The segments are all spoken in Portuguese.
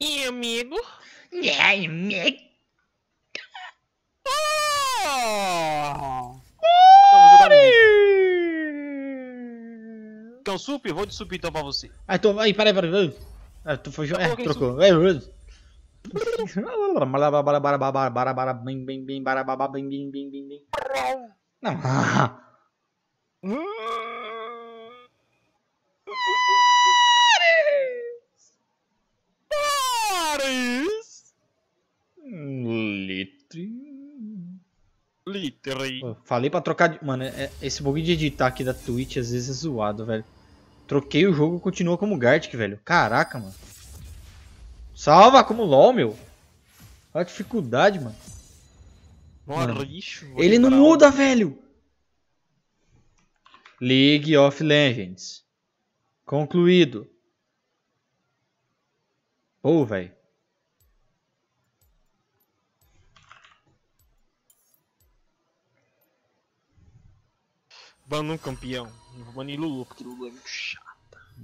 E amigo? E aí, amigo? Oh! Vamos jogar no mim. Quer um sup? Vou de sup então pra você. Aí, tô, aí, peraí, peraí. Ah, tu foi jogar. É, coloquei trocou. É, Pô, Falei pra trocar de. Mano, é- esse bagulho de editar aqui da Twitch às vezes é zoado, velho. Troquei o jogo e continua como Gartic, velho. Caraca, mano. Salva como LOL, meu. Olha a dificuldade, mano. Mano, lixo. Ele não muda, velho. League of Legends. Concluído. Pô, velho. Bano um campeão. Eu Vou banir Lulu, porque Lulu é muito chato.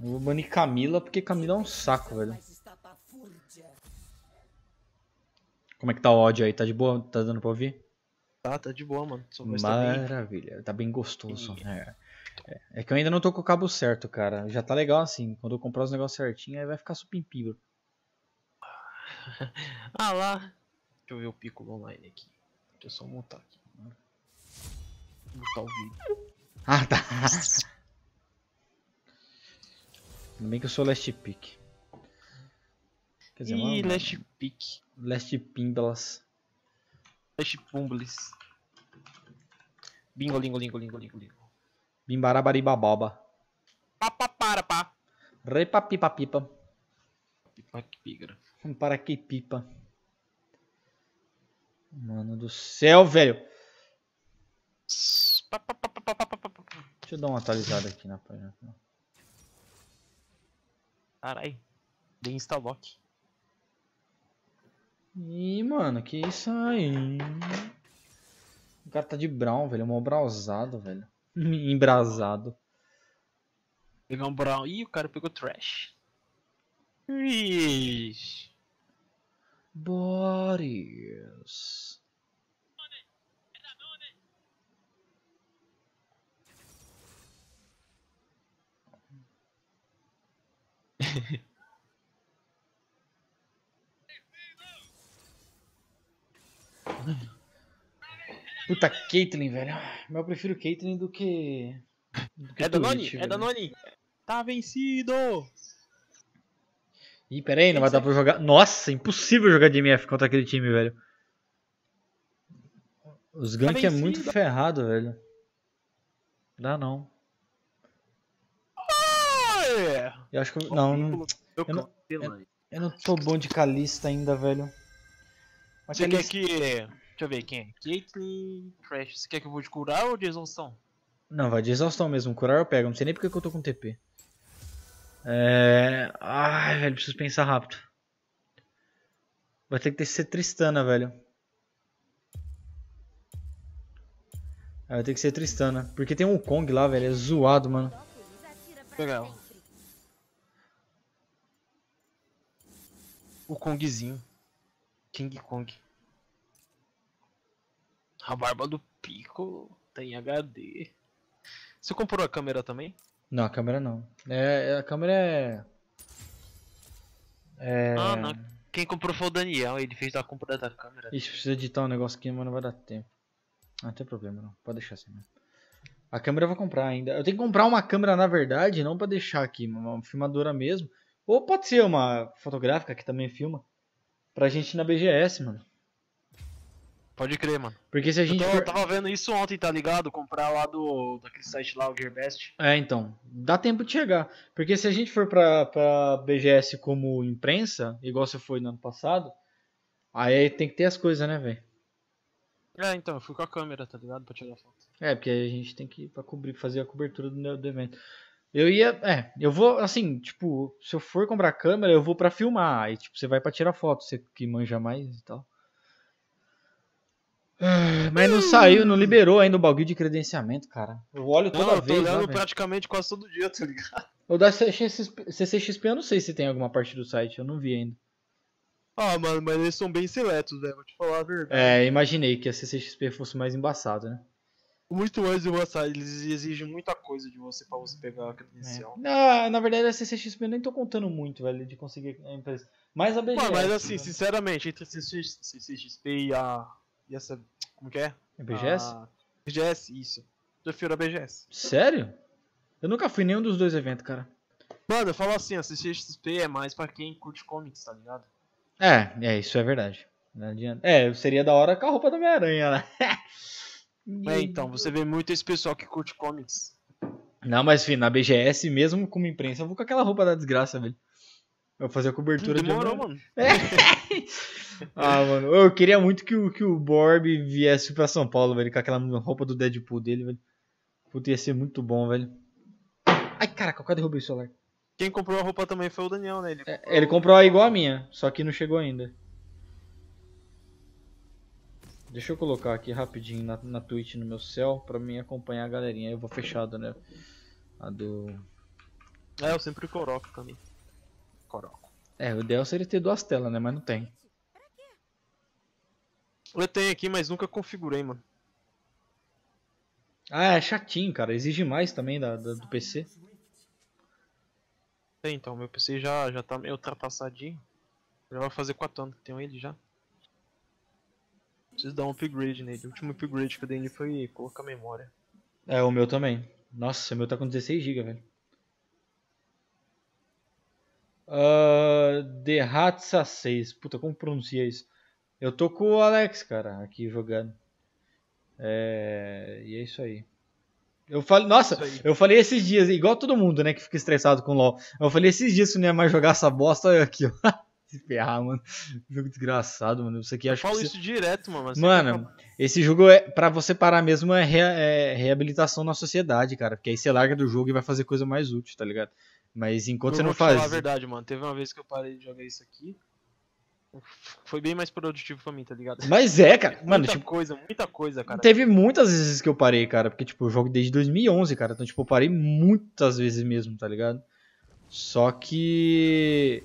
Eu Vou banir Camila, porque Camila é um saco, velho. Como é que tá o ódio aí? Tá de boa? Tá dando pra ouvir? Tá, tá de boa, mano. Tá. Maravilha. Tá bem gostoso. É. É- é que eu ainda não tô com o cabo certo, cara. Já tá legal assim. Quando eu comprar os negócios certinho, aí vai ficar supimpiba. Ah lá. Deixa eu ver o Piccolo online aqui. Deixa eu só montar aqui. Vou botar o vídeo. Ah, tá. Ainda bem que eu sou Last Pick. Quer dizer, Ih, mano, Last Pick. Last Pimbelas. Last Pumblis. Bingo, lingo, lingo, lingo, lingo, lingo. Bimbarabaribaboba. Pá, pá, para, pá. Repa pipa pipa. Pipa que pigra. Para que pipa. Mano do céu, velho. Pá, pá, pá, Deixa eu dar uma atualizada aqui na página. Carai. Dei instalock. Ih, mano, que isso aí? O cara tá de brown, velho. Mó browsado, velho. Embrasado. Pegar um brown. Ih, o cara pegou trash. Ixi. Boris. Puta, Caitlyn, velho. Mas eu prefiro Caitlyn do que. do que É Danone? Twitch, É. Danone? Tá vencido! Ih, pera aí, não vai dar pra jogar. Nossa, impossível jogar de MF contra aquele time, velho. Os gank é muito vencido. ferrado, velho. Dá não. Aê! Eu acho que. eu- Não, não, Eu eu não- cancelei. eu não tô bom de Kalista ainda, velho. Mas Você quer que. Deixa eu ver quem é. Caitlyn Trash. Você quer que eu vou de curar ou de exaustão? Não, vai de exaustão mesmo. Curar eu pego. Não sei nem porque que eu tô com TP. É. Ai, velho, preciso pensar rápido. Vai ter que ter- ser Tristana, velho. Vai ter que ser Tristana. Porque tem um Kong lá, velho. É zoado, mano. Vou pegar ela. O Kongzinho. King Kong. A barba do Pico tem HD. Você comprou a câmera também? Não, a câmera não. É, a câmera é. É. Ah, não. Quem comprou foi o Daniel, ele fez a compra da câmera. Ixi, precisa editar um negócio aqui, mas não vai dar tempo. Ah, não tem problema não. Pode deixar assim, né? A câmera eu vou comprar ainda. Eu tenho que comprar uma câmera, na verdade, não pra deixar aqui, uma filmadora mesmo. Ou pode ser uma fotográfica que também filma. Pra gente ir na BGS, mano. Pode crer, mano. Porque se a Eu gente tô- for... tava vendo isso ontem, tá ligado? Comprar lá do daquele site lá, o Gearbest. É, então. Dá tempo de chegar. Porque se a gente for pra, pra BGS como imprensa, igual você foi no ano passado, aí tem que ter as coisas, né, velho? É, então, eu fui com a câmera, tá ligado? Pra tirar foto. É, porque a gente tem que ir pra cobrir, fazer a cobertura do, do evento. Eu ia, é, eu vou, assim, tipo, se eu for comprar câmera, eu vou pra filmar. Aí, tipo, você vai pra tirar foto, você que manja mais e tal. Ah, Mas não saiu, não liberou ainda o bagulho de credenciamento, cara. Eu olho toda Não, eu tô vez olhando velho. praticamente quase todo dia, tá ligado? O da CCXP, CCXP eu não sei se tem alguma parte do site, eu não vi ainda. Ah, mano, mas eles são bem seletos, velho. Vou te falar a verdade. É, imaginei que a CCXP fosse mais embaçado, né? Muito mais embaçado. Eles exigem muita coisa de você pra você pegar a É. credencial. Na, na verdade, a CCXP eu nem tô contando muito, velho, de conseguir a empresa. Mas a BGS. Mano, mas assim, né? sinceramente, entre a CCX CCXP e a. e essa. Como que é? A BGS? A BGS, isso. Prefiro a BGS. Sério? Eu nunca fui nenhum dos dois eventos, cara. Mano, eu falo assim, a CCXP é mais pra quem curte comics, tá ligado? É, é, isso é verdade. Não adianta. É, seria da hora com a roupa da Homem-Aranha lá. É, então, você vê muito esse pessoal que curte comics. Não, mas filho, na BGS, mesmo como imprensa, eu vou com aquela roupa da desgraça, velho. Eu vou fazer a cobertura Demorou, de. mano. Ah, mano, eu queria muito que o, que o Borb viesse pra São Paulo, velho, com aquela roupa do Deadpool dele, velho. Puta, ia ser muito bom, velho. Ai, caraca, eu quase derrubei o celular. Quem comprou a roupa também foi o Daniel, né? Ele É, Ele comprou a igual a minha, só que não chegou ainda. Deixa eu colocar aqui rapidinho na, na Twitch no meu céu pra mim acompanhar a galerinha. Eu vou fechado, né? A do. É, eu sempre coloco também. Coroco. É, o ideal seria ter duas telas, né? Mas não tem. Eu tenho aqui, mas nunca configurei, mano. Ah, é chatinho, cara. Exige mais também da, da- do PC. É, então, meu PC já, já tá meio ultrapassadinho. Já vai fazer 4 anos que tenho ele já. Preciso dar um upgrade nele. O último upgrade que eu dei nele foi colocar memória. É, o meu também. Nossa, o meu tá com 16 GB, velho. Uh, Dehatsa 6. Puta, como pronuncia isso? Eu tô com o Alex, cara, aqui jogando. É... E é isso aí. Eu falei, nossa, Isso aí. eu falei esses dias, igual todo mundo, né, que fica estressado com LoL. Eu falei esses dias que não ia mais jogar essa bosta olha aqui, ó. Se ferrar, mano. Jogo desgraçado, mano. Isso aqui Eu acho falo que. isso direto, mano. mas Mano, esse jogo é para você parar mesmo é, rea- é reabilitação na sociedade, cara. Porque aí você larga do jogo e vai fazer coisa mais útil, tá ligado? Mas enquanto eu você vou não te falar faz. a verdade, mano. Teve uma vez que eu parei de jogar isso aqui. Foi bem mais produtivo pra mim, tá ligado? Mas é, cara. Mano, muita tipo, coisa, muita coisa, cara. teve muitas vezes que eu parei, cara. Porque, tipo, eu jogo desde 2011, cara. Então, tipo, eu parei muitas vezes mesmo, tá ligado? Só que.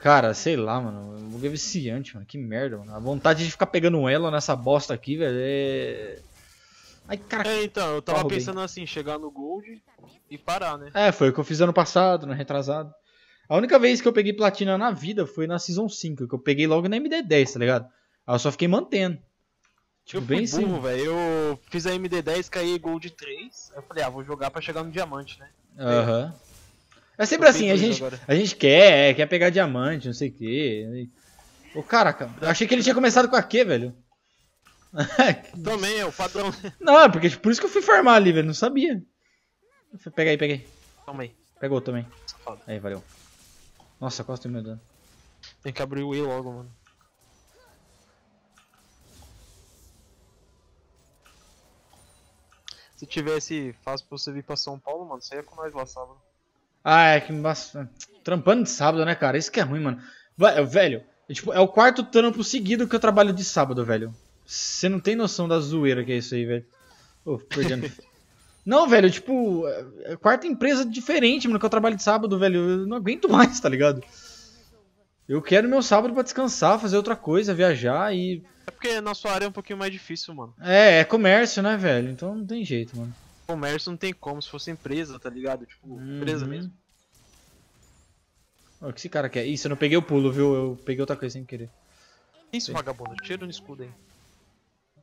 Cara, sei lá, mano. O jogo é viciante, mano. Que merda, mano. A vontade de ficar pegando um elo nessa bosta aqui, velho, é. Ai, cara. É, então, eu tava pensando assim, chegar no Gold e parar, né? É, foi o que eu fiz ano passado, no retrasado. A única vez que eu peguei platina na vida foi na Season 5, que eu peguei logo na MD10, tá ligado? Aí eu só fiquei mantendo. Tipo, bem fui burro, velho. Eu fiz a MD10, caí Gold 3. Aí eu falei, ah, vou jogar pra chegar no diamante, né? Aham. É sempre assim, a gente, agora. a gente quer, é, quer pegar diamante, não sei o quê. Ô, caraca, eu achei que ele tinha começado com a Q, velho. Também é o padrão. Não, é porque por isso que eu fui farmar ali, velho, não sabia. Eu fui- Pega aí, peguei. Calma aí, Pegou também. safado. Aí, valeu. Nossa, quase tem meu dano. Tem que abrir o E logo, mano. Se tivesse fácil pra você vir pra São Paulo, mano, você ia com nós lá sábado. Ah, é que nossa, trampando de sábado, né, cara? Isso que é ruim, mano. Vai- Velho, é, tipo, é o quarto trampo seguido que eu trabalho de sábado, velho. Você não tem noção da zoeira que é isso aí, velho. Ô, perdendo. não, velho, tipo, é é quarta empresa diferente, mano, que eu trabalho de sábado, velho. Eu não aguento mais, tá ligado? Eu quero meu sábado pra descansar, fazer outra coisa, viajar e. É porque na sua área é um pouquinho mais difícil, mano. É, é comércio, né, velho? Então não tem jeito, mano. Comércio não tem como, se fosse empresa, tá ligado? Tipo, empresa Uhum. mesmo. Ó, O que esse cara quer? Isso, eu não peguei o pulo, viu? Eu peguei outra coisa sem querer. Isso, vagabundo, tira no escudo aí.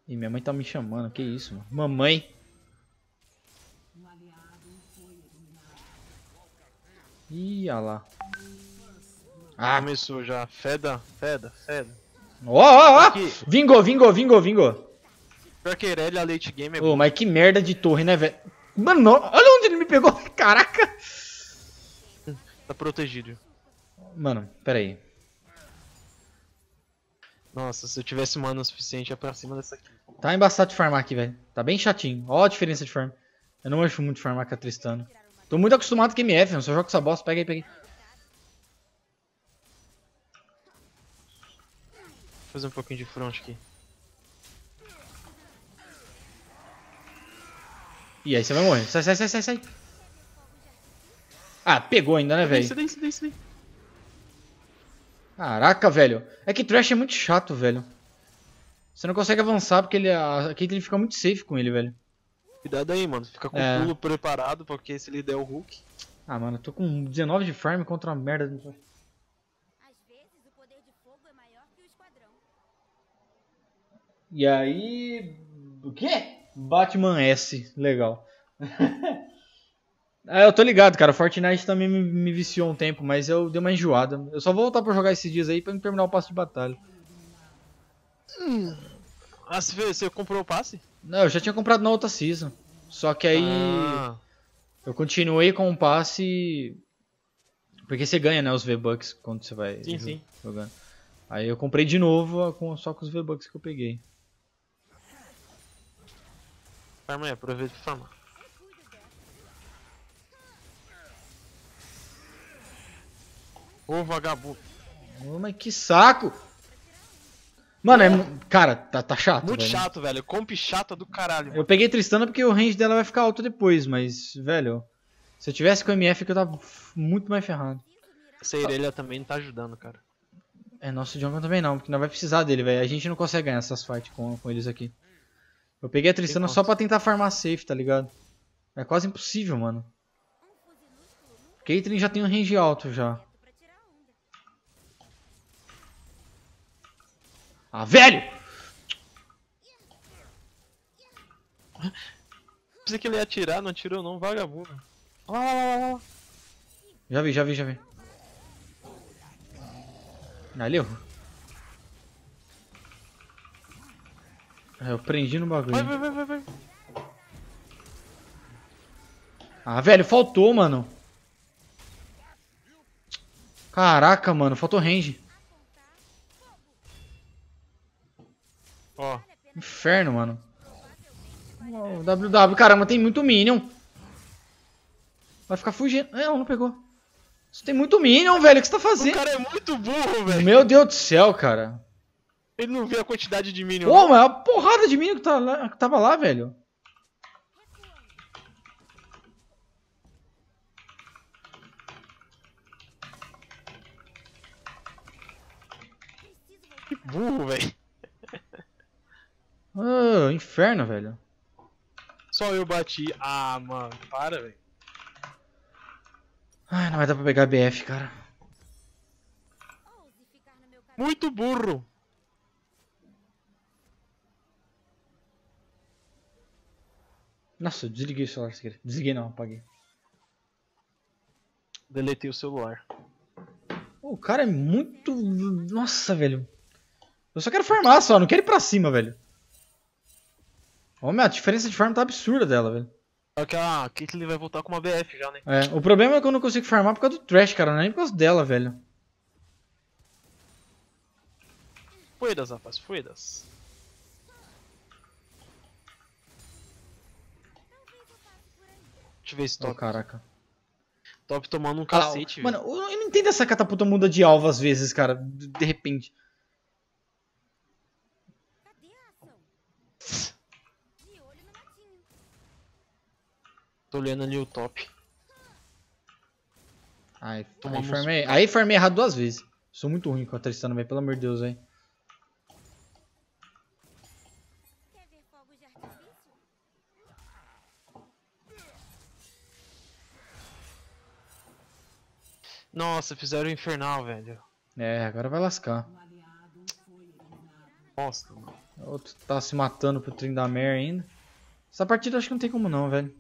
Ih, minha mãe tá me chamando, que isso, mano. Mamãe. Ih, olha lá. Ah, Começou já. Feda, feda, feda. ó, ó, ó! Vingou, vingou, vingou, vingou. Pior que Irelia late game é Ô, bom. mas que merda de torre, né, velho? Mano, olha onde ele me pegou. Caraca. Tá protegido. Mano, pera aí. Nossa, se eu tivesse mana o suficiente, é pra cima dessa aqui. Tá embaçado de farmar aqui, velho. Tá bem chatinho. Ó a diferença de farm. Eu não acho muito farmar com a Tristana. Tô muito acostumado com MF, eu só jogo essa bosta. Pega aí, pega aí. Vou fazer um pouquinho de front aqui. Ih, aí você vai morrer. Sai, sai, sai, sai, sai. Ah, pegou ainda, né, velho? Isso daí, isso daí, isso daí. Caraca, velho. É que Trash é muito chato, velho. Você não consegue avançar porque ele, a Caitlyn fica muito safe com ele, velho. Cuidado aí, mano. Fica com É. o pulo preparado, porque se ele der o hook. Ah, mano, eu tô com 19 de farm contra uma merda. do- Às vezes, o poder de fogo é maior que o esquadrão. E aí. O quê? Batman S. Legal. ah, eu tô ligado, cara. Fortnite também me, me viciou um tempo, mas eu dei uma enjoada. Eu só vou voltar pra jogar esses dias aí pra terminar o passe de batalha. Ah, você, comprou o passe? Não, eu já tinha comprado na outra season. Só que aí. Ah, Eu continuei com o passe. Porque você ganha, né, os V-Bucks quando você vai Sim, jo- sim. jogando. Aí eu comprei de novo só com os V-Bucks que eu peguei. Farma aí, aproveita pra farmar. Ô vagabundo. Ô, mas que saco! Mano, é. Cara, tá, tá chato. Muito velho. chato, velho. Comp chata do caralho. Eu Mano. peguei Tristana porque o range dela vai ficar alto depois, mas, velho. Se eu tivesse com MF, que eu tava muito mais ferrado. Essa Irelia também não tá ajudando, cara. É, nosso Jungle também não, porque não vai precisar dele, velho. A gente não consegue ganhar essas fights com, com eles aqui. Eu peguei a Tristana só pra tentar farmar safe, tá ligado? É quase impossível, mano. Caitlyn já tem um range alto já. Ah, velho! Pensei que ele ia atirar, não atirou não, vagabundo. Lá, lá, lá, lá, lá. Já vi, já vi, já vi. Ali eu. É, eu prendi no bagulho. Vai, vai, vai, vai, vai. Ah, velho, faltou, mano. Caraca, mano, faltou range. Ó, Inferno, mano. O WW, caramba, tem muito Minion. Vai ficar fugindo. É, Não, não pegou. Você tem muito Minion, velho. O que você tá o fazendo? cara é muito burro, velho. Meu Deus do céu, cara. Ele não vê a quantidade de minion. Pô, mas é uma porrada de Minion que, tá lá, que tava lá, velho. Que burro, velho. Ah, inferno, velho. Só eu bati. Ah, mano, para, velho. Ai, não vai dar pra pegar BF, cara. Muito burro. Nossa, eu desliguei o celular sem querer. Desliguei não, apaguei. Deletei o celular. O cara é muito. Nossa, velho. Eu só quero farmar só, não quero ir pra cima, velho. Homem, a diferença de farm tá absurda dela, velho. Só que a Caitlyn vai voltar com uma BF já, né? É, o problema é que eu não consigo farmar por causa do trash, cara, não é nem por causa dela, velho. Fuedas, rapaz, fuedas. Deixa eu ver esse Oh, top. caraca. Top tomando um Ah, cacete, mano, velho. eu não entendo essa catapulta muda de alvo às vezes, cara, de repente. Tô olhando ali o top. Ai, aí farmei, aí farmei errado duas vezes. Sou muito ruim com a Tristana, velho, pelo amor de Deus, velho. Quer ver fogos de artifício? Nossa, fizeram o infernal, velho. É, agora vai lascar. Nossa, mano. O outro tá se matando pro Trindamere ainda. Essa partida acho que não tem como não, velho.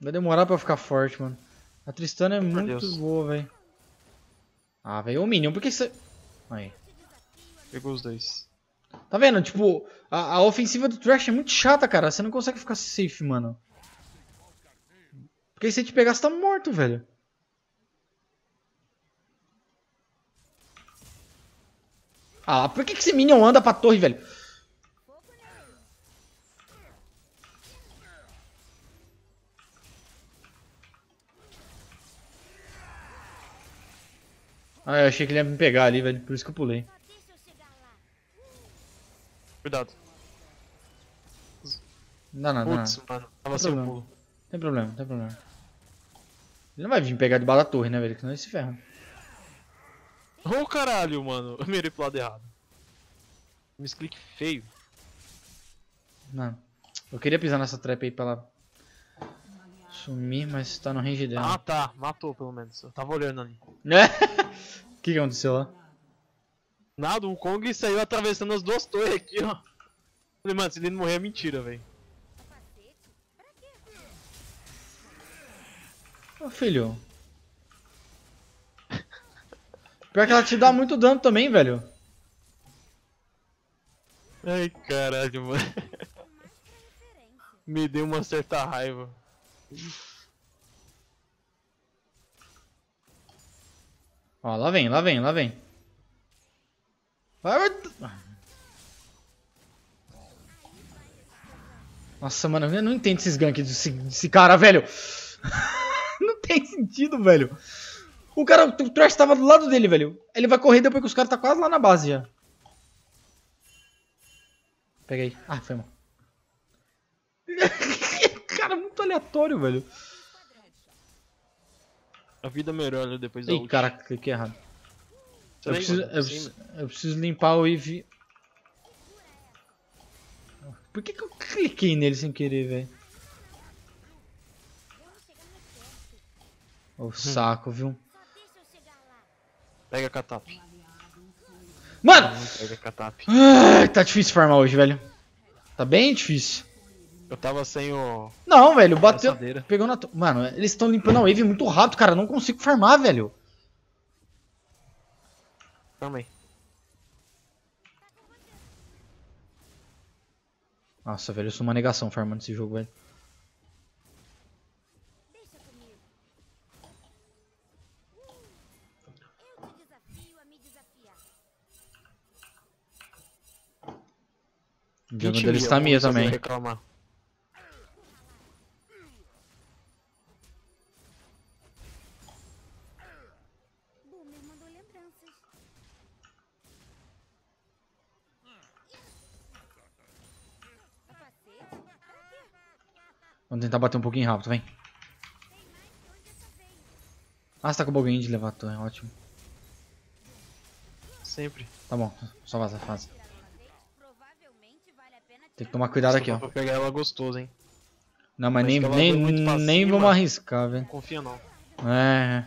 Vai demorar pra ficar forte, mano. A Tristana é muito Deus. boa, velho. Ah, velho, ô Minion, por que você... Aí. Pegou os dois. Tá vendo? Tipo, a, a ofensiva do Trash é muito chata, cara. Você não consegue ficar safe, mano. Porque se te pegar, você tá morto, velho. Ah, por que, que esse Minion anda pra torre, velho? Ah, eu achei que ele ia me pegar ali, velho. Por isso que eu pulei. Cuidado. Não não dá Putz, mano. Tava sem pulo. Tem problema, tem problema. Ele não vai vir pegar de bala da torre, né, velho? Que Senão ele se ferra. Ô caralho, mano. Eu mirei pro lado errado. Misclick feio. Não. Eu queria pisar nessa trap aí pra ela sumir, mas tá no range Ah, dela. tá. Matou pelo menos. Eu tava olhando ali. Né? O que, que aconteceu lá? Nada, o Kong saiu atravessando as duas torres aqui, ó. Falei, mano, se ele não morrer é mentira, velho. Capacete? Pra quê? Ô filho. Pior que ela te dá muito dano também, velho. Ai, caralho, mano. Me deu uma certa raiva. Ó, lá vem, lá vem, lá vem. Vai, vai. Nossa, mano, eu não entendo esses ganks desse, desse cara, velho. tem sentido, velho. O cara, o Trash tava do lado dele, velho. Ele vai correr depois que os caras tá quase lá na base já. Peguei. Ah, foi mal. cara, muito aleatório, velho. A vida melhora depois da Ih, ult. caraca, cliquei errado. Eu preciso, eu, preciso, eu preciso limpar o Eve. Por que, que eu cliquei nele sem querer, velho? Vamos chegar mais perto. Ô saco, viu? Pega a Katap. Mano! Pega a Katap. Ai, tá difícil farmar hoje, velho. Tá bem difícil. Eu tava sem o. Não, velho, bateu. Pegou na. Mano, eles estão limpando a wave muito rápido, cara. Não consigo farmar, velho. Aí. Nossa, velho, eu sou uma negação farmando esse jogo, velho. O jogo 20 dele mil, está minha vamos fazer também. Reclamar. Vamos tentar bater um pouquinho rápido, vem. Ah, você tá com o boguinho de levar a torre, ótimo. Sempre. Tá bom, só vaza, vaza. Tem que tomar cuidado aqui, ó. Pra pegar ela gostoso, hein. Não, mas Mas nem, nem, nem cima. vamos arriscar, velho. Não confia não. É.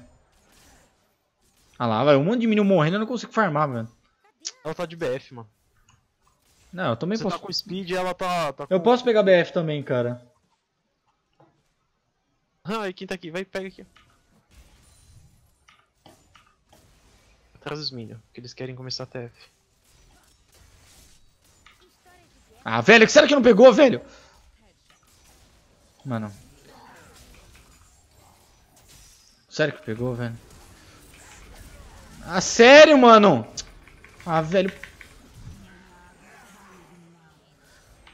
Ah lá, velho. Um monte de minion morrendo eu não consigo farmar, velho. Ela tá de BF, mano. Não, eu também Você posso. tá com speed ela tá. tá Eu com... posso pegar BF também, cara. Ah, e quem tá aqui? Vai, pega aqui. Atrás dos minions, que eles querem começar a TF. Ah, velho, que será que não pegou, velho? Mano. Sério que pegou, velho? Ah, sério, mano? Ah, velho.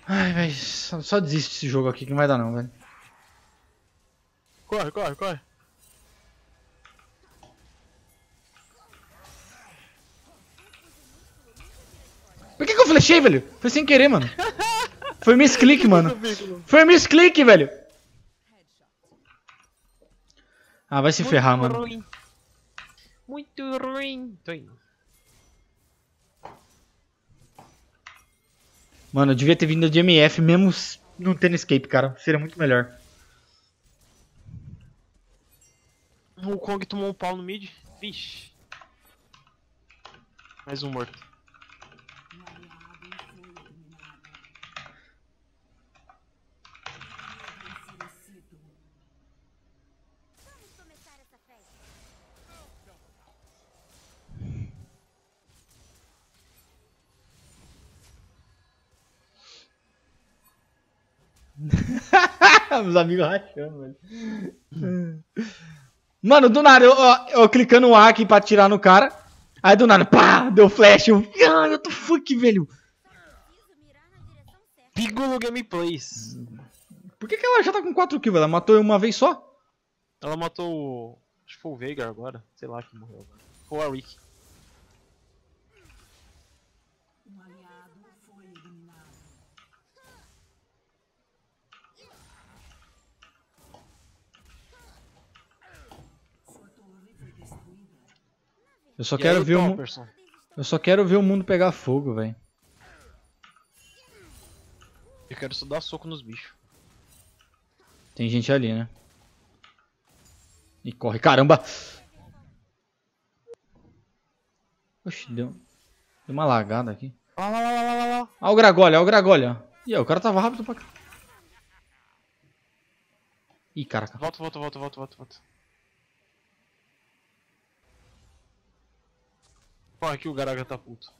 Ai, velho, só, desiste desse jogo aqui que não vai dar não, velho. Corre, corre, corre. Flechei, velho? Foi sem querer, mano. Foi misclick, mano. Foi misclick, velho. Ah, vai se ferrar, Muito mano. ruim. Muito ruim. Tô indo. Mano, eu devia ter vindo de MF mesmo não tendo escape, cara. Seria muito melhor. O Kong tomou um pau no mid. Vixe. Mais um morto. Vamos começar essa festa. Meus amigos rachando, velho. Mano, do nada, eu, eu, eu clicando o A aqui pra atirar no cara. Aí do nada, pá, deu flash. Eu, ah, what the fuck, velho? Piccolo Gameplays. Por que, que ela já tá com 4 kills? Ela matou uma vez só? Ela matou o. Acho que foi o Veigar agora. Sei lá que morreu agora. Foi o Arik. Eu só E quero aí, ver o? Eu só quero ver o mundo pegar fogo, velho. Eu quero só dar soco nos bichos. Tem gente ali, né? E corre, caramba! Oxi, deu, deu uma lagada aqui. Lá, lá, lá, lá, lá, lá. Olha o Gragolha, olha o Gragolha. Ih, o cara tava rápido pra cá. Ih, caraca. Volta, volta, volta, volta, volta, volta. Corre que o Garaga tá puto.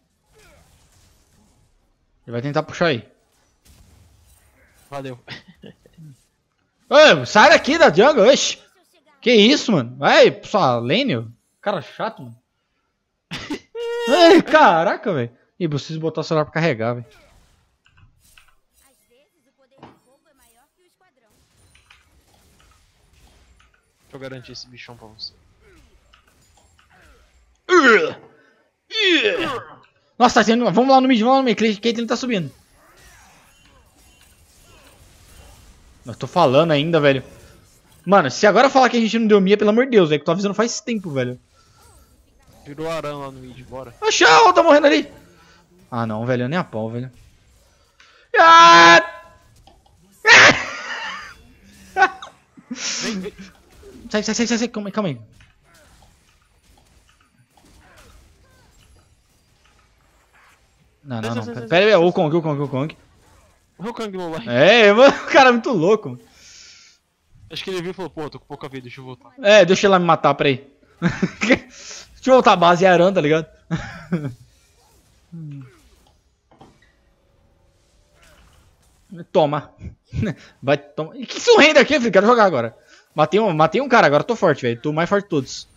Ele vai tentar puxar aí. Valeu. Ô, sai daqui da jungle, oxi. Que isso, mano? Vai, sua lane. Cara chato, mano. Ai, caraca, velho. Ih, preciso botar o celular pra carregar, velho. Deixa eu garantir esse bichão pra você. Nossa, tá tendo. Vamos lá no mid, vamos lá no mid. Caitlyn tá subindo. Eu tô falando ainda, velho. Mano, se agora falar que a gente não deu Mia, pelo amor de Deus, velho, que eu tô avisando faz tempo, velho. Virou arão lá no mid, bora. Ó, tá morrendo ali. Ah, não, velho, nem a pau, velho. Ah! Sai, sai, sai, sai, calma aí, calma aí. Não, não, não. Pera aí, sai, o Kong, o Kong, o Kong. O Kang no live. É, mano, o cara é muito louco. Acho que ele viu e falou, pô, tô com pouca vida, deixa eu voltar. É, deixa ele lá me matar, peraí. deixa eu voltar a base, é Aran, tá ligado? Toma. Vai, toma. E que isso rende aqui, filho? Quero jogar agora. Matei um, matei um cara, agora tô forte, velho. Tô mais forte de todos.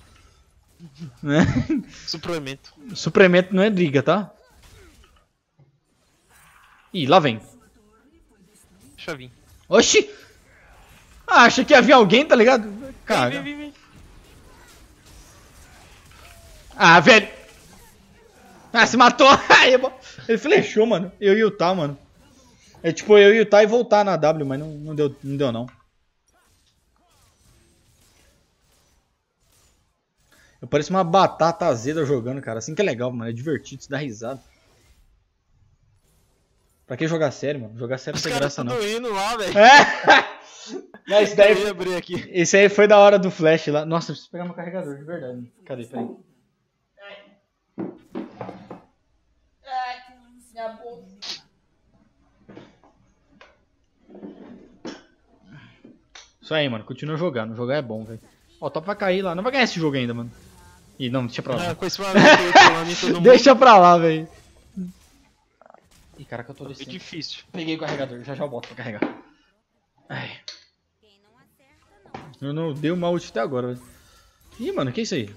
Suplemento. Suplemento não é briga, tá? Ih, lá vem. Deixa eu vir. Oxi! Ah, achei que havia alguém, tá ligado? Cara. Vem, vem, vem. Ah, velho! Ah, se matou! Ele flechou, mano. Eu e o Tá, mano. É tipo eu e o Tá e voltar na W, mas não, não, deu, não deu não. Eu pareço uma batata azeda jogando, cara. Assim que é legal, mano. É divertido, se dá risada. Pra que jogar sério, mano? Jogar sério não Os tem caras graça, não. indo lá, velho. É! Não, esse daí esse aí foi da hora do flash lá. Nossa, eu preciso pegar meu carregador, de verdade. Cadê? Peraí. Isso aí, mano. Continua jogando. Jogar é bom, velho. Ó, top vai cair lá. Não vai ganhar esse jogo ainda, mano. Ih, não, deixa pra Ah, lá. mundo. Deixa pra lá, velho. Ih, caraca, eu tô É descendo. difícil. Peguei o carregador. Já já eu boto pra carregar. Ai. Eu não dei uma ult até agora, velho. Ih, mano, que isso aí?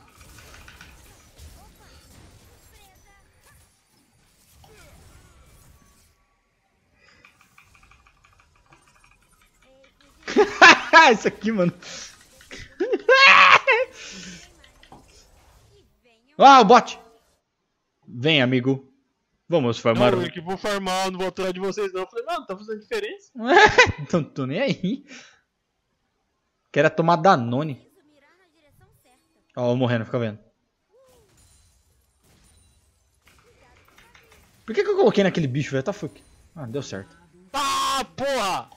isso aqui, mano. Ah, o bot! Vem, amigo. Vamos formar Não, eu que vou farmar, não vou atrás de vocês não. Eu falei, não, tá fazendo diferença. Não tô nem aí. Quero tomar Danone. Ó, eu morrendo, fica vendo. Por que, que eu coloquei naquele bicho, velho? Tá fuck. Ah, deu certo. Ah, porra!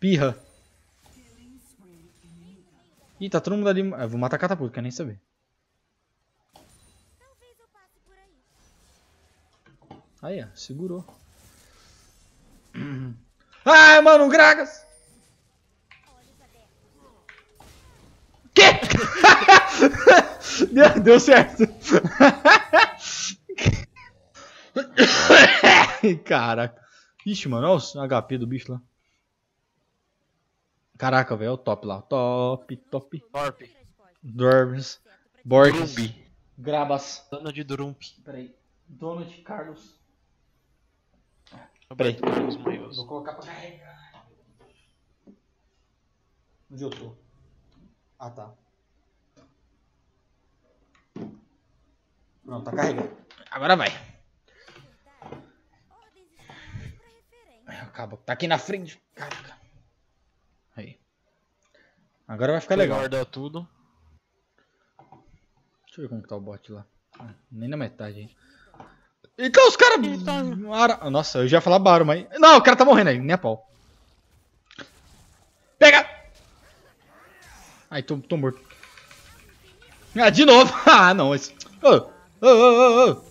Pirra. Ih, tá todo mundo ali. Eu vou matar catapulta, quer nem saber. Aí, ó, segurou. Ai, mano, um Gragas! Que? deu, deu certo. Caraca. Ixi, mano, olha os HP do bicho lá. Caraca, velho, é o top lá. Top, top. Certo pra Borges. Grabas. Dona de Drump. Peraí. Donald Carlos. Peraí. Vou colocar pra carregar. Onde eu tô? Ah, tá. Pronto, tá carregando. Agora vai. Acaba. Tá aqui na frente. Caraca. Aí. Agora vai ficar legal. Guarda tudo. Deixa Deixa eu ver como que tá o bot lá. Ah, nem na metade, hein. Então os caras. Ara- Nossa, eu já ia falar Baro, mas. Não, o cara tá morrendo aí, nem a pau. Pega! Ai, tô, tô morto. Ah, de novo! Ah, não, esse. Ô, ô, ô, ô, ô.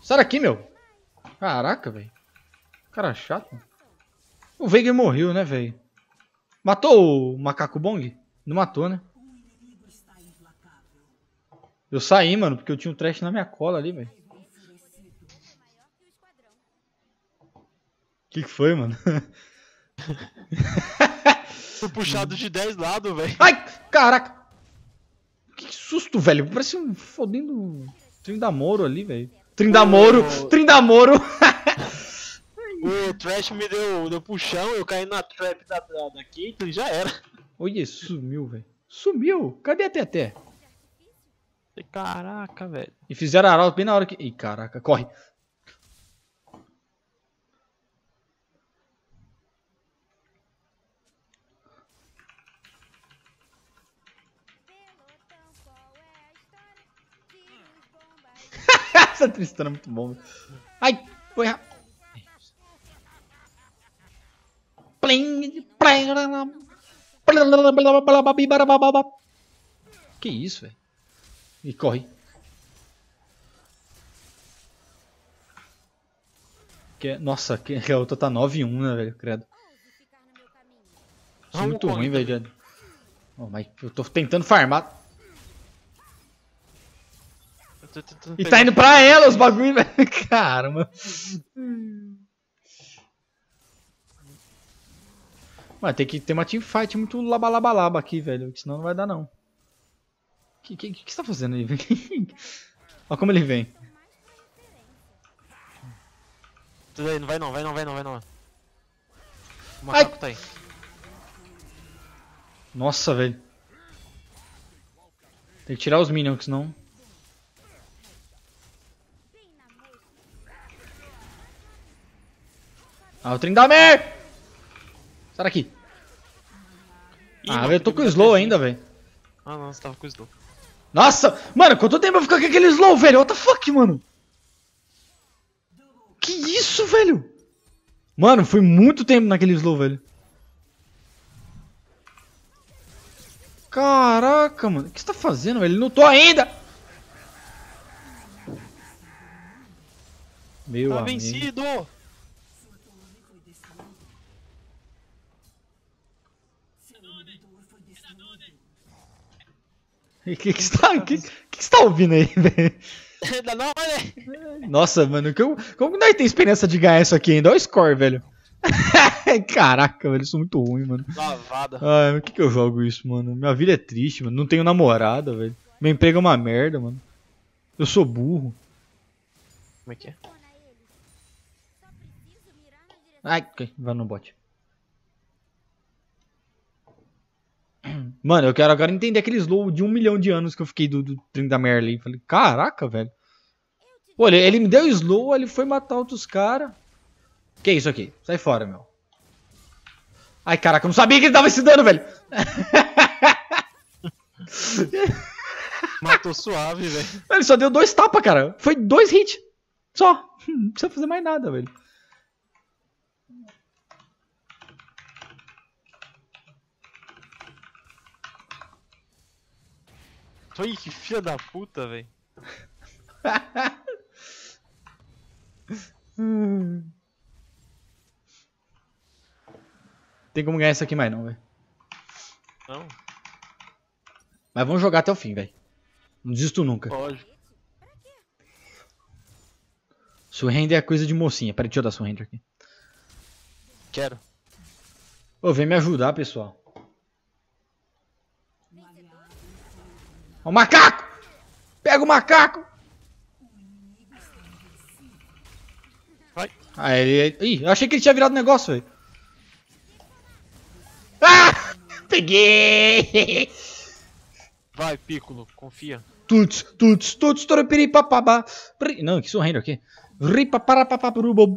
Sai daqui, meu. Caraca, velho. Cara chato. O Veiga morreu, né, velho? Matou o macaco Bong? Não matou, né? Eu saí, mano, porque eu tinha um trash na minha cola ali, velho. Que que foi, mano? Fui puxado de 10 lados, velho. Ai, caraca! Que susto, velho. Parece um fodendo Trindamoro ali, velho. Trindamoro! Trindamoro! O Trash me deu, deu puxão, eu caí na trap da, da, Caitlyn e já era. Olha, sumiu, velho. Sumiu! Cadê a Teté? Caraca, velho. E fizeram arauto bem na hora que. Ih, caraca, corre. Essa Tristana é muito bom. Ai, foi rápido. Que isso, velho? E corre. Que, é- nossa, que, que a outra tá 9 e 1, né, velho? Credo. Isso é muito ruim, velho. Oh, mas eu tô tentando farmar. E tá indo pra ela os bagulho, velho. Caramba. Mas tem que ter uma teamfight muito labalabalaba aqui, velho. Senão não vai dar, não. O que, que, que, você tá fazendo aí, velho? Olha como ele vem. Tudo aí, não vai não, vai não, vai não, vai não. O Ai. macaco tá aí. Nossa, velho. Tem que tirar os minions, senão... Bem na mosca. Ah, o Trindamer! Sai daqui. Ih, Ah, mano, eu tô com o slow ainda, velho. Ah não, você tava com o slow. Nossa! Mano, quanto tempo eu ficar com aquele slow, velho? What the fuck, mano? Que isso, velho? Mano, foi muito tempo naquele slow, velho. Caraca, mano. O que você tá fazendo, velho? Ele não tô ainda! Meu Tá amigo. vencido! O que, que, você tá, que, que você tá ouvindo aí, velho? Nossa, mano, como que nós tem experiência de ganhar isso aqui ainda? Olha o score, velho. Caraca, velho, isso é muito ruim, mano. Lavada. Ai, mas que que eu jogo isso, mano? Minha vida é triste, mano. Não tenho namorada, velho. Meu emprego é uma merda, mano. Eu sou burro. Como é que é? Ai, vai no bot. Mano, eu quero agora entender aquele slow de um milhão de anos que eu fiquei do, do trem da Merlin. Falei, caraca, velho. Pô, ele, ele me deu slow, ele foi matar outros caras. Que isso aqui? Sai fora, meu. Ai, caraca, eu não sabia que ele tava se dando, velho. Matou suave, velho. Ele só deu dois tapas, cara. Foi dois hits. Só. Não precisa fazer mais nada, velho. Ih, que filha da puta, velho. Tem como ganhar isso aqui mais não, velho. Não, Mas vamos jogar até o fim, velho. Não desisto nunca. lógico. Surrender é coisa de mocinha. Peraí, deixa eu dar surrender aqui. Quero. Ô, vem me ajudar, pessoal. O macaco! Pega o macaco! Vai. Ah, ele... Ih, eu achei que ele tinha virado negócio, velho. Ah! Peguei! Vai, Piccolo, confia. Tuts, tuts, tuts, toropiripapabá. Pri- Não, que surrender aqui. Ripaparapapapurubo.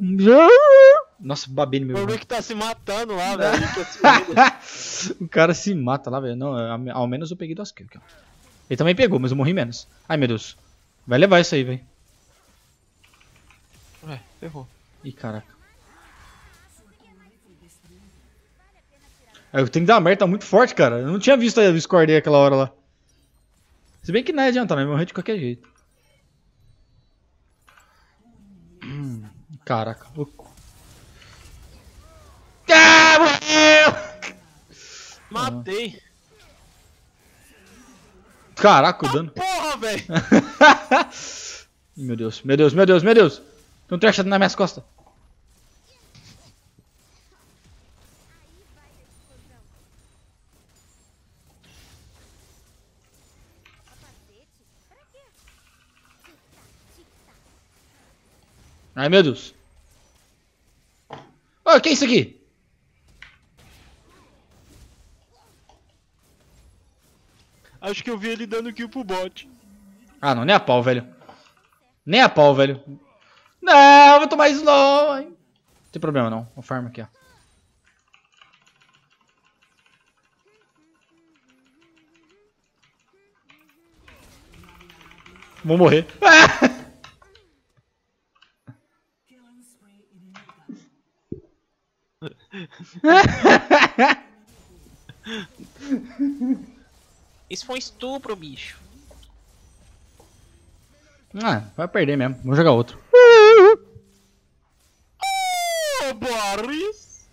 Nossa, babei no meu. Eu vi que tá se matando lá, velho. é surrender. o cara se mata lá, velho. Não, ao menos eu peguei duas kills. Ele também pegou, mas eu morri menos. Ai, meu Deus. Vai levar isso aí, velho. Ué, ferrou. Ih, caraca. Eu tenho que dar uma merda, tá muito forte, cara. Eu não tinha visto o score dele aquela hora lá. Se bem que não adianta, né? Morrer de qualquer jeito. Hum, Caraca. O- Ah, morreu! Matei. Caraca, o dano. Porra, velho. meu Deus, meu Deus, meu Deus, meu Deus. Tem um trash nas minhas costas. Capacete? Pra quê? Tic-tac, Ai, meu Deus. Ô, que é isso aqui? Acho que eu vi ele dando kill pro bot. Ah, não, nem a pau, velho. Nem a pau, velho. Não, eu vou tomar slow. hein. Não tem problema não. Vou farm aqui, ó. Vou morrer. Isso foi um estupro, bicho. Ah, vai perder mesmo. Vou jogar outro. Ô, Boris.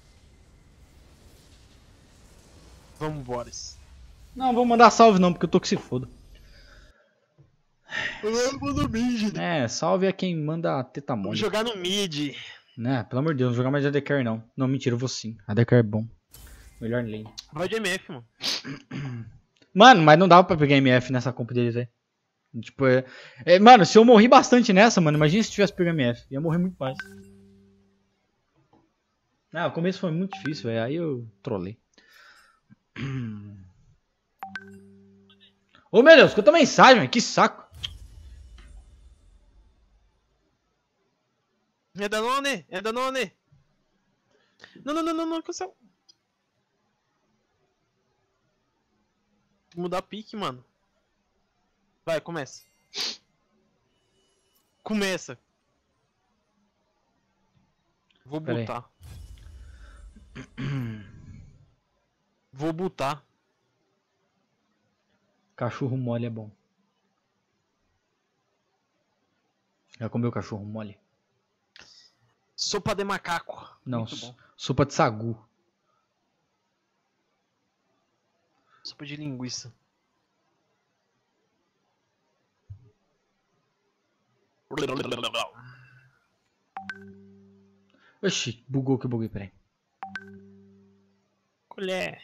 Vamos, Boris. Não, vou mandar salve não, porque eu tô que se foda. Vamos no mid. É, salve é quem manda a teta Vamos mole. jogar no mid. Né, pelo amor de Deus, não vou jogar mais de ADCare não. Não, mentira, eu vou sim. ADCare é bom. Melhor lane. Vai de MF, mano. Mano, mas não dava pra pegar MF nessa comp deles aí. Tipo, é, é, Mano, se eu morri bastante nessa, mano, imagina se tivesse pego MF. Ia morrer muito mais. Ah, o começo foi muito difícil, velho. Aí eu trolei. Ô meu Deus, escuta a mensagem, velho. Que saco. É Danone, é Danone. Não, não, não, não, não, cancel. Mudar pique, mano. Vai, começa. Começa. Vou Pera aí. botar. Vou botar. Cachorro mole é bom. Já comeu cachorro mole? Sopa de macaco. Não, sopa de sagu. Sopa de linguiça. Oxi, bugou que eu buguei, peraí. Colher.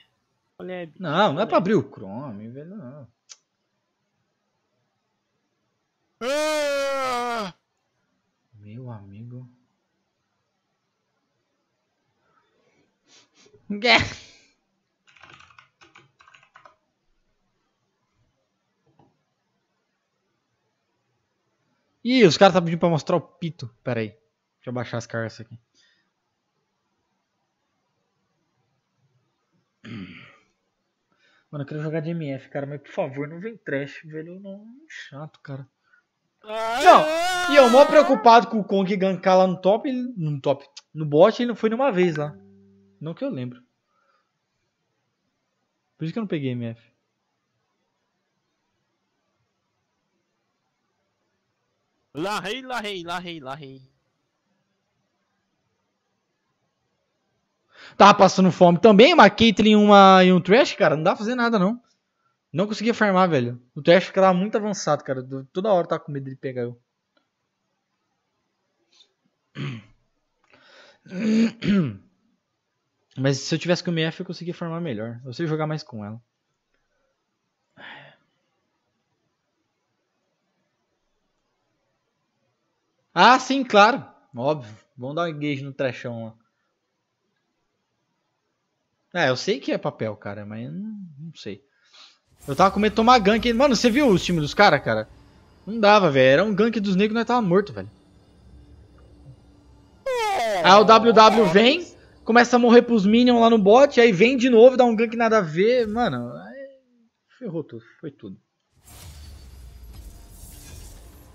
Colher. Não, não é pra abrir o Chrome, velho, não. Ah! Meu amigo. É. Ih, os caras tá pedindo pra mostrar o pito. Pera aí. Deixa eu baixar as caras aqui. Mano, eu quero jogar de MF, cara, mas por favor, não vem trash, velho. Não, chato, cara. Não, E eu mó preocupado com o Kong gankar lá no top, no top, no bot ele não foi nenhuma vez lá. Não que eu lembro. Por isso que eu não peguei MF. Lá rei, lá rei, lá rei, lá rei. Tava passando fome também, uma Caitlyn e, uma, e um Trash, cara, não dá pra fazer nada não. Não conseguia farmar, velho. O Trash ficava muito avançado, cara. Toda hora tava com medo de pegar eu. Mas se eu tivesse com o MF eu conseguia farmar melhor. Eu sei jogar mais com ela. Ah, sim, claro. Óbvio. Vamos dar um engage no trechão lá. É, eu sei que é papel, cara, mas não, não sei. Eu tava com medo de tomar gank. Mano, você viu os times dos caras, cara? Não dava, velho. Era um gank dos negros e nós tava morto, velho. Aí o WW vem, começa a morrer pros minions lá no bot, aí vem de novo, dá um gank nada a ver. Mano, ferrou tudo, foi tudo.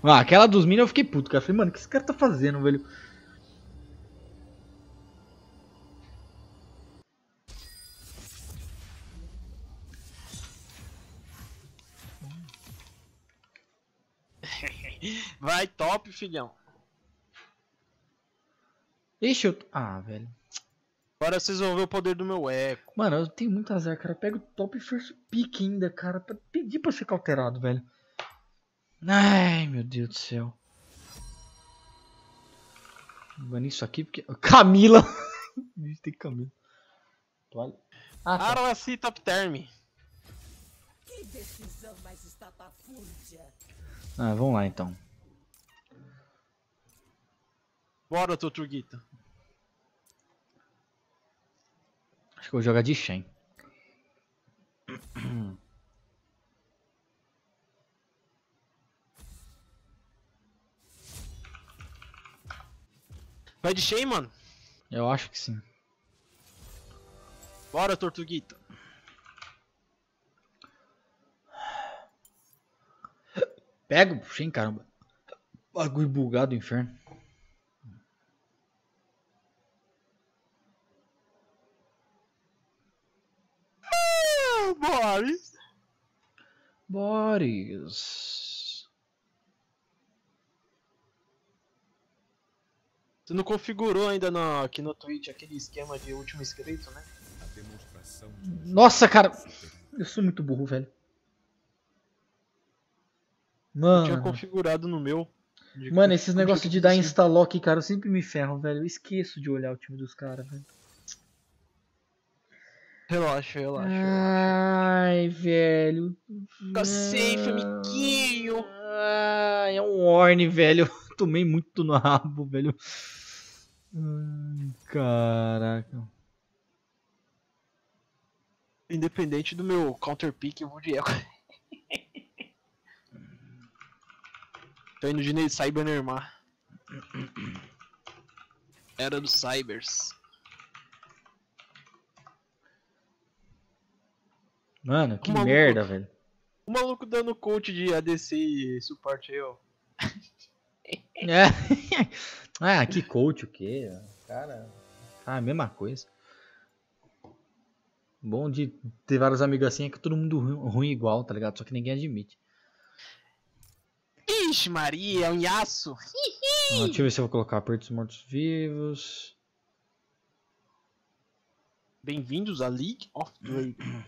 Ah, aquela dos Minions eu fiquei puto, cara. Falei, mano, o que esse cara tá fazendo, velho? Vai, top, filhão. Ixi, eu... Ah, velho. Agora vocês vão ver o poder do meu eco. Mano, eu tenho muito azar, cara. Pega o top first pick ainda, cara. Pra pedir pra ser cauterado, velho. Ai, meu Deus do céu. Mano, isso aqui porque. Camila! Bicho, tem Camila. Toalha. Ah, tá. Arawaci Top Term. Que decisão mais estapafúrdia. Ah, vamos lá então. Bora, Tortuguita. Acho que eu vou jogar de Shen. Vai de Shen, mano. Eu acho que sim. Bora, Tortuguita. Pega o Shen, caramba. Bagulho bugado do inferno. Boris. Boris. Você não configurou ainda no, aqui no Twitch aquele esquema de último inscrito, né? Nossa, cara. Eu sou muito burro, velho. Eu tinha Mano. configurado no meu. De- Mano, esses negócios de dar insta-lock, cara, eu sempre me ferro, velho. Eu esqueço de olhar o time dos caras, velho. Relaxa, relaxa. Ai, velho. Fica safe, amiguinho. Ai, é um Orne, velho. Tomei muito no rabo, velho. Ai, caraca. Independente do meu counter pick, eu vou de eco. Tô indo de Cyber Neymar. Era dos Cybers. Mano, que Maluco. merda, velho. O maluco dando coach de ADC e suporte aí, ó. É. ah, que coach o quê? Cara. Ah, a mesma coisa. Bom de ter vários amigos assim é que todo mundo ru- ruim igual, tá ligado? Só que ninguém admite. Ixi, Maria, é um. Ah, deixa eu ver se eu vou colocar apertos mortos-vivos. Bem-vindos a League of Dragon.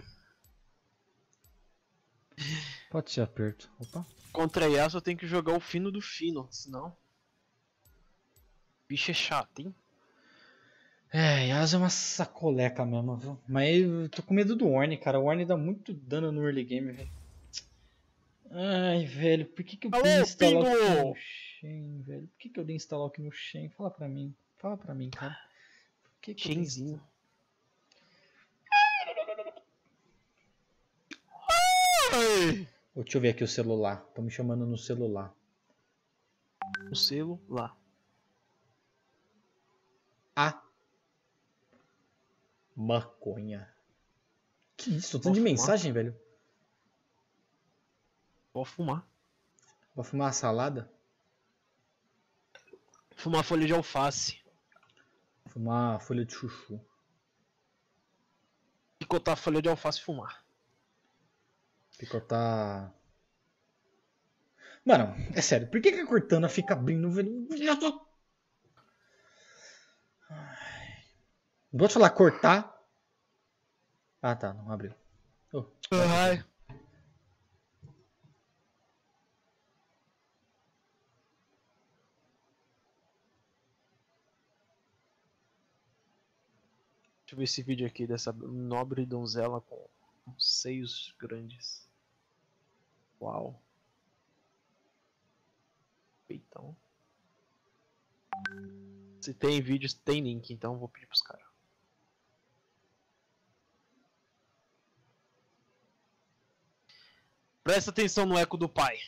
Pode ser aperto. Opa. Contra Yasuo eu tenho que jogar o fino do fino, senão... Bicho é chato, hein? É, Yasuo é uma sacoleca mesmo, viu? Mas eu tô com medo do Orne, cara. O Orne dá muito dano no early game, velho. Ai, velho, por que, que eu Alô, dei instalock Pingo! no Shen, velho? Por que, que eu dei instalock no Shen? Fala pra mim. Fala pra mim, cara. Por que que Shenzinho. Ai! Deixa eu ver aqui o celular. Estão me chamando no celular. O selo Ah. Maconha. Que isso? Tanto de fumar. mensagem, velho. Vou fumar. Vou fumar uma salada? Fumar folha de alface. Fumar folha de chuchu. Picotar folha de alface e fumar. Picotar. Mano, é sério, por que, que a Cortana fica abrindo, velho? Ai. Não pode falar cortar? Ah tá, não abriu. Oh, Ai. Deixa eu ver esse vídeo aqui dessa nobre donzela com, seios grandes. Uau. Peitão. Se tem vídeos, tem link, então vou pedir pros caras. Presta atenção no eco do pai.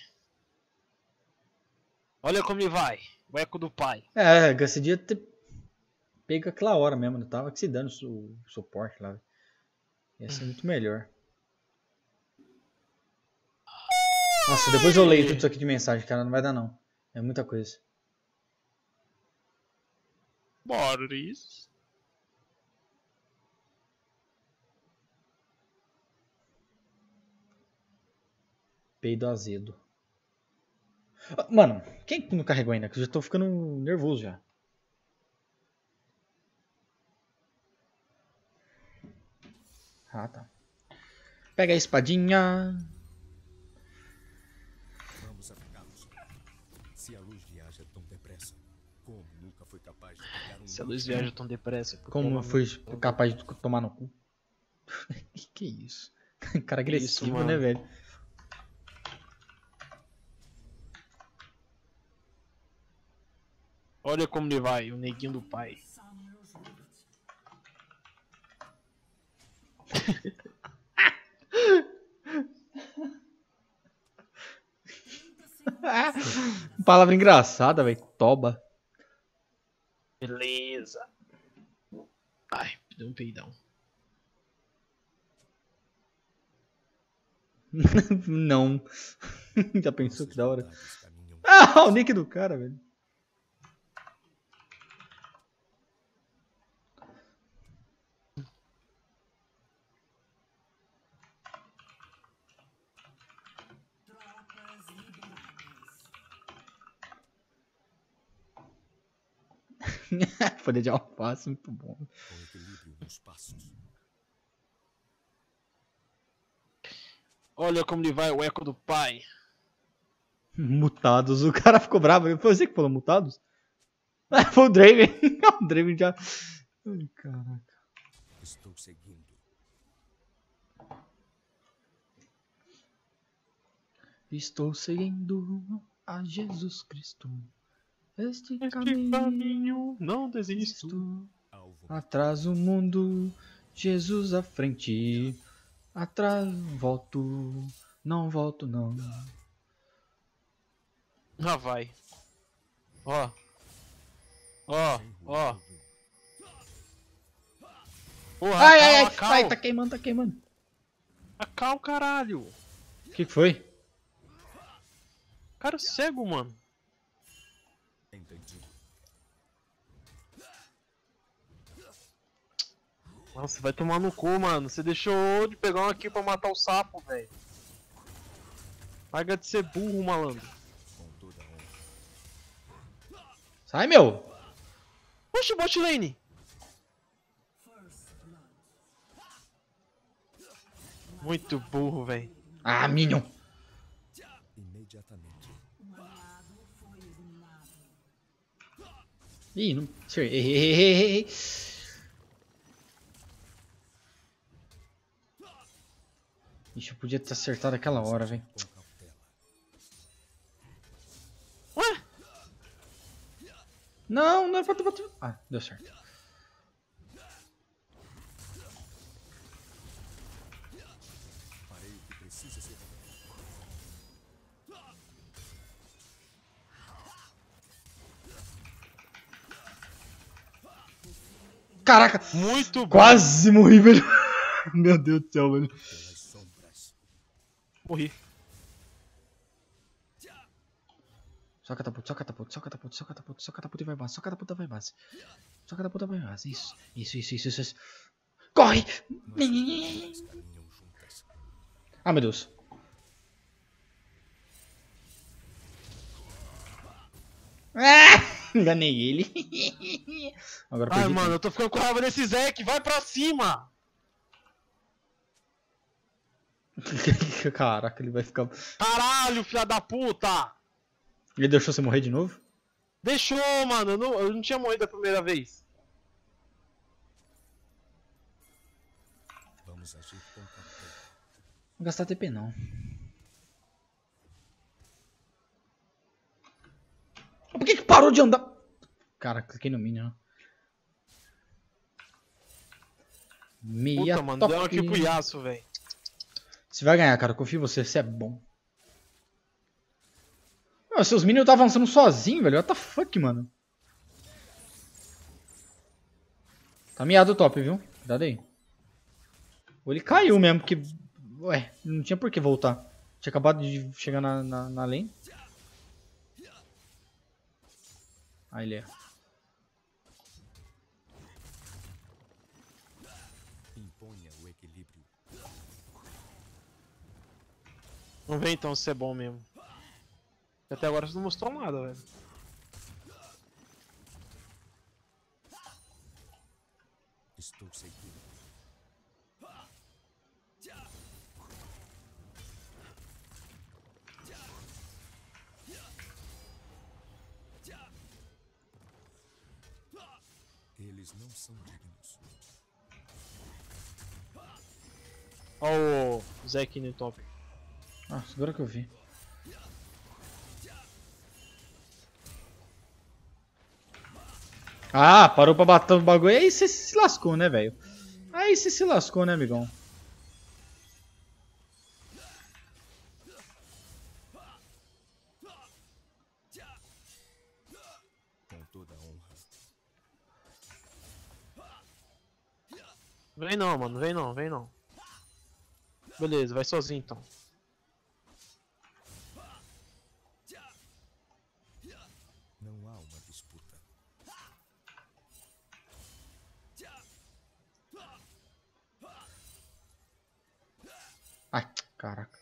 Olha como ele vai. O eco do pai. É, esse dia ter pego aquela hora mesmo, não tava que se dando o suporte lá. Ia ser muito melhor. Nossa, depois eu leio tudo isso aqui de mensagem, cara. Não vai dar, não. É muita coisa. Boris. Peido azedo. Mano, quem que não carregou ainda? Que eu já tô ficando nervoso já. Ah, tá. Pega a espadinha. Vamos atacá-los. Se a luz viaja tão depressa, como nunca foi capaz de pegar um Se a luz viaja tão depressa. Como não- capaz de tomar no cu? que, isso? Cara isso, agressivo, mano? né, velho? Olha como ele vai, o neguinho do pai. Palavra engraçada, velho. Toba. Beleza. Ai, deu um peidão. Não. Já pensou que da hora? Ah, o nick do cara, velho. Folha de alface, muito bom. com equilíbrio nos passos. Olha como ele vai, o eco do pai. Mutados, o cara ficou bravo. Foi você que falou mutados? Ah, foi o Draven. o Draven já. Ai, caraca. Estou seguindo. Estou seguindo a Jesus Cristo. Este, Este caminho, caminho, não desisto. Atrás o mundo, Jesus à frente. Atrás volto, não volto não. Ah, vai. Ó. Ó, ó. Porra, Ai, ai, ai, tá queimando, tá queimando. A Cal, caralho. O que, que foi? Cara cego, mano. Nossa, vai tomar no cu, mano. Você deixou de pegar um aqui pra matar o sapo, velho. Larga de ser burro, malandro. Sai, meu! Oxe, bot lane. Muito burro, velho. Ah, Minion! Imediatamente. Ih, não. Errei, errei, errei, Ixi, eu podia ter acertado aquela hora, velho. Ué? Não, não era pra. Ah, deu certo. Caraca! Muito bom. Quase morri, velho. Meu Deus do céu, velho. Morri. Só catapulta, só catapulta, só catapulta, só catapulta, só catapulta e vai base, só catapulta vai base. Só catapulta vai base, isso, isso, isso, isso, isso. isso. Corre! Ah, meu Deus. Ah! Enganei ele. Agora Ai, mano, eu tô ficando com raiva desse Zek. Vai pra cima. tempo. Caraca, ele vai ficar. Caralho, filha da puta. Ele deixou você morrer de novo? Deixou, mano. Eu não, eu não tinha morrido a primeira vez. Vamos agir com. Não vou gastar TP não. Por que, que parou de andar? Cara, cliquei no Minion. Meia Puta, mano, top. deu aqui pro Yasuo, velho. Você vai ganhar, cara. Confio em você. Você é bom. Meu, seus minions tá avançando sozinho, velho. What the fuck, mano? Tá miado o top, viu? Cuidado aí. Ou ele caiu mesmo, porque... Ué, não tinha por que voltar. Tinha acabado de chegar na, na, na lane. Aí ele é. Vamos ver então se é bom mesmo. Até agora você não mostrou nada, velho. Estou seguro. Eles não são dignos. Ó o aqui no top. Ah, agora que eu vi. Ah, parou pra bater o bagulho. Aí você se lascou, né, velho? Aí você se lascou, né, amigão? Vem não, mano, vem não, vem não. Beleza, vai sozinho então. Caraca.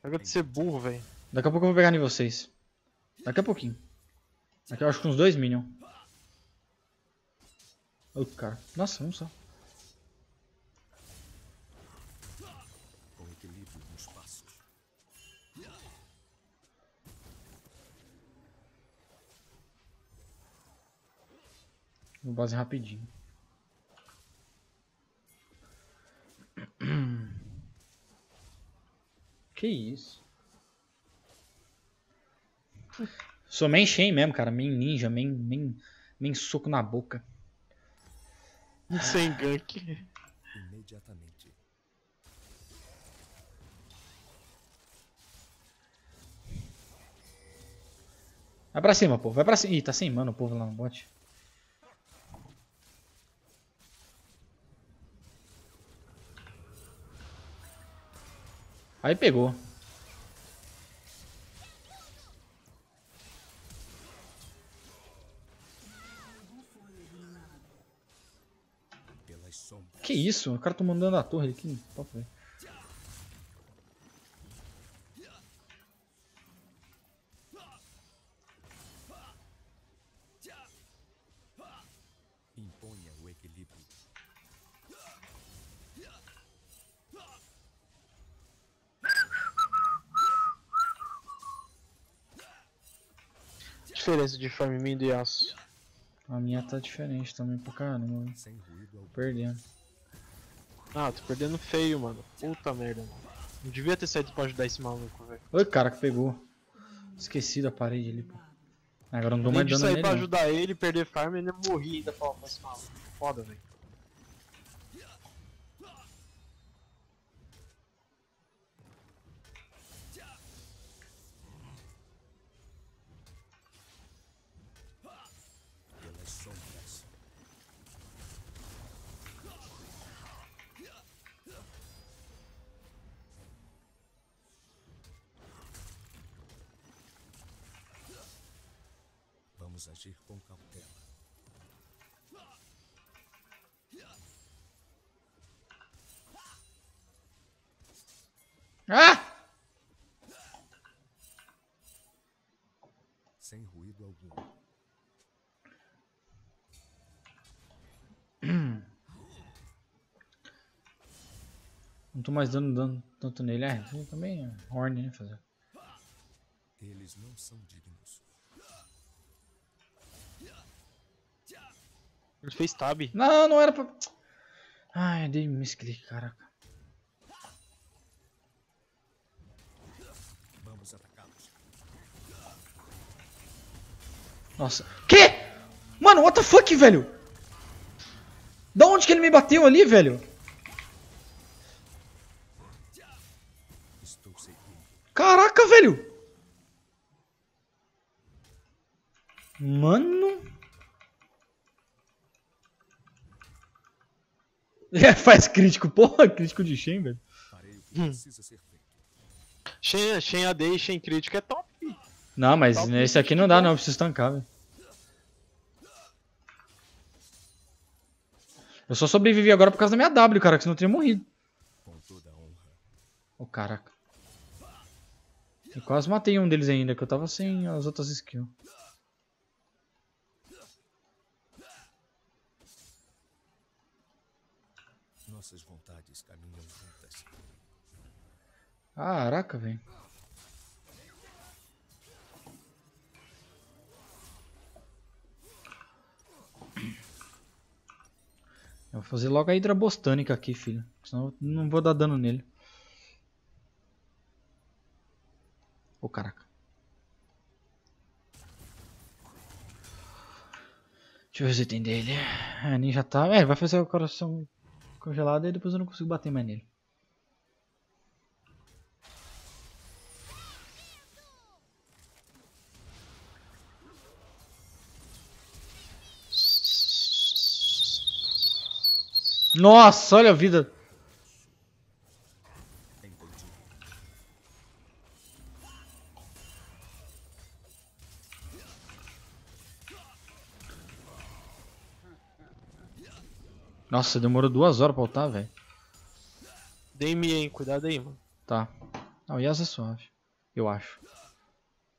Pega de ser burro, velho. Daqui a pouco eu vou pegar em vocês. Daqui a pouquinho. Daqui eu acho que uns dois minions. Ô, cara. Nossa, um só. Vou base rapidinho. Que isso? Sou main Shen mesmo, cara. Main ninja, main, main, main soco na boca. Sem gank. Imediatamente. Vai pra cima, pô. Vai pra cima. Ih, tá sem mana o povo lá no bot. Aí pegou. Que isso? O cara tá mandando a torre aqui. Velho. Diferença de farm do Yasuo. A minha tá diferente também pra caramba. velho. Sem ruído algum. Perdendo. Ah, tô perdendo feio, mano. Puta merda, mano. Não devia ter saído pra ajudar esse maluco, velho. Oi, cara que pegou. Esqueci da parede ali, pô. Agora não dou mais de dano sair nele. pra não. ajudar ele, perder farm e ainda morri ainda pra pra esse maluco. Foda, velho. Sem ruído algum. Não tô mais dando, dando tanto nele. É, também é horny, né? Fazer. Eles não são dignos. Ele fez tab. Não, não era pra. Ai, dei misclick, caraca. Nossa. Que? Mano, what the fuck, velho? Da onde que ele me bateu ali, velho? Caraca, velho! Mano. É, faz crítico, porra, crítico de Shen, velho. feito. Shen, Shen AD e Shen crítico é top. Não, mas Top nesse aqui não dá não, eu preciso tancar, velho. Eu só sobrevivi agora por causa da minha W, cara, que senão eu teria morrido. Ô, caraca. Eu quase matei um deles ainda, que eu tava sem as outras skills. Nossas vontades caminham juntas. Caraca, velho. Eu vou fazer logo a Hidra Bostânica aqui, filho. Senão eu não vou dar dano nele. Ô, caraca. Deixa eu ver se tem dele. É, ninja tá. É, vai fazer o coração congelado e depois eu não consigo bater mais nele. Nossa, olha a vida. Nossa, demorou duas horas pra ultar, velho. Damien, cuidado aí, mano. Tá. Ah, o Yas é suave. Eu acho.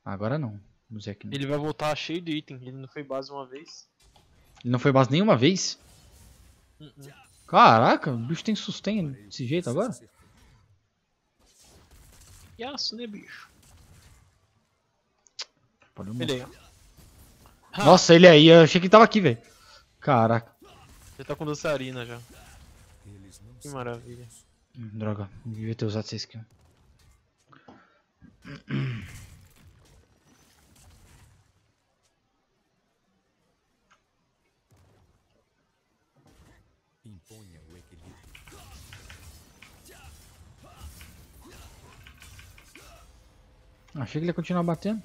Agora não. O Zek não. Ele vai voltar cheio de item. Ele não foi base uma vez. Ele não foi base nenhuma vez? Uh-uh. Caraca, o bicho tem sustain desse jeito agora? Yasuo, né, bicho? Ele aí, ó. Nossa, ele aí, eu achei que ele tava aqui, velho. Caraca. Ele tá com dançarina já. Que maravilha. Droga, devia ter usado essa skill. Achei que ele ia continuar batendo.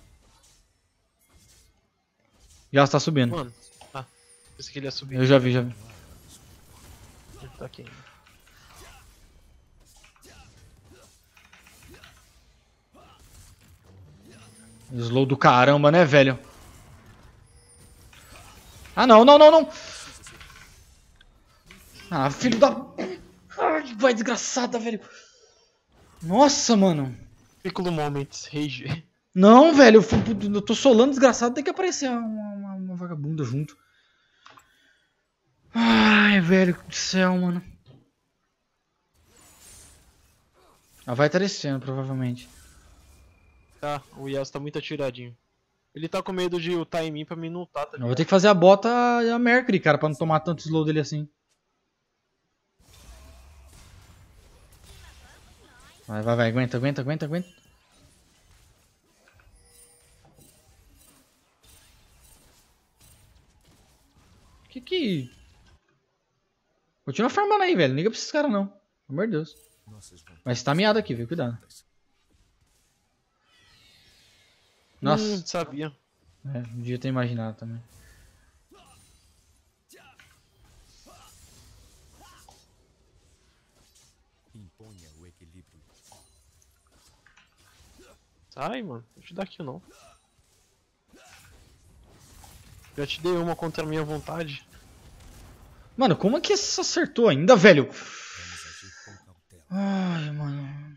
Já está subindo. Mano, ah, pensei que ele ia subir. Eu já vi, já vi. Ele tá aqui ainda. Slow do caramba, né, velho? Ah, não, não, não, não. Ah, filho da... Ai, vai desgraçada, velho. Nossa, mano. Piccolo Moments, Rage. Não, velho, eu, fui- eu tô solando desgraçado, tem que aparecer uma, uma- uma vagabunda junto. Ai, velho do céu, mano. Ela vai estar descendo, provavelmente. Tá, o Yasuo tá muito atiradinho. Ele tá com medo de ultar em mim pra mim não ultar, tá Eu vou ter que fazer a bota e a Mercury, cara, pra não tomar tanto slow dele assim. Vai, vai, vai, aguenta, aguenta, aguenta, aguenta. Que que... Continua farmando aí, velho. Liga pra esses caras, não. Pelo amor de Deus. Mas tá miado aqui, viu? Cuidado. Nossa. Hum, sabia. É, podia ter imaginado também. Sai, mano. Não te dá aqui não. Já te dei uma contra a minha vontade. Mano, como é que isso acertou ainda, velho? Ai, mano.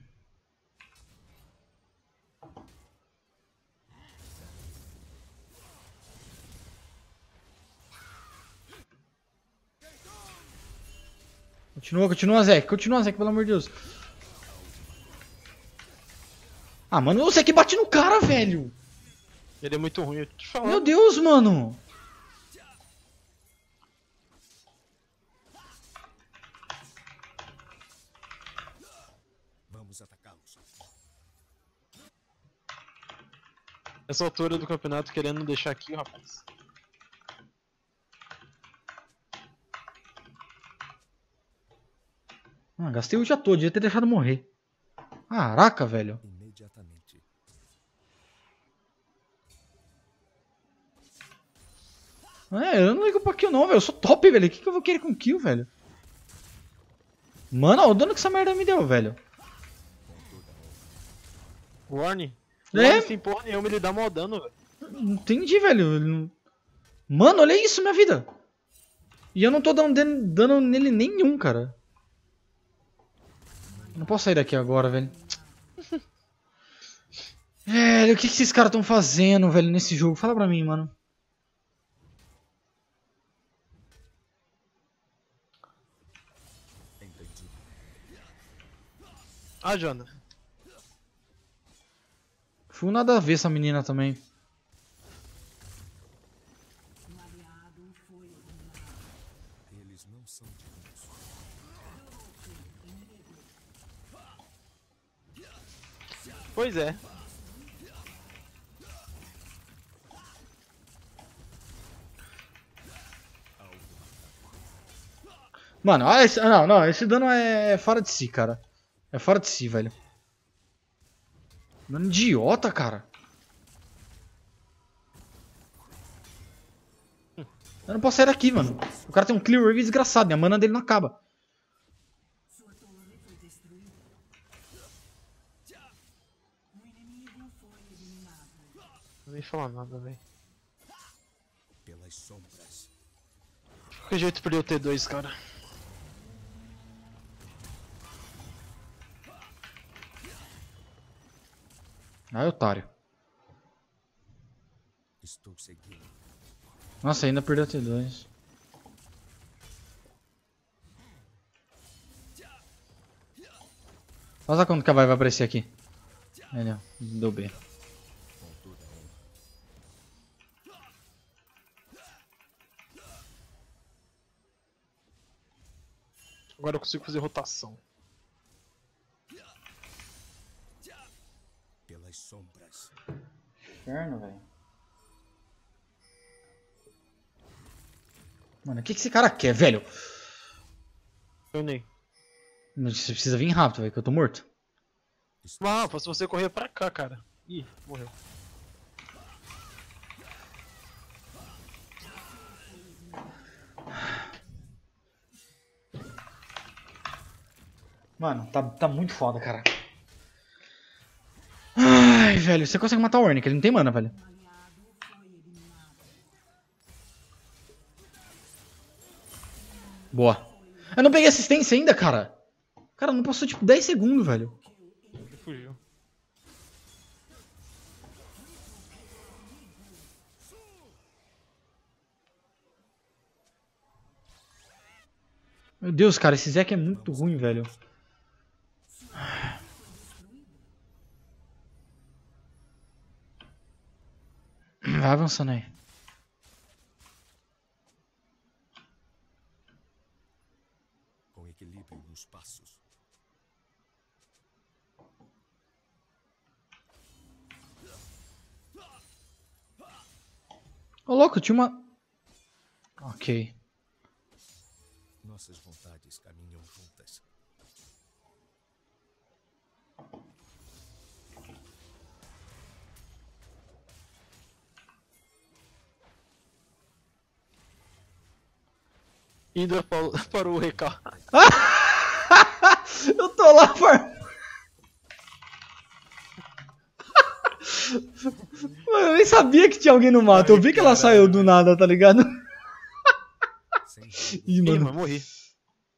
Continua, continua, Zé. Continua, Zé, pelo amor de Deus. Ah, mano, Zé que bate no cara, velho. Ele é muito ruim, eu te falo. Meu Deus, mano. Vamos atacá-los. Essa altura do campeonato querendo deixar aqui, rapaz. Ah, gastei o dia todo, devia ter deixado morrer. Caraca, velho. É, eu não ligo pra kill não, velho. Eu sou top, velho. O que, que eu vou querer com kill, velho? Mano, olha o dano que essa merda me deu, velho. Warning? É? Warning sem porra nenhuma, ele dá mó dano, velho. Não entendi, velho. Mano, olha isso, minha vida. E eu não tô dando dano, dano nele nenhum, cara. Eu Não posso sair daqui agora, velho. Velho, o que, que esses caras estão fazendo, velho, nesse jogo? Fala pra mim, mano. Entendi. Ah, Jana. Foi nada a ver essa menina também. Pois é. Mano, esse. Não, não, esse dano é fora de si, cara. É fora de si, velho. Mano, idiota, cara. Eu não posso sair daqui, mano. O cara tem um clear wave desgraçado, e a mana dele não acaba. Não nem falar nada, velho. Pelas sombras. Que jeito pra eu ter dois, cara. Ai, otário. Estou seguindo. Nossa, ainda perdeu T2. Olha quando que a vai vai aparecer aqui. Ele, ó, deu B. Agora eu consigo fazer rotação. Inferno, velho. Mano, o que, que esse cara quer, velho? Mas Você precisa vir rápido, velho, que eu tô morto. Ah, se você correr pra cá, cara. Ih, morreu. Mano, tá, tá muito foda, cara. Ai, velho, você consegue matar o Ornick, ele não tem mana, velho. Boa. Eu não peguei assistência ainda, cara. Cara, não passou tipo 10 segundos, velho. Ele fugiu. Meu Deus, cara, esse Zek é muito ruim, velho. Vai avançando aí. com equilíbrio nos passos. Ô, louco, tinha uma... Ok. Nossas vontades caminham juntas. Indo para, o- para o recalque. Eu tô lá, par... Mano, eu nem sabia que tinha alguém no mato. Eu vi que ela saiu do nada, tá ligado? Ih, Ih, mano. mano, morri.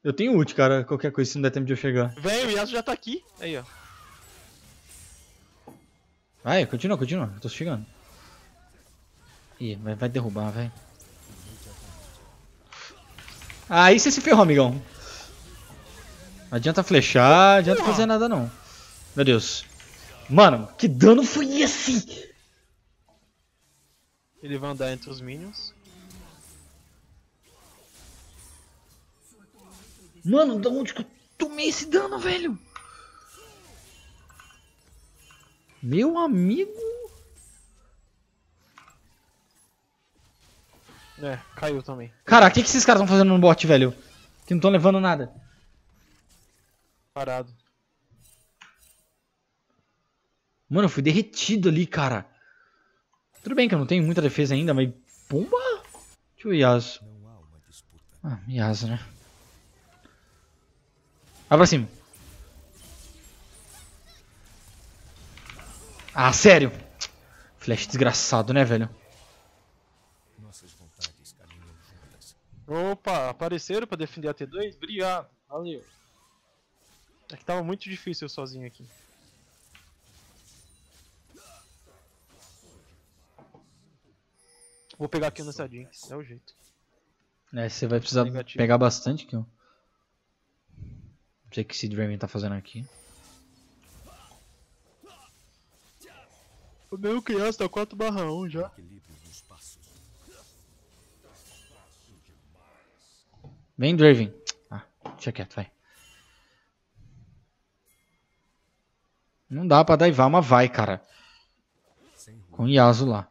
Eu tenho ult, cara. Qualquer coisa, se não der tempo de eu chegar. Vem, o Yasuo já tá aqui. Aí, ó. Vai, continua, continua. Eu tô chegando. Ih, vai, vai derrubar, vai. Aí você se ferrou, amigão. Não adianta flechar, não adianta fazer nada não. Meu Deus. Mano, que dano foi esse? Ele vai andar entre os minions. Mano, da onde que eu tomei esse dano, velho? Meu amigo. É, caiu também. Cara, o que, que esses caras estão fazendo no bot, velho? Que não estão levando nada. Parado. Mano, eu fui derretido ali, cara. Tudo bem que eu não tenho muita defesa ainda, mas... Pumba! Deixa eu Yasuo. Ah, Yasuo, né? Vai pra cima. Ah, sério? Flash desgraçado, né, velho? Nossas vontades caminham juntas. Opa, apareceram pra defender a T2? Obrigado, valeu. É que tava muito difícil eu sozinho aqui. Vou pegar aqui nessa Jinx, é o jeito. É, você vai precisar Negativo. pegar bastante aqui. Não sei o que esse Draven tá fazendo aqui. O meu criança tá 4 barra 1 já. Equilíbrio Vem, Draven. Ah, deixa quieto, vai. Não dá pra daivar, mas vai, cara. Com o Yasuo lá.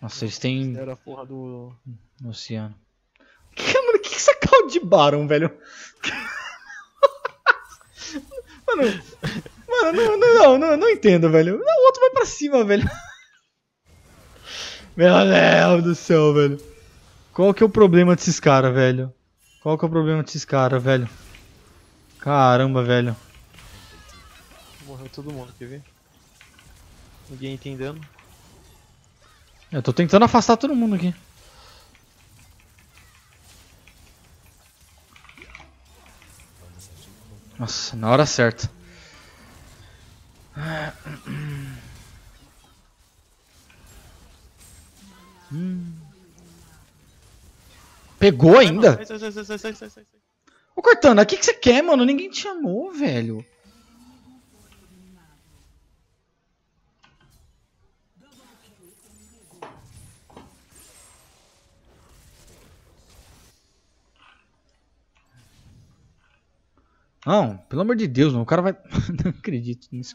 Nossa, eles têm Era a porra do. no oceano. Que, mano, que que essa calda de Baron, velho? mano, mano, não, não, não, não, não entendo, velho. Não, O outro vai pra cima, velho. Meu Deus do céu, velho. Qual que é o problema desses caras, velho? Qual que é o problema desses caras, velho? Caramba, velho. Morreu todo mundo, quer ver? Ninguém entendendo. Eu tô tentando afastar todo mundo aqui. Nossa, na hora certa. Hum. Pegou ainda? Sai, sai, sai, sai, sai, sai. Ô Cortana, o que, que você quer, mano? Ninguém te chamou, velho. Não, pelo amor de Deus, mano, o cara vai. não acredito nisso.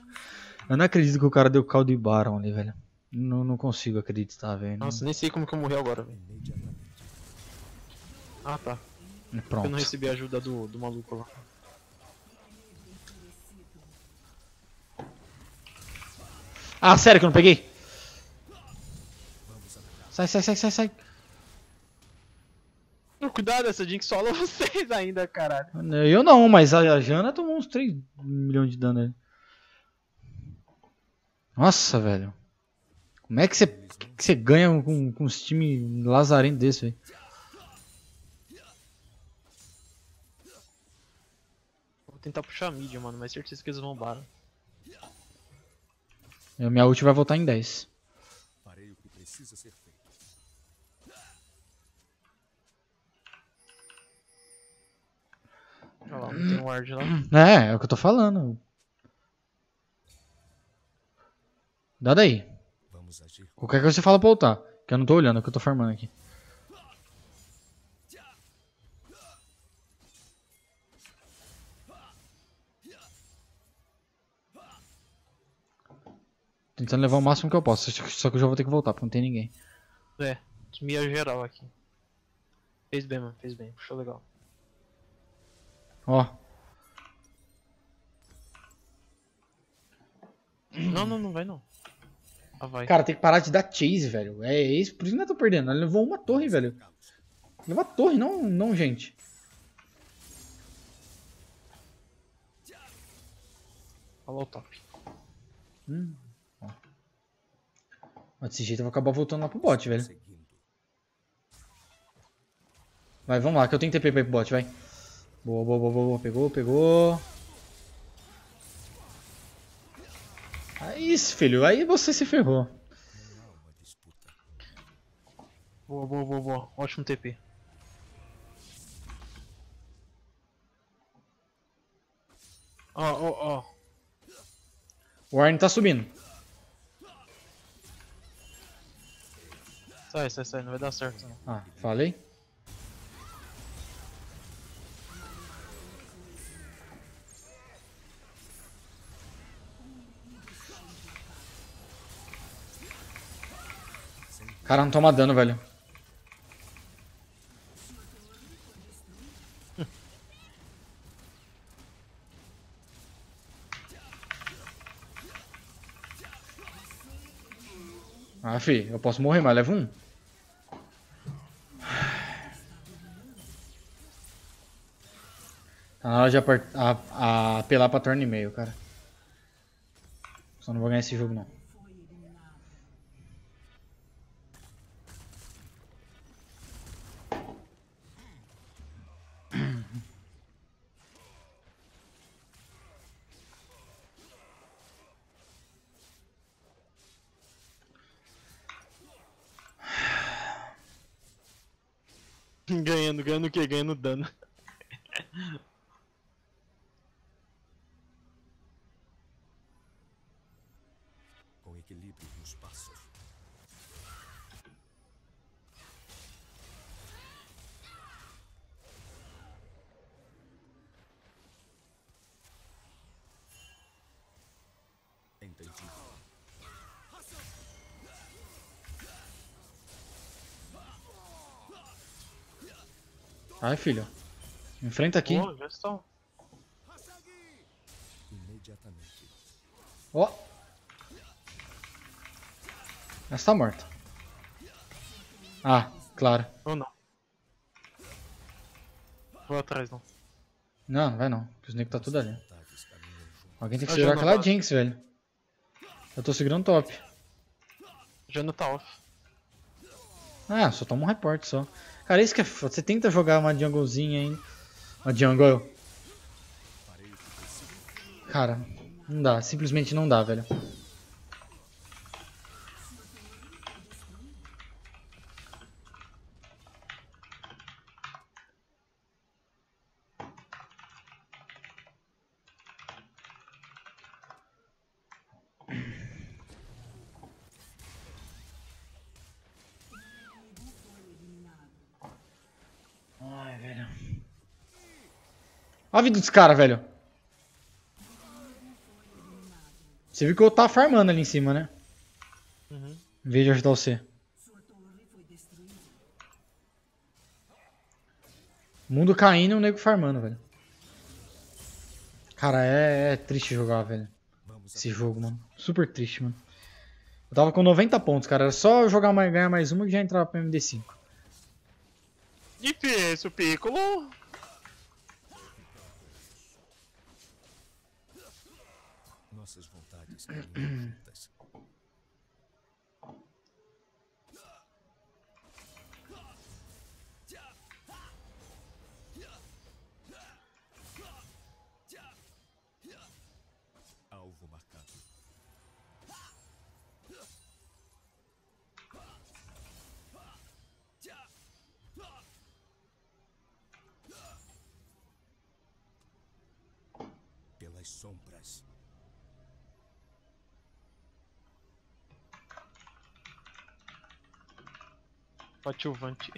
Eu não acredito que o cara deu caldo de Baron ali, velho. Não, não consigo acreditar, velho. Nossa, nem sei como que eu morri agora, velho. Ah tá. Eu Pronto. não recebi a ajuda do, do maluco lá. Ah, sério que eu não peguei? Sai, sai, sai, sai, sai. Cuidado, essa Jinx sola vocês ainda, caralho. Eu não, mas a Jana tomou uns 3 milhões de dano aí. Nossa, velho. Como é que você, que você ganha com, com os times lazarento desse, velho? Tentar puxar a mídia, mano, mas certeza que eles roubaram. A Minha ult vai voltar em 10. Farei o que precisa ser feito. Olha lá, não tem ward lá. É, é o que eu tô falando. Dá daí. Vamos agir. Qualquer coisa você fala pra voltar. Que eu não tô olhando, é o que eu tô farmando aqui. Tentando levar o máximo que eu posso, só que- eu já vou ter que voltar, porque não tem ninguém. É, sumia geral aqui. Fez bem, mano, fez bem, puxou legal. Ó, Não, não, não vai não. Ah, vai. cara, tem que parar de dar chase, velho. É isso, por isso que eu tô perdendo. Ele levou uma torre, velho. Levou a torre, não, não gente. Olha lá o top. Mas desse jeito eu vou acabar voltando lá pro bot, velho. Vai, vamos lá, que eu tenho TP pra ir pro bot, vai. Boa, boa, boa, boa. Pegou, pegou. Aí, filho, aí você se ferrou. Boa, boa, boa, boa. Ótimo TP. Ó, ó, ó. O Arne tá subindo. Sai, sai, sai, não vai dar certo não. Ah, falei. Cara, não toma dano, velho. Fi, eu posso morrer, mas leva um. Tá na hora de apelar pra turn e meio, cara. Só não vou ganhar esse jogo não. Vai, filho. Enfrenta aqui. Já estão. Imediatamente. Ó. Essa tá morta. Ah, claro. Ou não. Vou atrás não. Não, não vai não. porque Os negros tá tudo ali. Alguém tem que segurar aquela tá. Jinx, velho. Eu tô segurando top. Já não tá off. Ah, só toma um report só. Cara, isso que é foda. Você tenta jogar uma junglezinha aí. Uma jungle. Cara, não dá. Simplesmente não dá, velho. A vida dos caras, velho. Você viu que eu tava farmando ali em cima, né? Uhum. Em vez de ajudar você. Mundo caindo e o nego farmando, velho. Cara, é, é triste jogar, velho. Esse jogo, mano. Super triste, mano. Eu tava com 90 pontos, cara. Era só jogar mais, ganhar mais uma que já entrava pra MD5. Difícil, Piccolo. Vontades caminham juntas. Alvo marcado. Pelas sombras. Coadjuvante.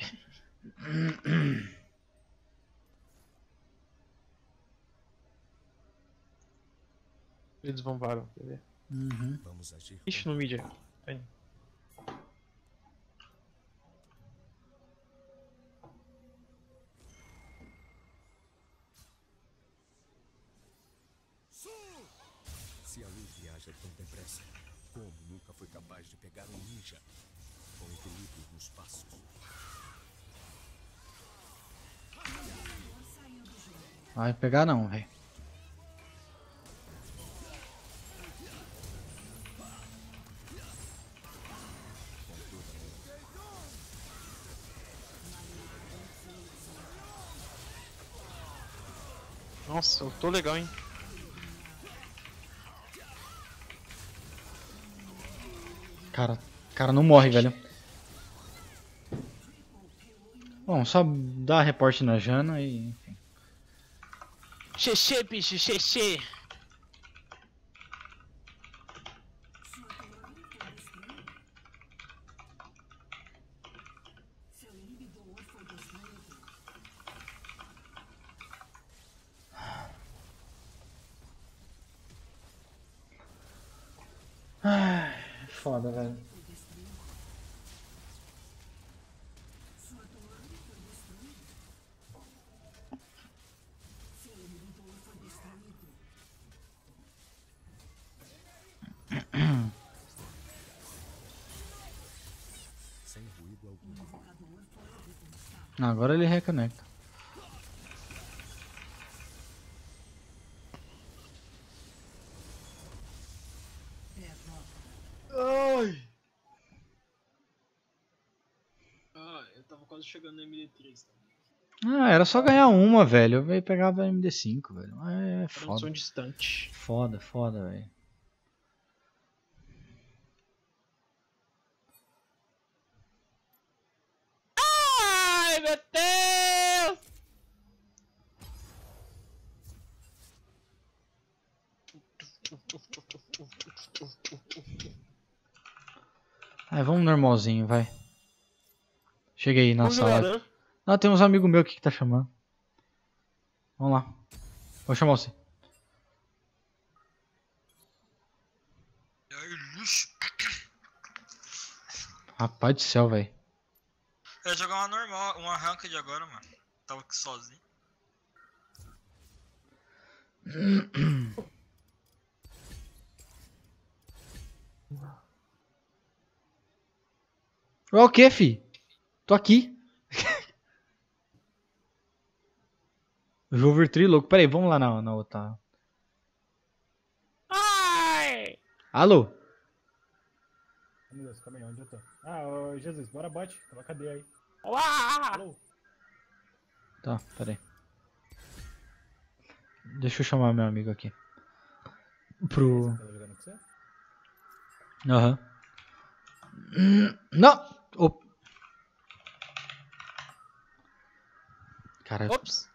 Eles bombaram, quer ver? Uhum. Vamos agir. Ixi, no mid aí. Vai pegar não, velho. Nossa, eu tô legal, hein? Cara, cara não morre, velho. Bom, só dá reporte na Jana e. Xexê, bicho, xexê. Agora ele reconecta. Ai! Ah, eu tava quase chegando na MD3 também. Ah, era só ganhar uma, velho. Eu pegava a MD5, velho. É foda. Distante. Foda, foda, velho. Normalzinho, vai. Cheguei na Vamos sala. Ah, tem uns amigos meus aqui que tá chamando. Vamos lá. Vou chamar você. Rapaz do céu, velho. Eu ia jogar uma normal, uma ranked agora, mano. Tava aqui sozinho. O que, fi? Tô aqui. Eu vou ver triloco. Pera aí, vamos lá na, na outra. Ai! Alô? Meu Deus, calma aí, onde eu tô? Ah, ô Jesus, bora bote, tá na cadeia aí. Uá! Alô? Tá, pera aí. Deixa eu chamar meu amigo aqui. Pro. Tá? Aham. Hum, Não! Op- Cara, Ops!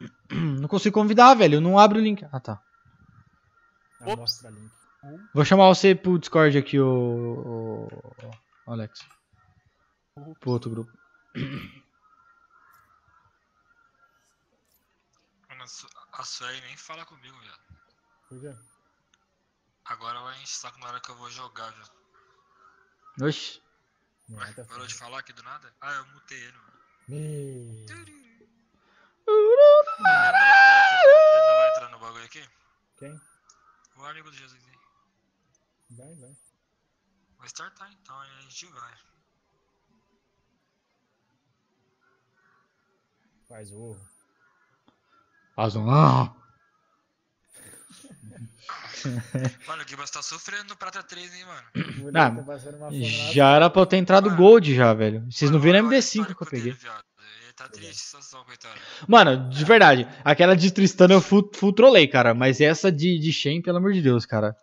não consigo convidar, velho. Não abre o link. Ah, tá. Ops. mostra link. Vou chamar você pro Discord aqui, o. o Alex. Pro outro grupo. Mano, a Su- a Sueli nem fala comigo, viado. Por quê? Agora vai encher saco na hora que eu vou jogar, viu? Oxi. Ué, tá parou de falar aqui do nada? Ah, eu mutei ele, mano. Me... Ele não vai entrar no bagulho aqui? Quem? O amigo do Jesus aí. Vai, vai. Vai startar então, aí a gente vai. Faz o. Faz um. Mano, o Gibas tá sofrendo no Prata 3, hein, mano. Ah, tá. Já era pra eu ter entrado Mano. Gold já, velho. Vocês não Mano, viram a olha o MD5 histórico que eu peguei. dele, viado. Ele tá triste a situação, coitado. Mano, de verdade, aquela de Tristana eu full, full trolei, cara. Mas essa de, de Shen, pelo amor de Deus, cara.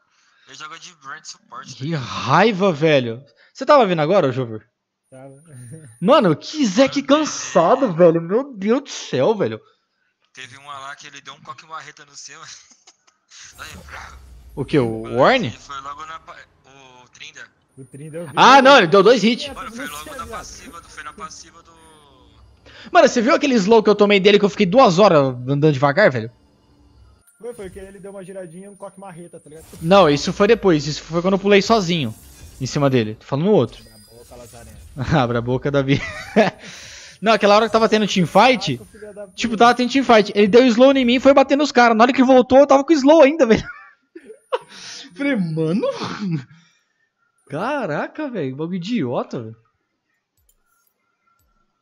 Ele joga de brand support. Que raiva, velho. Você tava vendo agora, ô Jover? Tava. Mano, que Zeke cansado, velho. Meu Deus do céu, velho. Teve uma lá que ele deu um coque marreta no seu. O que? O? Ele foi logo na. O Trinder. O Trinda eu vi. Ah, não, ele deu dois hits. Mano, foi logo na passiva do. Foi na passiva do. Mano, você viu aquele slow que eu tomei dele que eu fiquei duas horas andando devagar, velho? Foi, foi que ele deu uma giradinha e um coque marreta, tá ligado? Não, isso foi depois. Isso foi quando eu pulei sozinho em cima dele. Tô falando no outro. Na boca, lazarena. Abra a boca, Davi. não, aquela hora que tava tendo teamfight. Nossa, Tipo, tava tendo teamfight. Ele deu slow em mim e foi bater nos caras. Na hora que voltou, eu tava com slow ainda, velho. Falei, mano. Caraca, velho. Bagulho idiota, velho.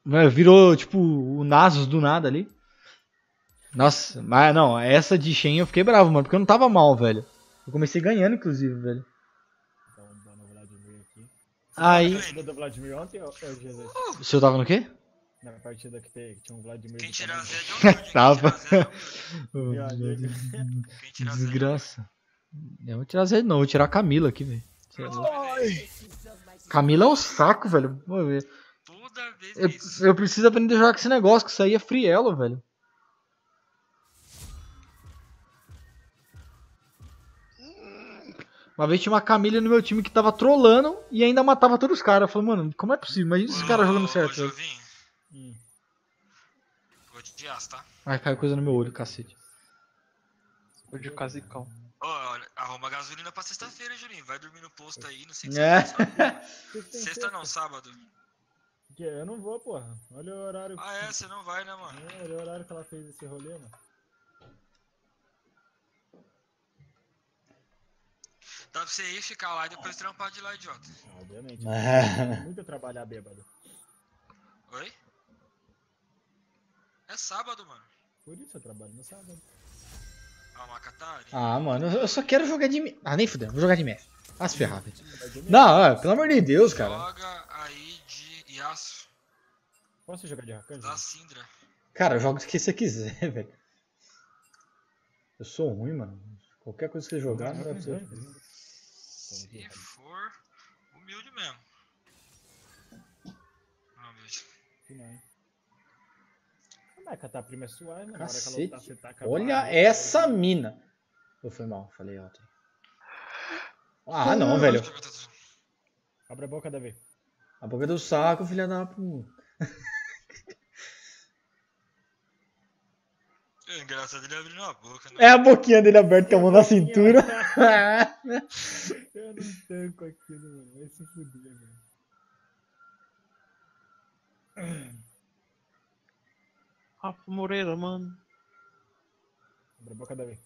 Mas Virou, tipo, o Nasus do nada ali. Nossa, mas não, essa de Shen eu fiquei bravo, mano, porque eu não tava mal, velho. Eu comecei ganhando, inclusive, velho. Então. Aí. Partida do Vladimir ontem ou ou Jesus? O senhor tava no quê? Na partida que, te- que tinha um Vladimir. Quem tirar deu Lorde, hein? Tava. Desgraça. Eu vou tirar Zé, não, vou tirar a Camila aqui, velho. É Camila é um saco, velho. Vou ver. Toda vez Eu, isso. eu preciso aprender a jogar com esse negócio, que isso aí é free elo, velho. Uma vez tinha uma Camila no meu time que tava trolando e ainda matava todos os caras. Eu falei, mano, como é possível? Imagina esses caras jogando certo. Ô, Hum. vou de aço, tá? Ai, caiu coisa no meu olho, cacete. Tô de casicão. Ô, olha, arruma gasolina pra sexta-feira, Juninho. Vai dormir no posto aí, não sei se É. Sexta não, sábado. Que Eu não vou, porra. Olha o horário. Ah, é? Você não vai, né, mano? É, olha o horário que ela fez esse rolê, mano. Dá pra você ir, ficar lá e depois trampar de lá, idiota. Ah, Obviamente. É. Muito trabalhar bêbado. Oi? É sábado, mano. Por isso eu trabalho no sábado. Ah. Ah, mano, eu só quero jogar de. Ah, nem fudeu, vou jogar de MF. Ah, se ferrar, velho. Vai dormir. Não, é, pelo amor de Deus, cara. Joga aí de Yasuo. Posso jogar de Rakan? Da Syndra. Cara, eu jogo o que você quiser, velho. Eu sou ruim, mano. Qualquer coisa que você jogar, não dá pra você. Se for humilde mesmo. Não, humilde. Não, é que a prima é suave, mano? Na hora que ela Cacete. lutar, você taca a Olha barra, essa mina. Ou foi mal, falei alto. aí. Ah, não, velho. Abre a boca, Davi. A boca do saco, filha da puta. É engraçado ele abrindo a boca, né? É a boquinha dele aberta com a mão na cintura. Eu não tanco aquilo, mano. Vai se fuder, velho. Rafa Moreira, mano. Abre a boca, Davi.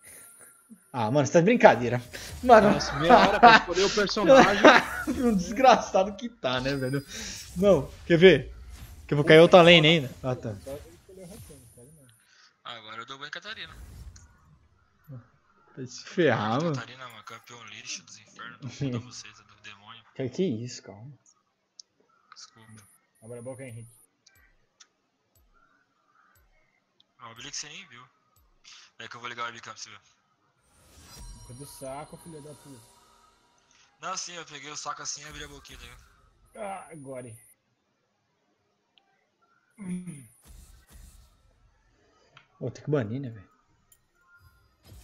ah, mano, você tá de brincadeira. Mano, Nossa, meia hora pra escolher o personagem. um desgraçado que tá, né, velho? Não, quer ver? Que eu vou cair outra lane ainda. Ah, tá. Não. Agora eu dou banho Catarina. Vai se ferrar, mano. Catarina, mano, campeão lixo dos infernos, do cu da buceta, do demônio. Que, que isso, calma. Desculpa. Abre a boca, Henrique. É uma habilidade que você nem viu. É que eu vou ligar o webcam pra você ver. Boca do saco, filha da puta. Não, sim, eu peguei o saco assim e abri a boquinha, ligado? Ah, agora. hein. Vou ter que banir, né, velho?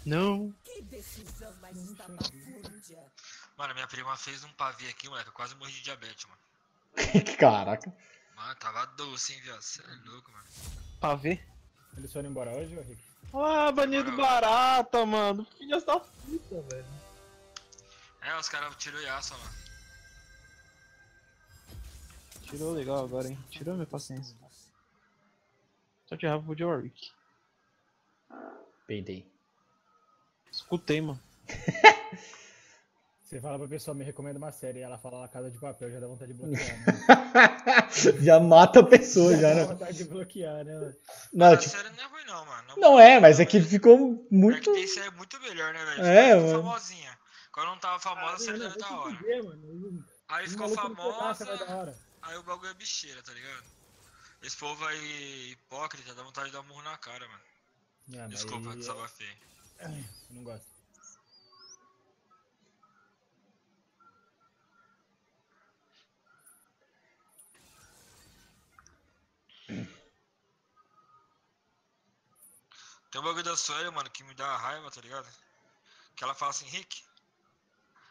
Não. Que decisão mais estapafúrdia. Mano, minha prima fez um pavê aqui, moleque. Eu quase morri de diabetes, mano. Caraca. Mano, tava doce, hein, viado. Você é louco, mano. Pra ver. Eles foram embora hoje, ô Henrique? Ah, banido barata, mano. Filha da puta, velho. É, os caras tirou Yasuo, mano. Tirou legal agora, hein? Tirou minha paciência. Só Rafa de Warwick. Peidei. Escutei, mano. Você fala pra pessoa, me recomenda uma série, e ela fala La Casa de Papel, já dá vontade de bloquear, né? já mata a pessoa, já, Dá né? vontade de bloquear, né, mano? Não, a tipo, série não é ruim, não, mano. não é, mas é que ficou É que muito. tem série muito melhor, né, velho? É, Ficou mano. famosinha. Quando não tava famosa, a série não, era vai da hora. mano. Aí ficou não pedaço, famosa, hora. aí o bagulho é bicheira, tá ligado? Esse povo aí hipócrita, dá vontade de dar um murro na cara, mano. Ah, Desculpa, aí- desabafei. Eu não gosto. Tem um bagulho da Sueli, mano, que me dá raiva, tá ligado? Que ela fala assim, Rick.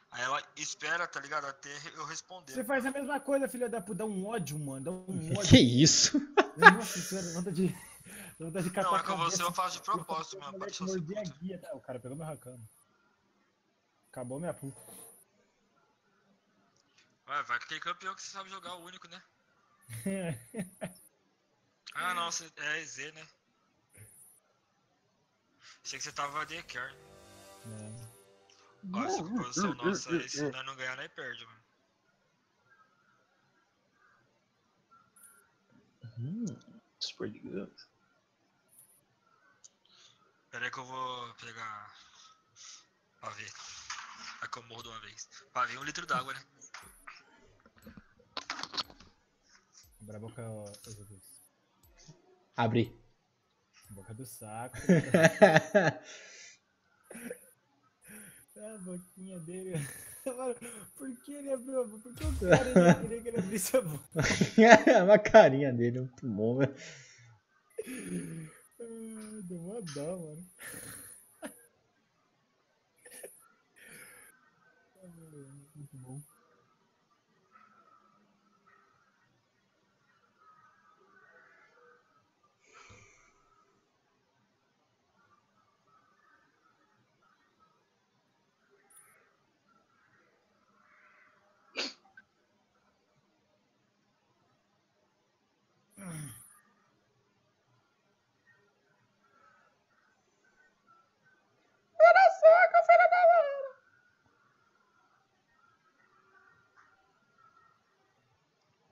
Aí ela espera, tá ligado? Até eu responder. Você faz a mesma coisa, filha da puta. Dá um ódio, mano. Dá um ódio. Que isso? Nossa senhora, vontade de. Vontade de catar Não, é com você eu faço de propósito, mano, você morder a guia, tá? O cara pegou meu racão. Acabou minha puta. Vai, vai que tem campeão que você sabe jogar o único, né? Ah, não, você é EZ, né? Achei que você tava AD Care. Ó, essa posição nossa aí, se nós não ganhar, nós perde, mano. Hum, it's pretty good. Pera aí que eu vou pegar. Pra ver. Vai que eu morro de uma vez. Pra ver um litro d'água, né? Abre a boca, Jesus. Abri. Boca do saco. a boquinha dele. Mano, por que ele abriu? Por que o cara ia querer que ele abrisse a boca? Uma carinha dele, muito bom, velho. Deu uma dó, mano.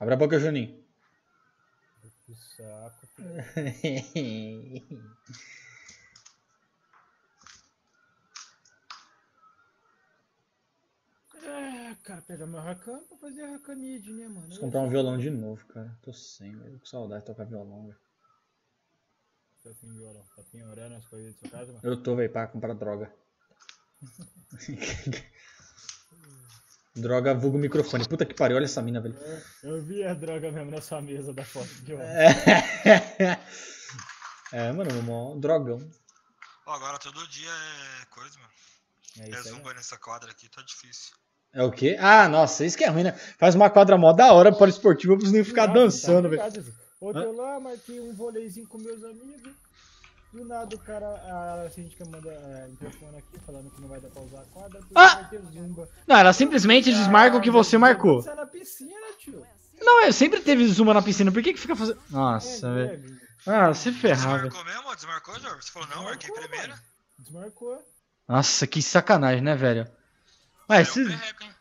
Abre a boca, Juninho. Que saco. Ah, cara pegar meu Rakan pra fazer a Rakanid, né, mano? Preciso comprar um violão de novo, cara. Tô sem, velho. Com saudade de tocar violão, velho. Tá sem violão. Tá penhorando as coisas da sua casa, mano? Eu tô, velho, pra comprar droga. droga vulgo microfone. Puta que pariu, olha essa mina, velho. Eu vi a droga mesmo na sua mesa da foto de ontem. É, é mano, mó drogão. Agora todo dia é coisa, mano. É É isso aí. zumba nessa quadra aqui, tá difícil. É o quê? Ah, nossa, isso que é ruim, né? Faz uma quadra mó da hora para esportivo pra nem ficar Nossa, dançando, tá velho. Ontem eu lá marquei um voleizinho com meus amigos. Do nada o cara, a síndica manda é, interfone aqui falando que não vai dar pra usar a quadra. porque Ah! vai ter zumba. Não, ela simplesmente desmarca o que você marcou. Você é na piscina, tio. Não, é, sempre teve zuma na piscina. Por que que fica fazendo. É, Nossa, velho. né? velho. Ah, se ferrar, velho. Desmarcou mesmo? Desmarcou, Jorge? Você falou não, marquei primeiro. Desmarcou. Nossa, que sacanagem, né, velho? Ah, É um esses,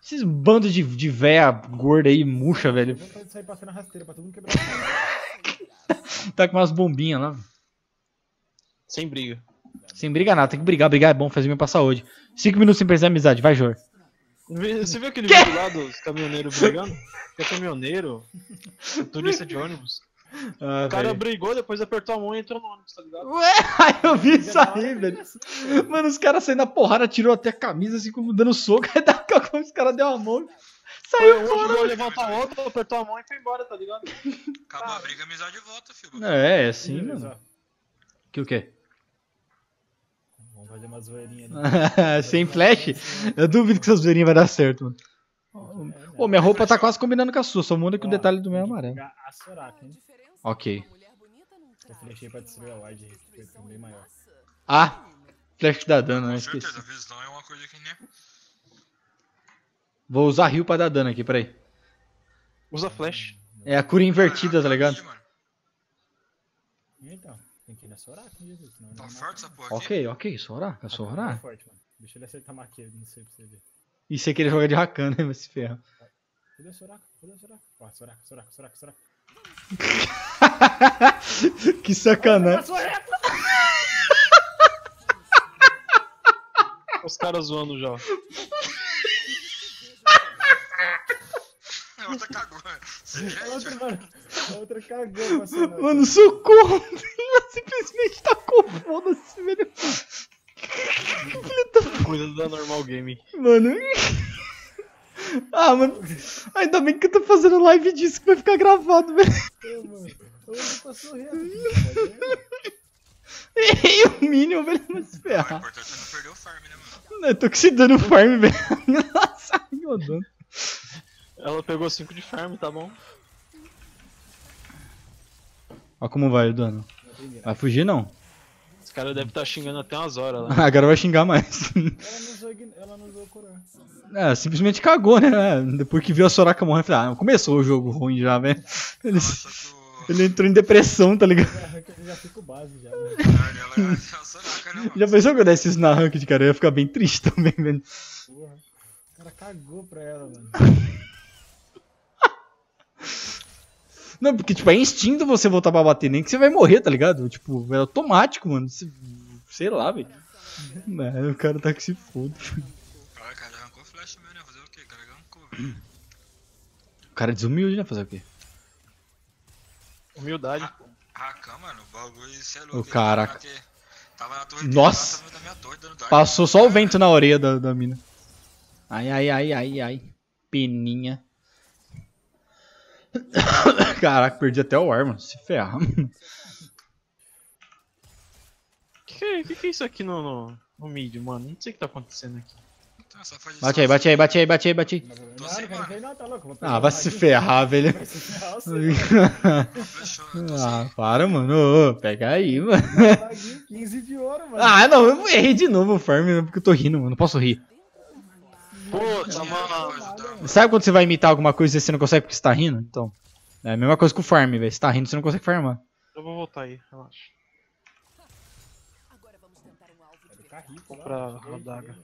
esses bandos de, de véia gorda aí, murcha, velho. Vamos sair passando a rasteira pra todo mundo quebrar. a cara. Tá com umas bombinhas lá. Sem briga. Sem briga nada, tem que brigar. Brigar é bom, faz bem pra saúde. Cinco minutos sem perder amizade, vai, Jor. Você viu aquele vídeo lá dos caminhoneiros brigando? Que é caminhoneiro, turista de ônibus. Ah, O cara velho. brigou, depois apertou a mão e entrou no ônibus, tá ligado? Ué, eu vi isso aí, foi velho. Mano, os caras saindo na porrada, tirou até a camisa, assim, como dando soco. Aí daqui a pouco os caras deu a mão. Saiu Um fora. ajudou a levantar o outro, apertou a mão e foi embora, tá ligado? Acabou a briga, amizade volta, filho. É, é assim, mano. Que o quê? Vamos fazer uma zoeirinha ali. Sem flash? Eu duvido que essa zoeirinha vai dar certo, mano. Pô, minha roupa tá quase combinando com a sua, só muda que o detalhe do meu é amarelo. A Soraka, hein? Ok. Eu flechei pra destruir a wide, que foi bem maior. Ah, flash que dá dano, né? Com Esqueci. certeza, visão é uma coisa que nem. Vou usar rio pra dar dano aqui, peraí. Usa flash. É a cura invertida, tá ligado? Então, ir na Soraka, hein, Jesus? Senão tá não forte essa porra aqui. Ok, ok, Sora, é É Sora. forte, mano. Deixa ele acertar maquia, não sei pra você ver. E se ele joga de Rakan, né? Vai se ferrar. Cadê a Soraka? Cadê a Soraka? Ó, Soraka, Soraka, Soraka, Soraka. que sacanagem. Os caras zoando já. A outra cagou. Você A outra, mano, a cagou. Mano, socorro! Ela simplesmente tacou foda-se, velho. Normal game. Mano. Ah, mano. Ainda bem que eu tô fazendo live disso que vai ficar gravado, velho. Ô, mano, aqui, pode ver? Errei o Minion, velho. Vai se O importante é não perder o farm, né, mano? Eu tô que se dando farm, velho. Nossa, meu Deus. Ela pegou 5 de farm, tá bom? Olha como vai o dano. Vai fugir, não. Os caras devem estar xingando até umas horas lá. Agora vai xingar mais. Ela não usou, ela não usou Coran. É, simplesmente cagou, né? Depois que viu a Soraka morrer, falei, ah, começou o jogo ruim já, velho. Ele, que o. ele entrou em depressão, tá ligado? Já arranca, já fica o base já. Né? É né? Já pensou que eu desse isso na ranked, cara? Eu ia ficar bem triste também, velho. Porra. O cara cagou pra ela, mano. Não, porque, tipo, é instinto você voltar pra bater, nem que você vai morrer, tá ligado? Tipo, é automático, mano. Você- Sei lá, velho. É, o cara tá que se foda. Caralho, cara, arrancou flash meu, né? Fazer o quê? Cara, arrancou, velho. O cara é desumilde, né? Fazer o quê? Humildade. Rakan, mano, o bagulho, cê é louco. Ele caraca. tava na- torre dele, Nossa. tava na minha torre, dando. Passou só o vento na orelha da, da mina. Ai, ai, ai, ai, ai. Peninha. Caraca, perdi até o ar, mano. Se ferrar. Que que, é- que que é isso aqui no, no, no mid, mano? Não sei o que tá acontecendo aqui. Então, só faz isso Bate aí, bate aí, bate aí, bate aí, bate aí. Tô sem, mano. não, tá louco. Ah, vai o se ferrar, velho. Vai se ferrar, Fechou. Ah, para, mano. Ô, pega aí, mano. Radinho, 15 de ouro, mano. Ah, não, eu errei de novo o farm, né, porque eu tô rindo, mano. Não posso rir. Tá alguma mano. tá? Sabe quando você vai imitar alguma coisa e você não consegue porque você tá rindo? Então. É a mesma coisa com o farm, velho. Você tá rindo, você não consegue farmar. Eu vou voltar aí, relaxa. Vai ficar rico, lá. Pra Cheguei, rodaga. cheguei.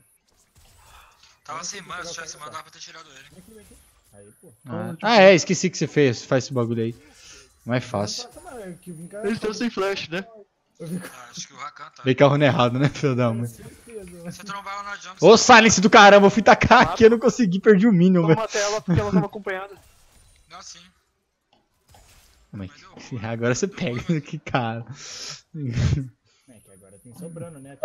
Tava sem mana, se tivesse mana, dava pra ter tirado ele. Aí, pô. Ah, ah, é, esqueci que você fez. Faz esse bagulho aí. Fácil. Que vim cá- Eles estão sem flash, né? Eu Ah, acho que o Rakan tá. Veio carro errado, né, filho da mãe? Você trombar jump. Ô, silence do caramba, eu fui tacar aqui, eu não consegui, perdi o Minion, Eu velho. matei ela porque ela tava acompanhada. Não, sim. Mas, Mas eu- Agora você pega, que cara. É que agora tem sobrando, né?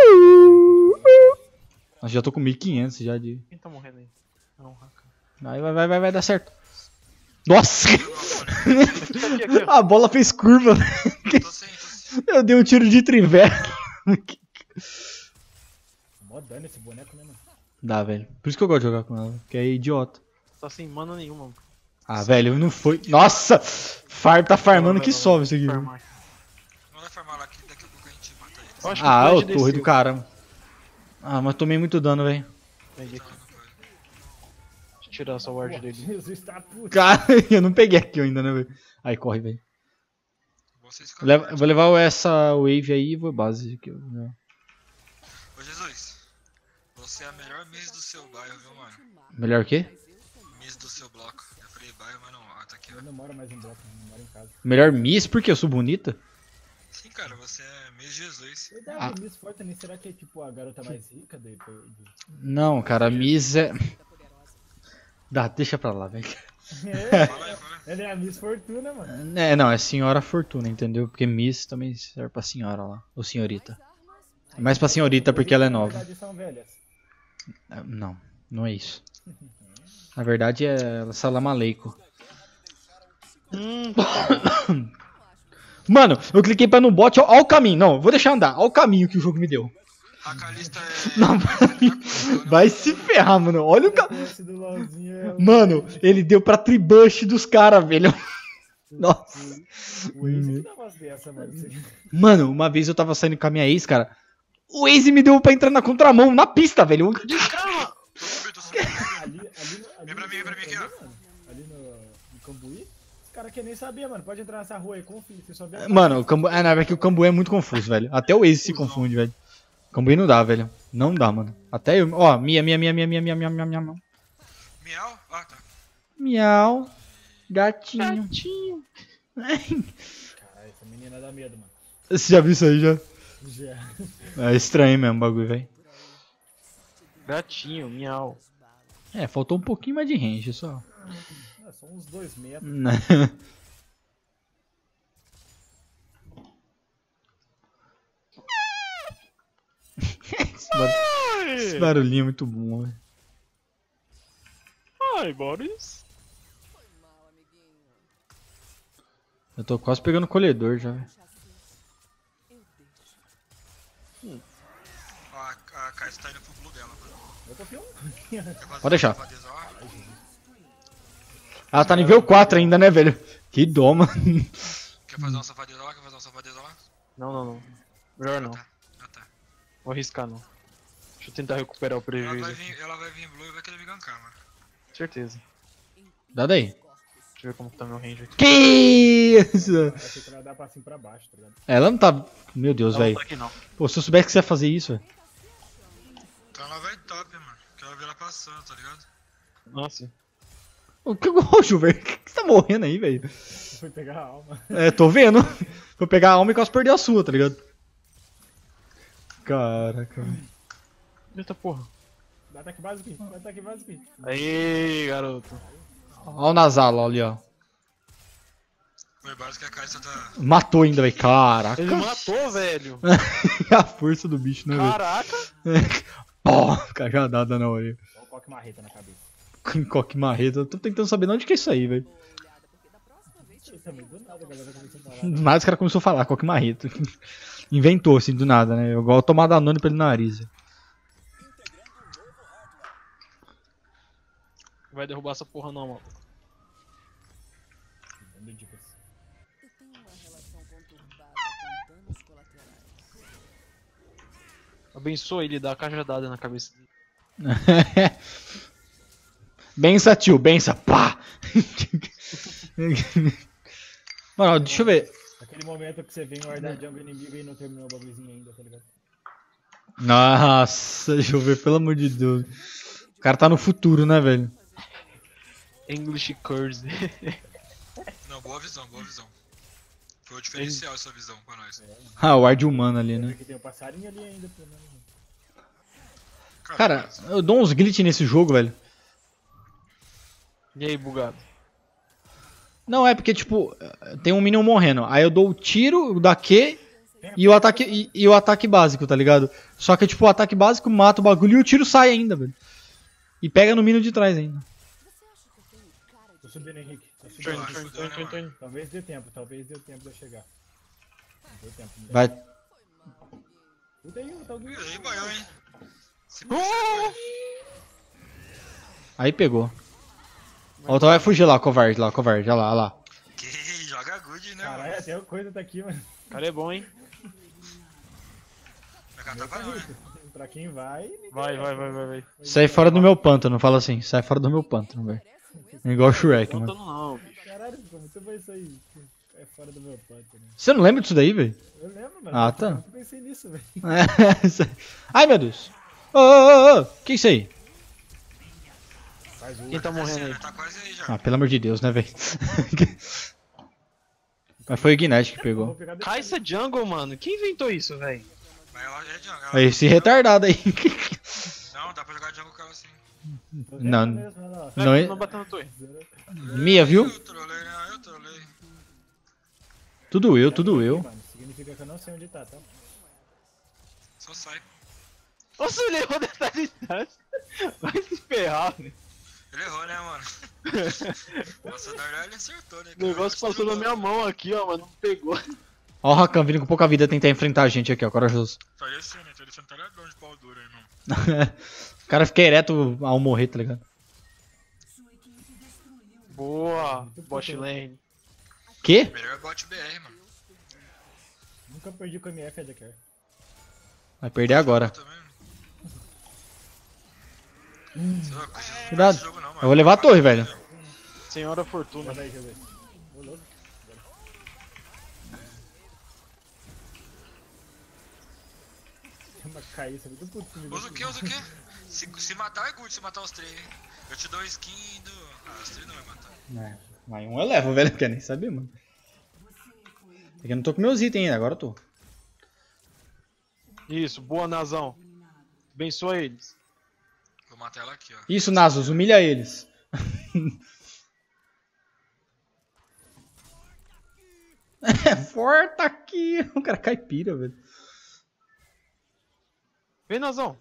Nossa, já tô com 1500 já de... Quem tá morrendo aí? Não, Rakan. Vai, vai, vai, vai, vai dar certo. Nossa! A bola fez curva, velho. Sem, tô sem. Eu dei um tiro de trivela. Mó dano esse boneco, né, mano? Dá, velho. Por isso que eu gosto de jogar com ela, porque é idiota. Tá sem mana nenhuma. Ah, velho, não foi. Nossa! Far tá farmando que sobe isso aqui. farmar. Vai farmar lá que daqui a pouco a gente mata eles. Eu acho que Ah, o torre do caramba. Ah, mas tomei muito dano, velho. Peguei Não, aqui. foi. Deixa eu tirar essa ward dele. Jesus tá puto. Cara, eu não peguei aqui ainda, né, velho? Aí, corre, velho. Vocês ficam Leva-. Vou levar essa wave aí e vou base. aqui, ó. Ô Jesus, você é a melhor miss do seu bairro, viu, mano? Melhor o quê? Miss do seu bloco. Eu falei bairro, mas não, ó, tá aqui, ó. Eu não moro mais em bloco, eu moro em casa. Melhor Miss, porque eu sou bonita? Sim, cara, você é Miss Jesus. Verdade, Ah. Miss Fortnite, será que é tipo a garota mais rica do... Não, cara, Miss é. Dá, deixa pra lá, velho. É, ela é a Miss Fortuna, mano. É, não, é Senhora Fortuna, entendeu? Porque Miss também serve pra senhora lá. Ou senhorita. É mais pra senhorita porque ela é nova. Ah, Não, não é isso. Na verdade é Salam Aleikum. Mano, eu cliquei pra no bot, ó, ó o caminho. Não, vou deixar andar. Ó o caminho que o jogo me deu. A Calista é. Não, vai. Vai se ferrar, mano. Olha o ca... Esse do LOLzinho é Mano, ele deu pra tribush dos caras, velho. Nossa. O Waze que dá umas dessa, mano. Mano, uma vez eu tava saindo com a minha ex, cara. O Waze me deu pra entrar na contramão, na pista, velho. Tô subindo, tô subindo. Ali, ali, no- ali Vem pra mim, vem pra mim aqui, ó. mano, Ali no, no Cambuí, os caras querem nem saber, mano. Pode entrar nessa rua aí, confia. Você só vê. Mano, o Cambu... Ah, não, é que o Cambu é muito confuso, velho. Até o Waze se confunde, velho. Cambuí não dá, velho. Não dá, mano. Até eu. Ó, minha, minha, minha, minha, minha, minha, minha, minha, minha, minha. Miau? Ah, tá. Miau. Gatinho. Gatinho. Caralho, essa menina dá medo, mano. Você já viu isso aí já? Já. É estranho mesmo o bagulho, velho. Gatinho, miau. É, faltou um pouquinho mais de range só. Ah, só uns dois metros. Né? esse, bar- esse barulhinho é muito bom, velho. Ai, Boris. Eu tô quase pegando o colhedor já, velho. Ó, a, a Calista tá indo pro blue dela, mano. Pode deixar. Ela tá nível 4 ainda, né, velho? Que dó, mano. Quer fazer uma safadeza lá? Quer fazer uma safadeza lá? Não, não, não. Melhor não. Tá. Ah, tá. Vou arriscar não. Deixa eu tentar recuperar o Ela prejuízo. vai, aqui. vir, ela vai vir blue e vai querer me gankar, mano. Certeza. Dá daí. Deixa eu ver como que tá meu range aqui. Que isso? Ela dá pra cima pra baixo, tá ligado? Ela não tá. Meu Deus, velho. tá. Pô, se eu soubesse que você ia fazer isso, velho. Então ela vai top, mano. Porque ela vê ela passando, tá ligado? Nossa. Ô, Que roxo, velho. Que você tá morrendo aí, velho? Fui pegar a alma. É, tô vendo. Vou pegar a alma e quase perder a sua, tá ligado? Caraca, velho. Eita porra. Dá ataque básico aqui, dá ataque básico aqui. Aí, garoto. Olha o Nasala ali, ó. Foi básico que a Calista tá. Matou ainda, velho. Caraca. Ele matou, velho. a força do bicho, né, velho? Caraca. Ó, cajadada na orelha. Só um coque marreta na cabeça. Com coque marreta. Eu tô tentando saber de onde que é isso aí, velho. Do nada os caras começaram a falar coque marreta. Inventou, assim, do nada, né? Igual tomar danone pelo nariz. Velho. Vai derrubar essa porra não, mano. Dando dicas. Abençoa ele, dá a cajadada na cabeça dele. bença, tio, bença. Pá! Mano, deixa eu ver. Aquele momento que você vem guardar jungle inimigo e não terminou o bagulhozinho ainda, tá ligado? Nossa, deixa eu ver, pelo amor de Deus. O cara tá no futuro, né, velho? English curse. Não, boa visão, boa visão. Foi o diferencial essa visão pra nós. Ah, o ar de humano ali, né? tem um passarinho ali ainda, pelo menos. Cara, eu dou uns glitch nesse jogo, velho. E aí, bugado? Não, é porque, tipo, tem um minion morrendo. Aí eu dou o tiro, o da Q e o ataque, e, e o ataque básico, tá ligado? Só que, tipo, o ataque básico mata o bagulho e o tiro sai ainda, velho. E pega no minion de trás ainda. Subindo, Henrique. Tô subindo. indo, tô indo, tô indo, tô indo, tô indo. Talvez dê tempo, talvez dê tempo de eu chegar. Não deu tempo. Não deu. Vai. Cuida aí, tá alguém. Aí, banhou, hein? Se Aí pegou. O outro vai fugir lá, covarde lá, covarde. Olha lá, olha lá. Que joga good, né, Caralho, mano? até a coisa tá aqui, mano. O cara é bom, hein? Vai cantar pra né? Pra quem vai, Vai, vai, vai, vai, vai. Sai fora do meu pântano, fala assim. Sai fora do meu pântano, velho. Igual o Shrek, mano. tô não, bicho. caralho, muito bom isso aí. É fora do meu ponto, né? Você não lembra disso daí, velho? Eu lembro, mano. Ah, tá. Eu nunca pensei nisso, velho. Ai, meu Deus. Ô, ô, ô, ô. Que isso aí? Quem tá morrendo aí? Tá quase aí já. Ah, pelo amor de Deus, né, velho? Mas foi o Ignite que pegou. Cai essa jungle, mano. Quem inventou isso, velho? Mas ela é Esse retardado aí. Não, dá pra jogar jungle com ela assim. Não. Mesmo, lá. Não é... Não bateu na torre. Mia, viu? Eu trolei, né? Eu trolei. Tudo eu, tudo eu. Mano, significa que eu não sei onde tá, tá? Só sai. Nossa, ele errou dessa distância. Vai se ferrar, velho. Ele errou, né, mano? Nossa, na verdade ele acertou, né? O negócio passou na minha mão aqui, ó, mas não pegou. Ó o Rakan vindo com pouca vida tentar enfrentar a gente aqui, ó, corajoso. Falecendo, falecendo talhadão de pau duro, irmão. o cara fica ereto ao morrer, tá ligado? Boa, bot lane. Que? Melhor bot BR, mano. Nunca perdi com a MF, Edgar. Vai perder agora. É louco, esse- Cuidado. mano. Eu vou levar a torre, velho. Senhora Fortuna. Manda aí, deixa eu ver. Uma caíça muito comigo. Usa o que, usa o que? Se, se matar é good, se matar os três, hein? Eu te dou skin do. Ah, os três não vai matar. É, mas um eu levo, velho, quer nem saber, mano. É que eu não tô com meus itens ainda, agora eu tô. Isso, boa Nazão. Abençoa eles. Vou matar ela aqui, ó. Isso, Nasus, humilha eles. é, forta aqui. O cara caipira, velho. Vem, Nazão.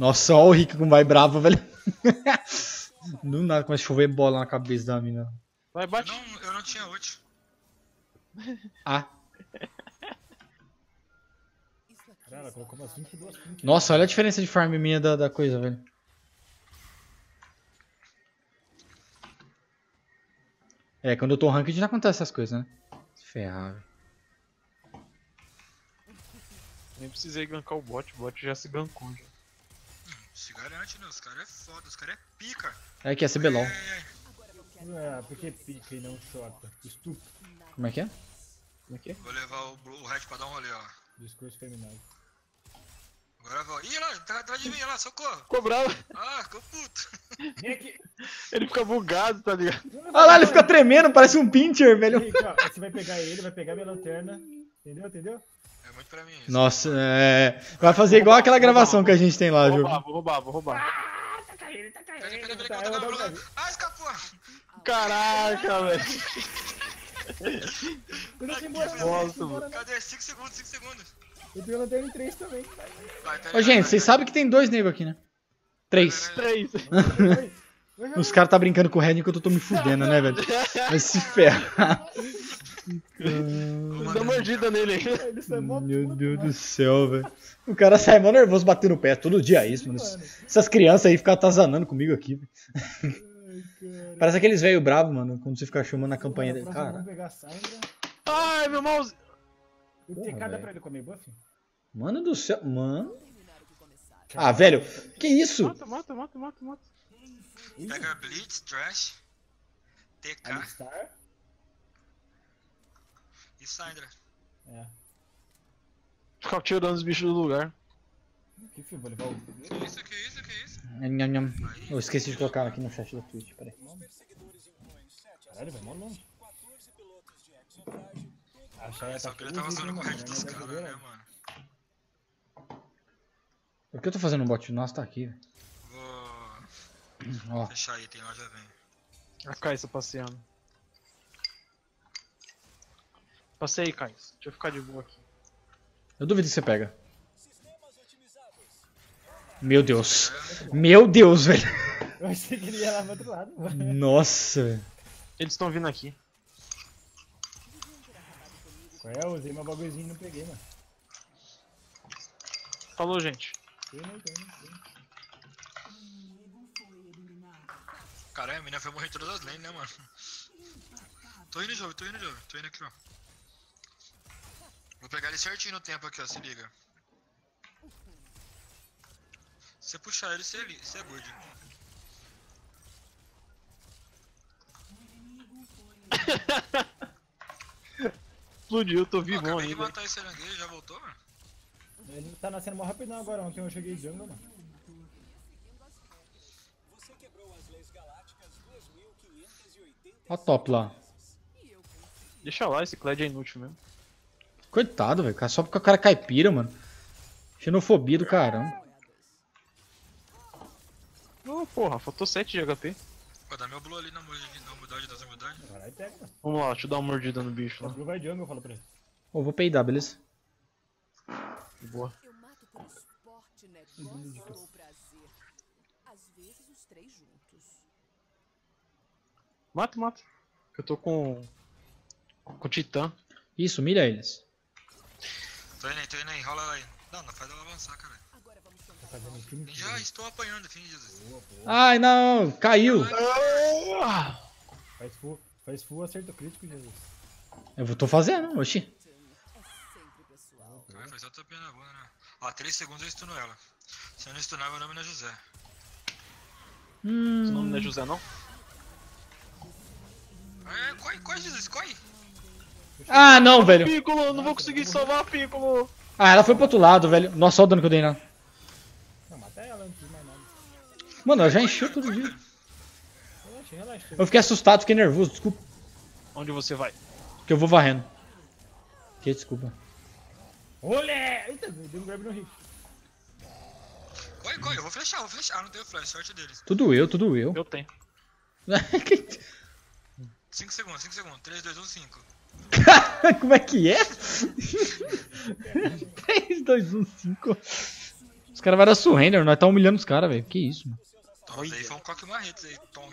Nossa, ó o Rick como vai bravo, velho. Do nada começa a chover bola na cabeça da mina. Vai, Eu bate. não, eu não tinha ult. Ah. Caralho, colocou umas 22 pink. Nossa, olha a diferença de farm minha da, da coisa, velho. É, quando eu tô ranked já acontece essas coisas, né? Velho. Nem precisei gankar o bot, o bot já se gankou. Já. Se garante, né? Os caras é foda, os caras é pica. É que é CBLOL. Ei, ei, ei. É, porque pica e não shota. Estúpido. Como é que é? Como é que é? Vou levar o, Blue- o Red pra dar um rolê, ó. Discurso feminado. Agora eu vou. Ih, lá, tá atrás de mim, olha lá, socorro. Ficou bravo. Ah, ficou puto. Vem aqui! Ele fica bugado, tá ligado? Olha lá, ele fica tremendo, parece um pincher, velho. Henrique, ó, você vai pegar ele, vai pegar minha lanterna. Entendeu? Entendeu? É pra mim isso. Nossa, é. Vai fazer igual aquela gravação que a gente tem lá, Vou jogo. roubar, vou roubar, vou roubar. Peraí, peraí, peraí, que Tá, eu tô vou na dar Blue. Ah, escapou. Caraca, velho. Eu não sei embora, Nossa. Cadê? 5 segundos, 5 segundos. Eu tenho lanterna em 3 também. Vai, peraí, Ô, gente, vocês sabem que tem dois nego aqui, né? Três. Três. Os caras tá brincando com o Red enquanto eu tô me fudendo, né, velho? Vai se ferrar. Dá mordida nele aí. Meu Deus mano. do céu, velho. O cara sai mó nervoso batendo o pé. Todo dia é isso, mano. Essas crianças aí ficam atazanando comigo aqui. velho. Ai, cara. Parece aqueles velho bravo, mano. Quando você fica chamando na campanha dele. Cara, a. Ai, meu mouse. O Porra, TK dá pra ele comer buff? mano do céu. Mano. Ah, velho. Que isso? Mata, mata, mata, mata, mata. Pega Blitz, Trash, TK Alistar? E Syndra. É. Ficar tirando os bichos do lugar. Que fio, vou levar o. Que isso, que isso, que isso? Nham, nham. Eu esqueci de colocar aqui no chat da Twitch, peraí. Caralho, vai mó longe. A Shaya tá que ele tava zoando com red Não dos é caras, né, mano? Por que eu tô fazendo um bot? Nossa, tá aqui, velho. Vou Ó. fechar aí, tem lá, já vem. A Caissa passeando. Passei aí, Caissa. Deixa eu ficar de boa aqui. Eu duvido que você pega. Meu Deus. Meu Deus, velho. Eu achei que ele ia lá pro outro lado, mano. Nossa, velho. Eles estão vindo aqui. Qual é? Eu usei meu bagulhozinho e não peguei, mano. Falou, gente. Não tenho. Caralho, a mina foi morrer em todas as lanes, né, mano? Tô indo, jovem, tô indo, jovem. Tô indo aqui, ó. Vou pegar ele certinho no tempo aqui, ó, se liga. Se você puxar ele, você é, você é good. Explodiu, eu tô vivo acabei de ainda. matar esse aranguejo, já voltou, mano? Ele tá nascendo mó rapidão agora. Ontem eu cheguei jungle, mano. Ó top lá. Deixa lá, esse Kled é inútil mesmo. Coitado, velho. Só porque o cara é caipira, mano. Xenofobia do caramba. Oh, porra, faltou 7 de HP. Vou dar meu blue ali na humildade, das humildades. Caralho, pega, mano. Vamos lá, deixa eu dar uma mordida no bicho lá. Blue vai jungle, eu falo pra ele. Ô, vou peidar, beleza? De boa. Eu mato por esporte, negócio ou prazer. Às vezes os três juntos. Mata, mata. Eu tô com. Com o Titã. Isso, humilha eles. Tô indo aí, tô indo aí, rola aí. Não, não faz ela avançar, cara. Tá um Já estou apanhando, fim de Jesus. Ai, não. Caiu. Faz full, faz full acerto crítico, Jesus. Eu vou- tô fazendo, oxi. É sempre pessoal. Ah, foi só tapinha na bunda, né? Ó, 3 segundos eu stuno ela. Se eu não stunar, meu nome não é José. Seu Hum. nome não é José, não? É, corre, corre, Jesus, corre! Ah, não, velho. Piccolo, eu não vou conseguir salvar Piccolo. Ah, ela foi pro outro lado, velho. Nossa, olha o dano que eu dei nela. Não, mata ela antes de mais nada. Mano, ela já encheu todo dia. Relaxa, relaxa. Eu fiquei assustado, fiquei nervoso, desculpa. Onde você vai? Que eu vou varrendo. Que desculpa. Olé! Eita, deu um grab no Rick. Corre, corre, eu vou flechar, vou flechar. Ah, não tenho flash, sorte deles. Tudo eu, tudo eu. Eu tenho. 5 segundos, 5 segundos. 3, 2, 1, 5. Como é que é? 3, 2, 1, 5. Os caras vão dar surrender, nós tá humilhando os caras, velho. Que isso, mano. Isso aí foi um coque marretes aí, Tom.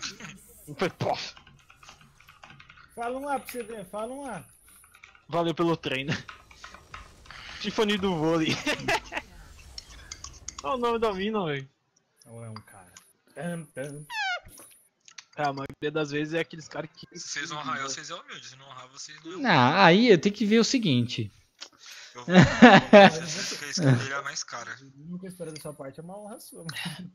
Foi, pof. Fala um lá pra você ver, fala um lá. Valeu pelo treino. Tiffany do vôlei. Olha o nome da mina, velho. Ou é um cara. Tam, tam. É, a maioria das vezes é aqueles caras que. Se vocês honrar eu, vocês é humilde. Se não honrar, vocês não é humilde. Ah, aí eu tenho que ver o seguinte. Eu vou. É a mais cara. Nunca espero da sua parte, é uma honra sua. mano.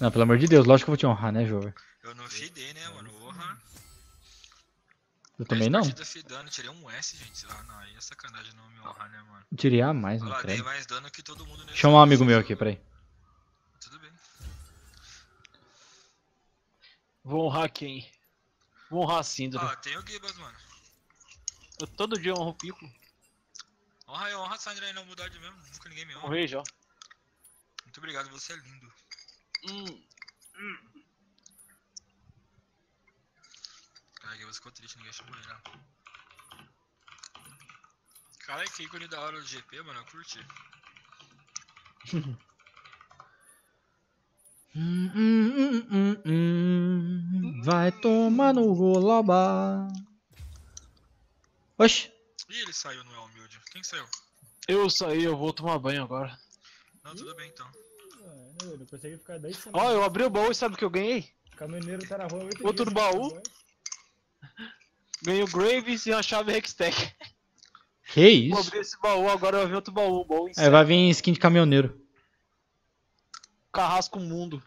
Não, pelo amor de Deus, lógico que eu vou te honrar, né, jovem? Eu não fidei, né, mano? Honra. Eu também não. Partida fidando, tirei um S, gente. Ah, não, aí é sacanagem não me honrar, né, mano? Tirei a mais, Olha né, lá, dei credo. mais dano que todo mundo nesse Chama um amigo meu aqui, peraí. Tudo bem. Vou honrar quem? Vou honrar a Syndra. Ah, tem o Gibas, mano. Eu todo dia honro o Piccolo. Honra eu, honra a Sandra aí na humildade mesmo. Nunca ninguém me honra. Honrei já. Muito obrigado, você é lindo. Hum. Cara, Gibas ficou triste, ninguém chamou ele, não. Cara, que ícone da hora do GP, mano. Eu curti. Hum, hum, hum. Vai tomar no goloba. Oxi. Ih, ele saiu, não é humilde. Quem saiu? Eu saí, eu vou tomar banho agora. Não, tudo bem então. Ah, Eu não consegui ficar 10 semanas. Ó, eu abri o baú e sabe o que eu ganhei? Caminhoneiro tá na rua 8 Outro dias, baú? né? Ganhei o Graves e uma chave Hextech. Que Vou isso? abrir esse baú, agora vai vir outro baú. baú em Aí vai vir skin de caminhoneiro. Carrasco Mundo.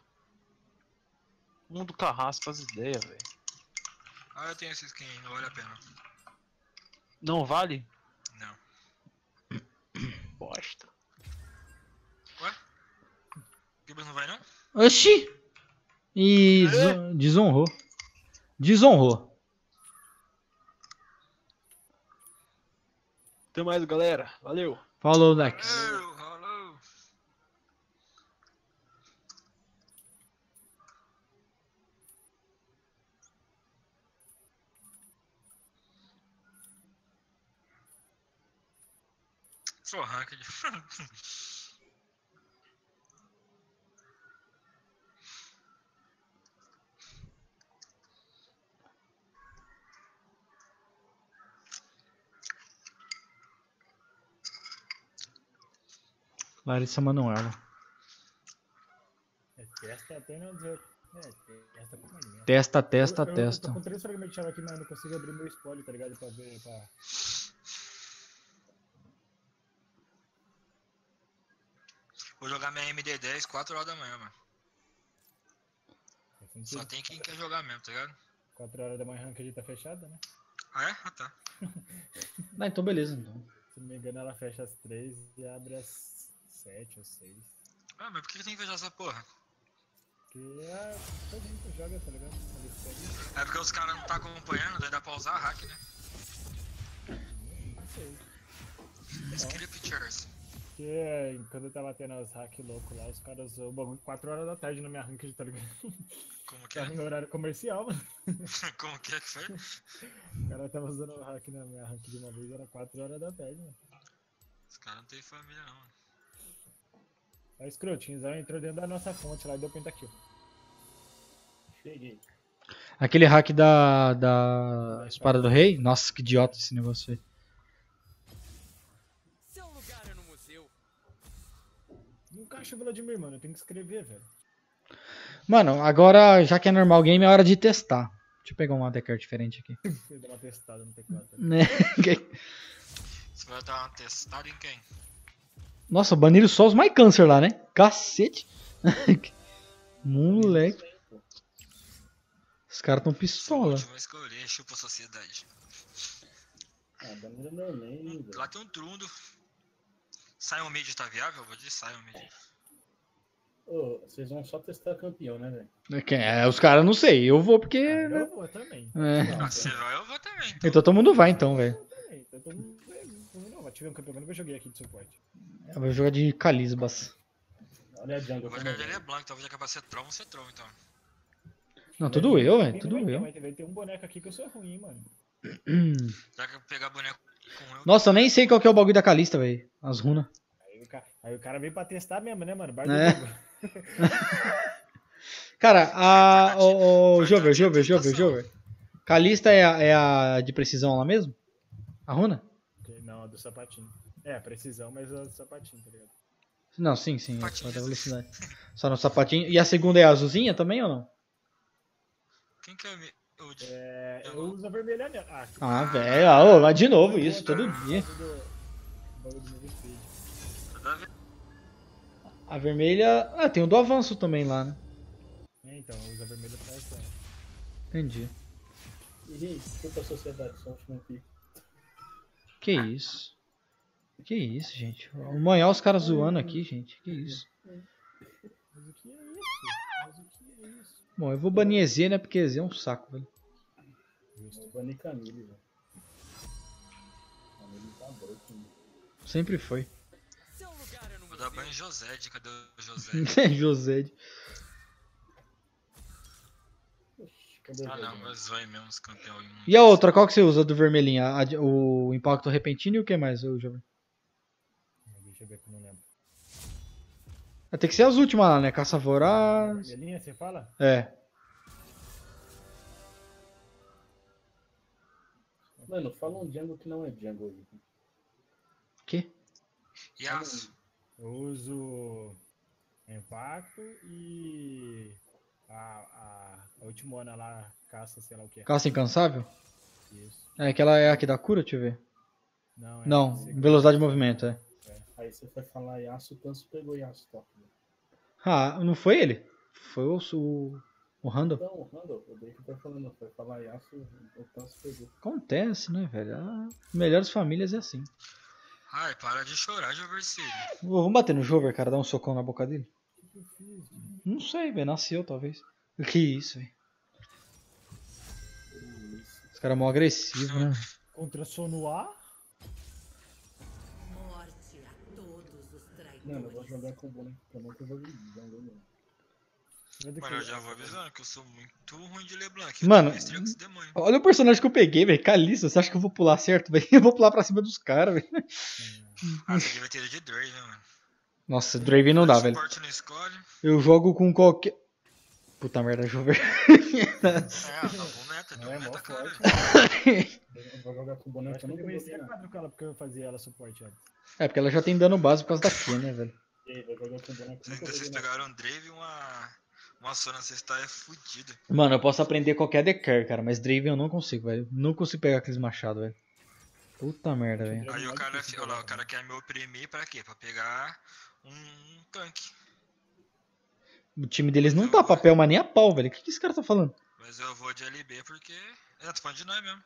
Mundo Carrasco, faz ideia, velho. Ah, eu tenho essa skin aí, não vale a pena. Não vale? Não. Bosta. Gibas não vai não? Oxi. E deso- desonrou. Desonrou. Até mais, galera. Valeu. Falou, Lex. Valeu, falou. Sou ranked. Larissa Manoela. É, testa até não dizer. É, testa Testa, testa, eu, eu, Eu testa. tô com três fragmentos aqui, mas eu não consigo abrir meu spoiler, tá ligado? Pra ver. Pra... Vou jogar minha MD10 4 horas da manhã, mano. Faz Só sentido. tem quem quer jogar mesmo, tá ligado? 4 horas da manhã a gente tá fechada, né? Ah, é? Ah, tá. Ah, então beleza, então. Se não me engano, ela fecha às 3 e abre às 7 ou 6. Ah, mas por que tem que fechar essa porra? Que é. Todo mundo joga, tá ligado? É porque os caras não tá acompanhando, daí dá pra usar hack, né? Não sei. Scriptures. Porque é, quando eu tava tendo os hack loucos lá, os caras usam o bagulho 4 horas da tarde na minha ranked, tá ligado? Como que é? Tava no horário comercial, mano. Como que é que foi? O cara tava usando o hack na minha ranked de uma vez, era 4 horas da tarde, mano. Os caras não tem família não, mano. Aí escrotinho, entrou dentro da nossa fonte lá e deu pentakill. Cheguei. Aquele hack da, da Espada do Rei? Nossa, que idiota esse negócio aí. Não caixa o Vladimir, mano. Eu tenho que escrever, velho. Mano, agora, já que é normal game, é hora de testar. Deixa eu pegar uma decker diferente aqui. Você dá uma testada no teclado. Né? Você vai dar uma testada em quem? Nossa, baniram só os mais câncer lá, né? Cacete. Moleque. Os caras tão pistola. Última escolher, chupa a sociedade. Ah, é meu velho. Lá tem um trundo. Sion mid tá viável? Vou dizer Sion mid. Ô, vocês vão só testar campeão, né, velho? É, é, os caras não sei, eu vou porque. Eu vou também. É. Ah, você vai, eu vou também. Então. Então todo mundo vai então, velho. também. Então, todo mundo- não, tive um campeão, mas eu joguei aqui de suporte. Eu vou jogar de Calisbas. Olha a jungle Eu vou jogar de é. LeBlanc, talvez acabar ser Tron, você Tron então. Não, tudo eu, velho. Tem- Tudo vai eu. Vai vai ter um boneco aqui que eu sou ruim, mano. Já que eu pegar boneco com eu. Nossa, eu nem sei qual que é o bagulho da Calista, velho. As runas. Aí o, cara, aí o cara veio pra testar mesmo, né, mano? Bar É. do. Cara, a. O, o Jover, Jover, Jover. Calista é a, é a de precisão lá mesmo? A runa? Não, a do sapatinho. É, precisão, mas a do sapatinho, tá ligado? Não, sim, sim. É só da velocidade. Só no sapatinho. E a segunda é a azulzinha também ou não? Quem que é o de... É, eu uso a vermelha nela. Ah, Ah, velho. Ah, de novo isso, todo dia. Do, bagulho do A vermelha. Ah, tem o do avanço também lá, né? É, então, eu uso a vermelha pra essa. Entendi. Ih, chupa a sociedade, só um pico. Que isso? Que isso, gente? Amanhã os caras zoando aqui, gente. Que isso? Mas o que é isso? Mas o que é isso? Bom, eu vou banir EZ, né? Porque EZ é um saco, velho. Vou banir Camille, velho. Camille tá broken. né? Sempre foi. Vou dar banho em José, de cadê o José? José. Cadê ah o não, mas vai mesmo os campeões. E a outra, qual que você usa do vermelhinho? A de- o impacto repentino e o que mais, ô jovem? Deixa eu ver que eu não lembro. Vai ter que ser as últimas lá, né? Caça voraz. Vermelhinha, você fala? É. Mano, fala um jungle que não é aí. Que? Yasuo. Eu uso impacto e a, a, a ultimona lá, caça, sei lá o que é. Caça incansável? Isso. É, aquela é a que dá cura, deixa eu ver. Não, é Não, velocidade de movimento, é. Aí você foi falar Yasuo, o Tanso pegou Yasuo top. né? Ah, não foi ele? Foi o, o, o Randall. Então, Randall, o Drake foi falando, foi falar Yasuo, o Tanso pegou. Acontece, né, velho? Ah, melhores famílias é assim. Ai, para de chorar, Jovercilho. Vamos bater no Jover, cara, dar um socão na boca dele. O que eu fiz. Não sei, velho, nasceu talvez. Que isso, velho. Os caras mó agressivos, né? Contra sono A? Morte a todos os traidores. Não, eu vou jogar com o boneco, né? eu vou jogar. Mano, eu já vou avisando que eu sou muito ruim de LeBlanc. Mano. Olha o personagem que eu peguei, velho. Calista, você acha que eu vou pular certo, velho? Eu vou pular pra cima dos caras, velho. Ah, você devia ter de né, mano? Nossa, Draven não dá, velho. Não. Eu jogo com qualquer. Puta merda, deixa eu ver. É, dá um meta, dá É, mó cara. Eu vou jogar com o Eu comecei a não. quadro com ela porque eu fazia ela suporte antes. É, porque ela já tem dano básico por causa da Q, né, velho? Vocês, não. pegaram um Drave e uma. Uma Sona ancestral é fudida. Mano, eu posso aprender qualquer decker, cara, mas Draven eu não consigo, velho. Não consigo pegar aqueles machados, velho. Puta merda, velho. Aí o cara, olha o cara quer me oprimir pra quê? Pra pegar um tanque. O time deles não tá papel, mas nem a pau, velho. O que, que esse cara tá falando? Mas eu vou de LB porque. É, tô falando de nós mesmo.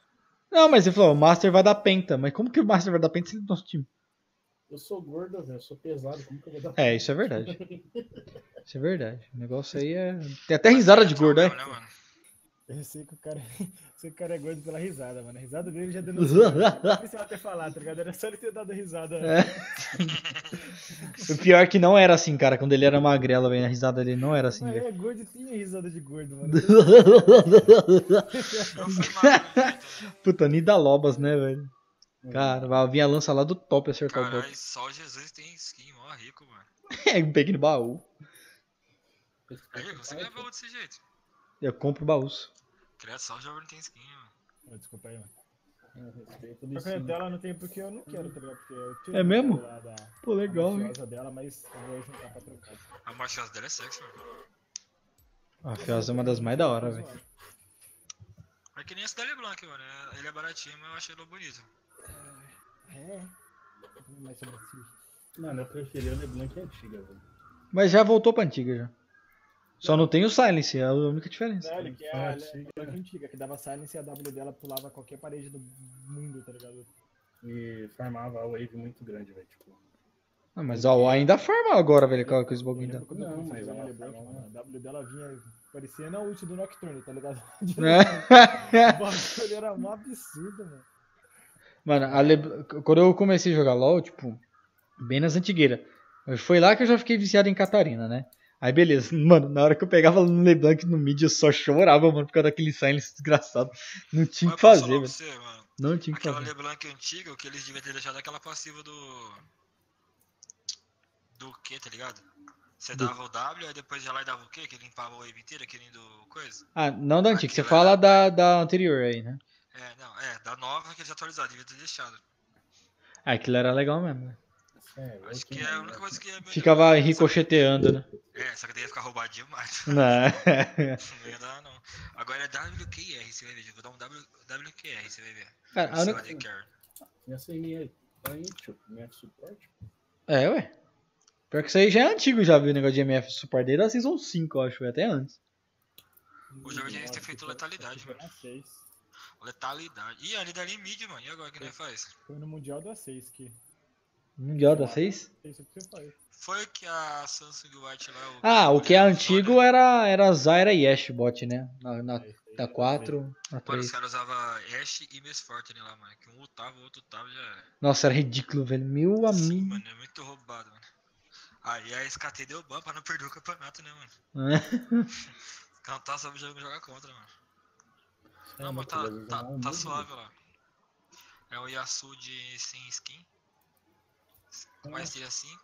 Não, mas ele falou, o Master vai dar penta. Mas como que o Master vai dar penta se ele é do nosso time? Eu sou gordo, velho. Eu sou pesado. Como que eu vou dar É, isso é verdade. Isso é verdade. O negócio aí é. Tem até risada de gordo, é? Né, mano? Eu sei que o cara, sei que o cara é gordo pela risada, mano. A risada dele já denunciou. Não precisava ter falado, tá ligado? Era só ele ter dado risada. É. O pior é que não era assim, cara. Quando ele era magrelo, velho. A risada dele não era assim, Mas é gordo e tinha risada de gordo, mano. Né, Puta, Nidalobas, né, velho? Cara, vai vir a lança lá do top e acertar o Caralho, bot. só o Jesus tem skin, mó rico, mano. É, peguei no baú. Aí, você ganha baú desse jeito. Eu compro baús. Criado só o jovem tem skin, mano. Oh, Desculpa aí, mano. Eu respeito dela não tem porque eu não quero, tá ligado? Porque eu tive É mesmo? lá da Pô, legal, hein? dela, mas eu vou juntar pra trocar. A machiosa dela é sexy, mano. A Fiosa é uma das mais da hora, velho. É que nem esse da LeBlanc, mano. É- Ele é baratinho, mas eu achei ele bonito. É. Mas sobre si. Mano, eu preferia a LeBlanc antiga, velho. Mas já voltou pra antiga já. Só não tem o Silence, é a única diferença. Velho, que é a a sim. Black antiga, que dava silence e a W dela pulava qualquer parede do mundo, tá ligado? E farmava a wave muito grande, velho. Tipo, Ah, mas ó, ainda farma agora, velho, com esse bagulho da. Não, mas a a W dela vinha parecendo a ult do Nocturne, tá ligado? É. O bagulho era um absurdo, mano. Mano, Le- quando eu comecei a jogar LOL, tipo, bem nas antigueiras. Foi lá que eu já fiquei viciado em Catarina, né? Aí beleza, mano, na hora que eu pegava no LeBlanc no mid, eu só chorava, mano, por causa daquele silence desgraçado. Não tinha o que fazer, velho. você, mano. Não tinha o que Aquela fazer. LeBlanc antiga, o que eles deviam ter deixado é aquela passiva do. Do que, tá ligado? Você dava o W, aí depois já lá e dava o quê? Que limpava a wave inteira, nem do coisa? Ah, não da antiga, você fala da, da anterior aí, né? É, não, é, da nova que eles atualizaram, devia ter deixado. Ah, aquilo era legal mesmo. né? é, Acho que é a única coisa que é. melhor. Ficava ricocheteando, né? É, só que daí ia ficar roubado demais. Não. Não ia dar, não. Agora é WQR, você vai ver. Vou dar um w, WQR, você vai ver. Cara, a única- essa aí, aí, tio, minha suporte. É, ué. Pior que isso aí já é antigo, já viu o negócio de MF Super desde a Season 5, eu acho, até antes. O jogo devia ter feito letalidade, mano. A 6. Letalidade. Ih, ali dali mid, mano. E agora o que nós faz? Foi no Mundial da 6 que. Mundial da 6? É isso que você faz. Foi o que a Samsung White lá. Ah, o que é antigo era, era Zyra e Ash bot, né? Na, na, É na 4, na Mano, 3. os caras usavam Ash e Miss Fortune lá, mano. Que um lutava, o outro lutava já era. Nossa, era ridículo, velho. Meu Sim, amigo. mano, é muito roubado, mano. Aí a SKT deu ban pra não perder o campeonato, né, mano? É. Cantar sobre jogo jogar contra, mano. É, Não, mas tá, tá, não, tá muito suave lá. É o Yasu de sem skin. Maestria 5.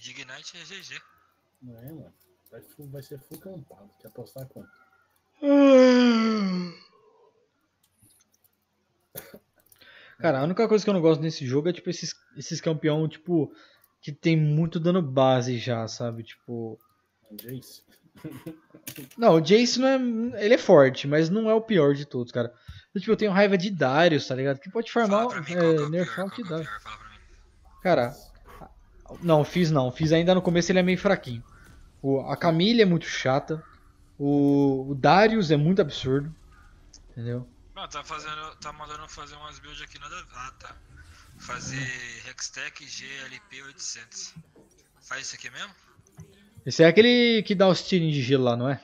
Dignite é GG. Não é, mano. Vai, vai ser full campado. Quer apostar quanto? Cara, a única coisa que eu não gosto nesse jogo é, tipo, esses, esses campeão, tipo, que tem muito dano base já, sabe? Tipo. Jace. Não, o Jace não é. Ele é forte, mas não é o pior de todos, cara. Eu, tipo, eu tenho raiva de Darius, tá ligado? Que pode farmar. Mim é É, nerfar qual o que é dá. Cara, não, fiz não. Fiz ainda no começo ele é meio fraquinho. O, a Camille é muito chata. O, o Darius é muito absurdo. Entendeu? Não, tá fazendo. Tá mandando fazer umas builds aqui nada. Ah, tá. Fazer Hextech GLP 800. Faz isso aqui mesmo? Esse é aquele que dá os tirinhos de gelo lá, não é?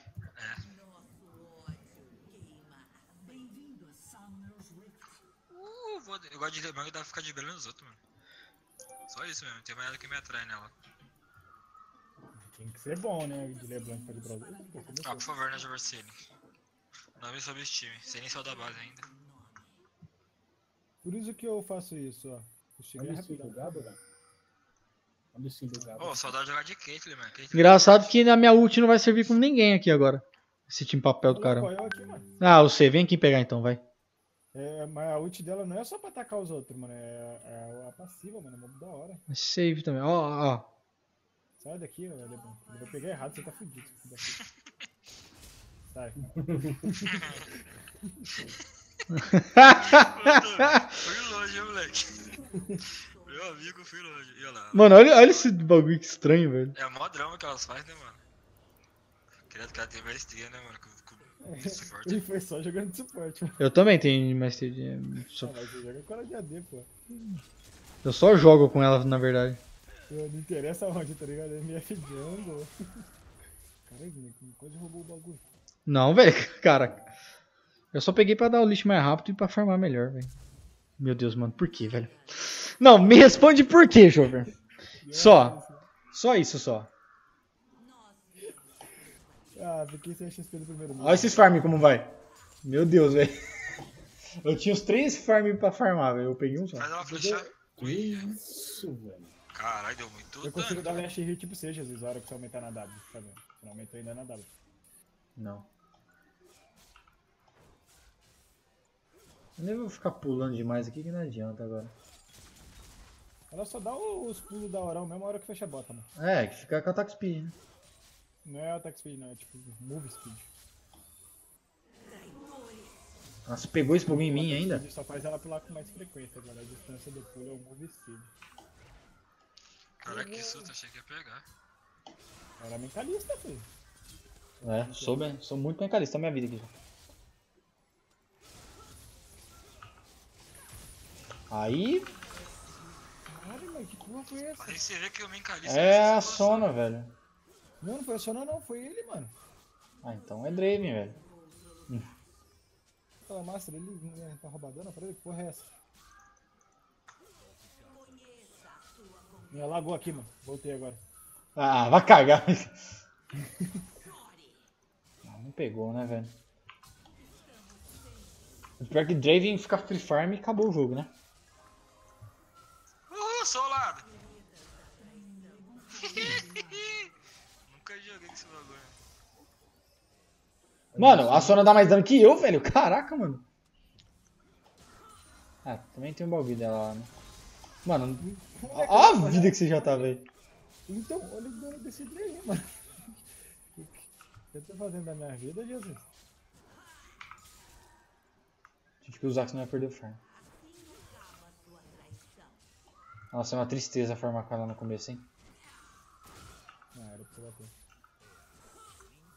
Uh, eu gosto de lembrar que dá pra ficar de belo nos outros, mano. Só isso mesmo, não tem mais nada que me atrai nela. Tem que ser bom, né? De LeBlanc pra pra Brasil. Ah, por favor, né, Javorcini? Não me subestime, sem nem saiu da base ainda. Por isso que eu faço isso, ó. Eu cheguei rapidão. Gabo, velho. Olha o skin do Gabo. Ô, saudade de jogar de Caitlyn, mano. Caitlyn- Engraçado que na minha ult não vai servir com ninguém aqui agora. Esse time papel do caramba. aqui. Ah, você, vem aqui pegar então, vai. É, mas a ult dela não é só pra atacar os outros, mano. É, é a passiva, mano. É muito da hora. Save também. Ó, ó, ó. Sai daqui, ó, Leblanc. Ele vai pegar errado, você tá fudido. Sai. Fui longe, hein, moleque. Meu amigo, fui longe. E olha lá. Mano, olha, olha esse bagulho que estranho, velho. É mó drama que elas fazem, né, mano? Querendo que ela tenha maestria, né, mano? Com, com isso forte. Ele foi só jogando de suporte, mano. Eu também tenho maestria de. Ah, só- mas você joga com ela de AD, pô. Eu só jogo com ela, na verdade. Pô, Não interessa onde, tá ligado? MF Jungle. Caralho, quase roubou o bagulho. Não, velho, cara. Eu só peguei pra dar o lixo mais rápido e pra farmar melhor, velho. Meu Deus, mano, por que, velho? Não, me responde por quê, Jover. Só. Só isso, só. Ah, fiquei sem XP do primeiro Olha esses farm como vai. Meu Deus, velho. Eu tinha os três farm pra farmar, velho. Eu peguei um só. Faz ela flechar. Que isso, velho. Caralho, deu muito Eu consigo dano. dar Lash Hit tipo C, Jesus, a hora que você aumentar na W, tá vendo? Não aumentou ainda na W. Não. Eu nem vou ficar pulando demais aqui que não adianta agora. Ela só dá os pulos da Orão mesmo a hora que fecha a bota, mano. É, que fica com attack speed, né? Não é attack speed, não, é tipo move speed. Nossa, pegou esse bagulho em mim ainda? Só faz ela pular com mais frequência, agora a distância do pulo é o move speed. Caraca, que susto, achei que ia pegar. Ela é mentalista, filho. É, sou, bem, sou muito mentalista na minha vida aqui Aí Caralho, mas que porra foi essa? Aí você vê que o Mencalista é a Sona, velho. Não, não foi a Sona não, foi ele, mano. Ah, então é Draven, velho. Aquela Master, ele né, tá roubadona pra ele, que porra é essa? Minha lagou aqui, mano. Voltei agora. Ah, vai cagar. Não, não pegou, né, velho? Pior que Draven fica free farm e acabou o jogo, né? Mano, a Sona dá mais dano que eu, velho. Caraca, mano. Ah, também tem um bagulho dela lá, né? Mano, ó a vida que você já tá, velho. Então, olha o dano desse aí, mano. O que eu tô fazendo da minha vida, Jesus? Tive que usar que senão ia perder o farm. Nossa, é uma tristeza farmar com ela no começo, hein? Ah, era pra bater.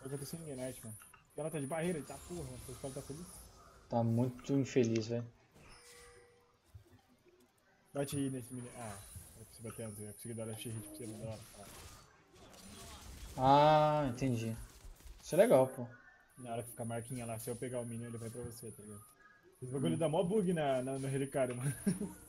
Eu já tô sem Ignite, mano. Ela tá de barreira, ele tá porra, mano. Os caras tá feliz. Tá muito infeliz, velho. Bate aí nesse menino. Ah, eu preciso bater antes. Eu consegui dar Lash Hit pra você mandar. Ah. Entendi. Isso é legal, pô. Na hora que ficar a marquinha lá, se eu pegar o minion, ele vai pra você, tá ligado? Esse bagulho dá mó bug na, na, no relicário, mano.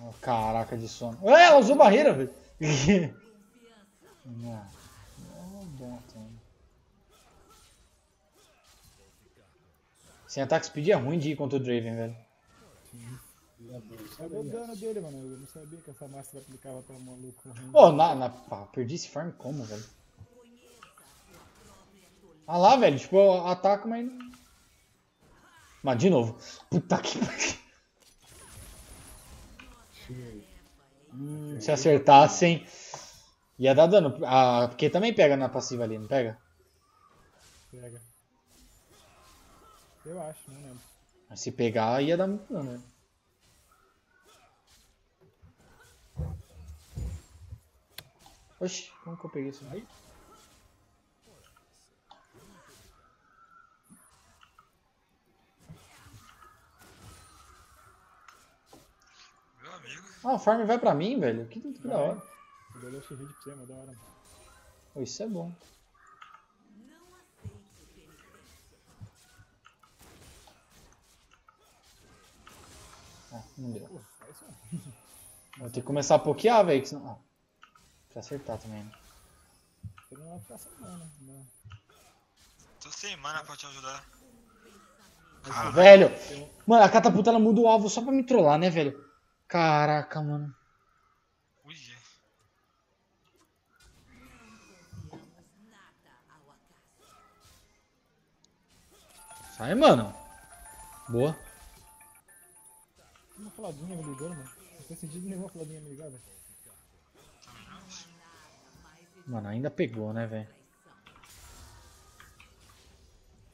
Oh, caraca de sono. Ué, ela usou barreira, velho. Não. Não, bom. Sem ataque speed é ruim de ir contra o Draven, velho. Olha o dano dele, mano. Eu não sabia que essa máscara aplicava pra maluco ruim. Pô, na, na, pá, perdi esse farm como, velho? Ah lá, velho, tipo, eu ataco, mas... Mas, de novo. Puta que pariu. Hum, se acertassem, ia dar dano. Ah, porque também pega na passiva ali, não pega? Pega. Eu acho, não lembro. Mas se pegar, ia dar muito dano, né? Oxi, como que eu peguei isso aí? Ah, o farm vai pra mim, velho. Que, que da hora. Eu dou esse vídeo pra você, mas da hora. Pô, isso é bom. Ah, não deu. Vou ter que começar a pokear, velho. que Senão... Ah, pra acertar também, né? Você não sem mana. Não. Tô sem mana pra te ajudar. Velho! Mano, a catapulta ela muda o alvo só pra me trollar, né, velho? Caraca, mano. Ui. Sai, mano. Boa. Uma faladinha me ligando, mano. Não faz sentido nenhum faladinha me ligar, velho. Mano, ainda pegou, né, velho?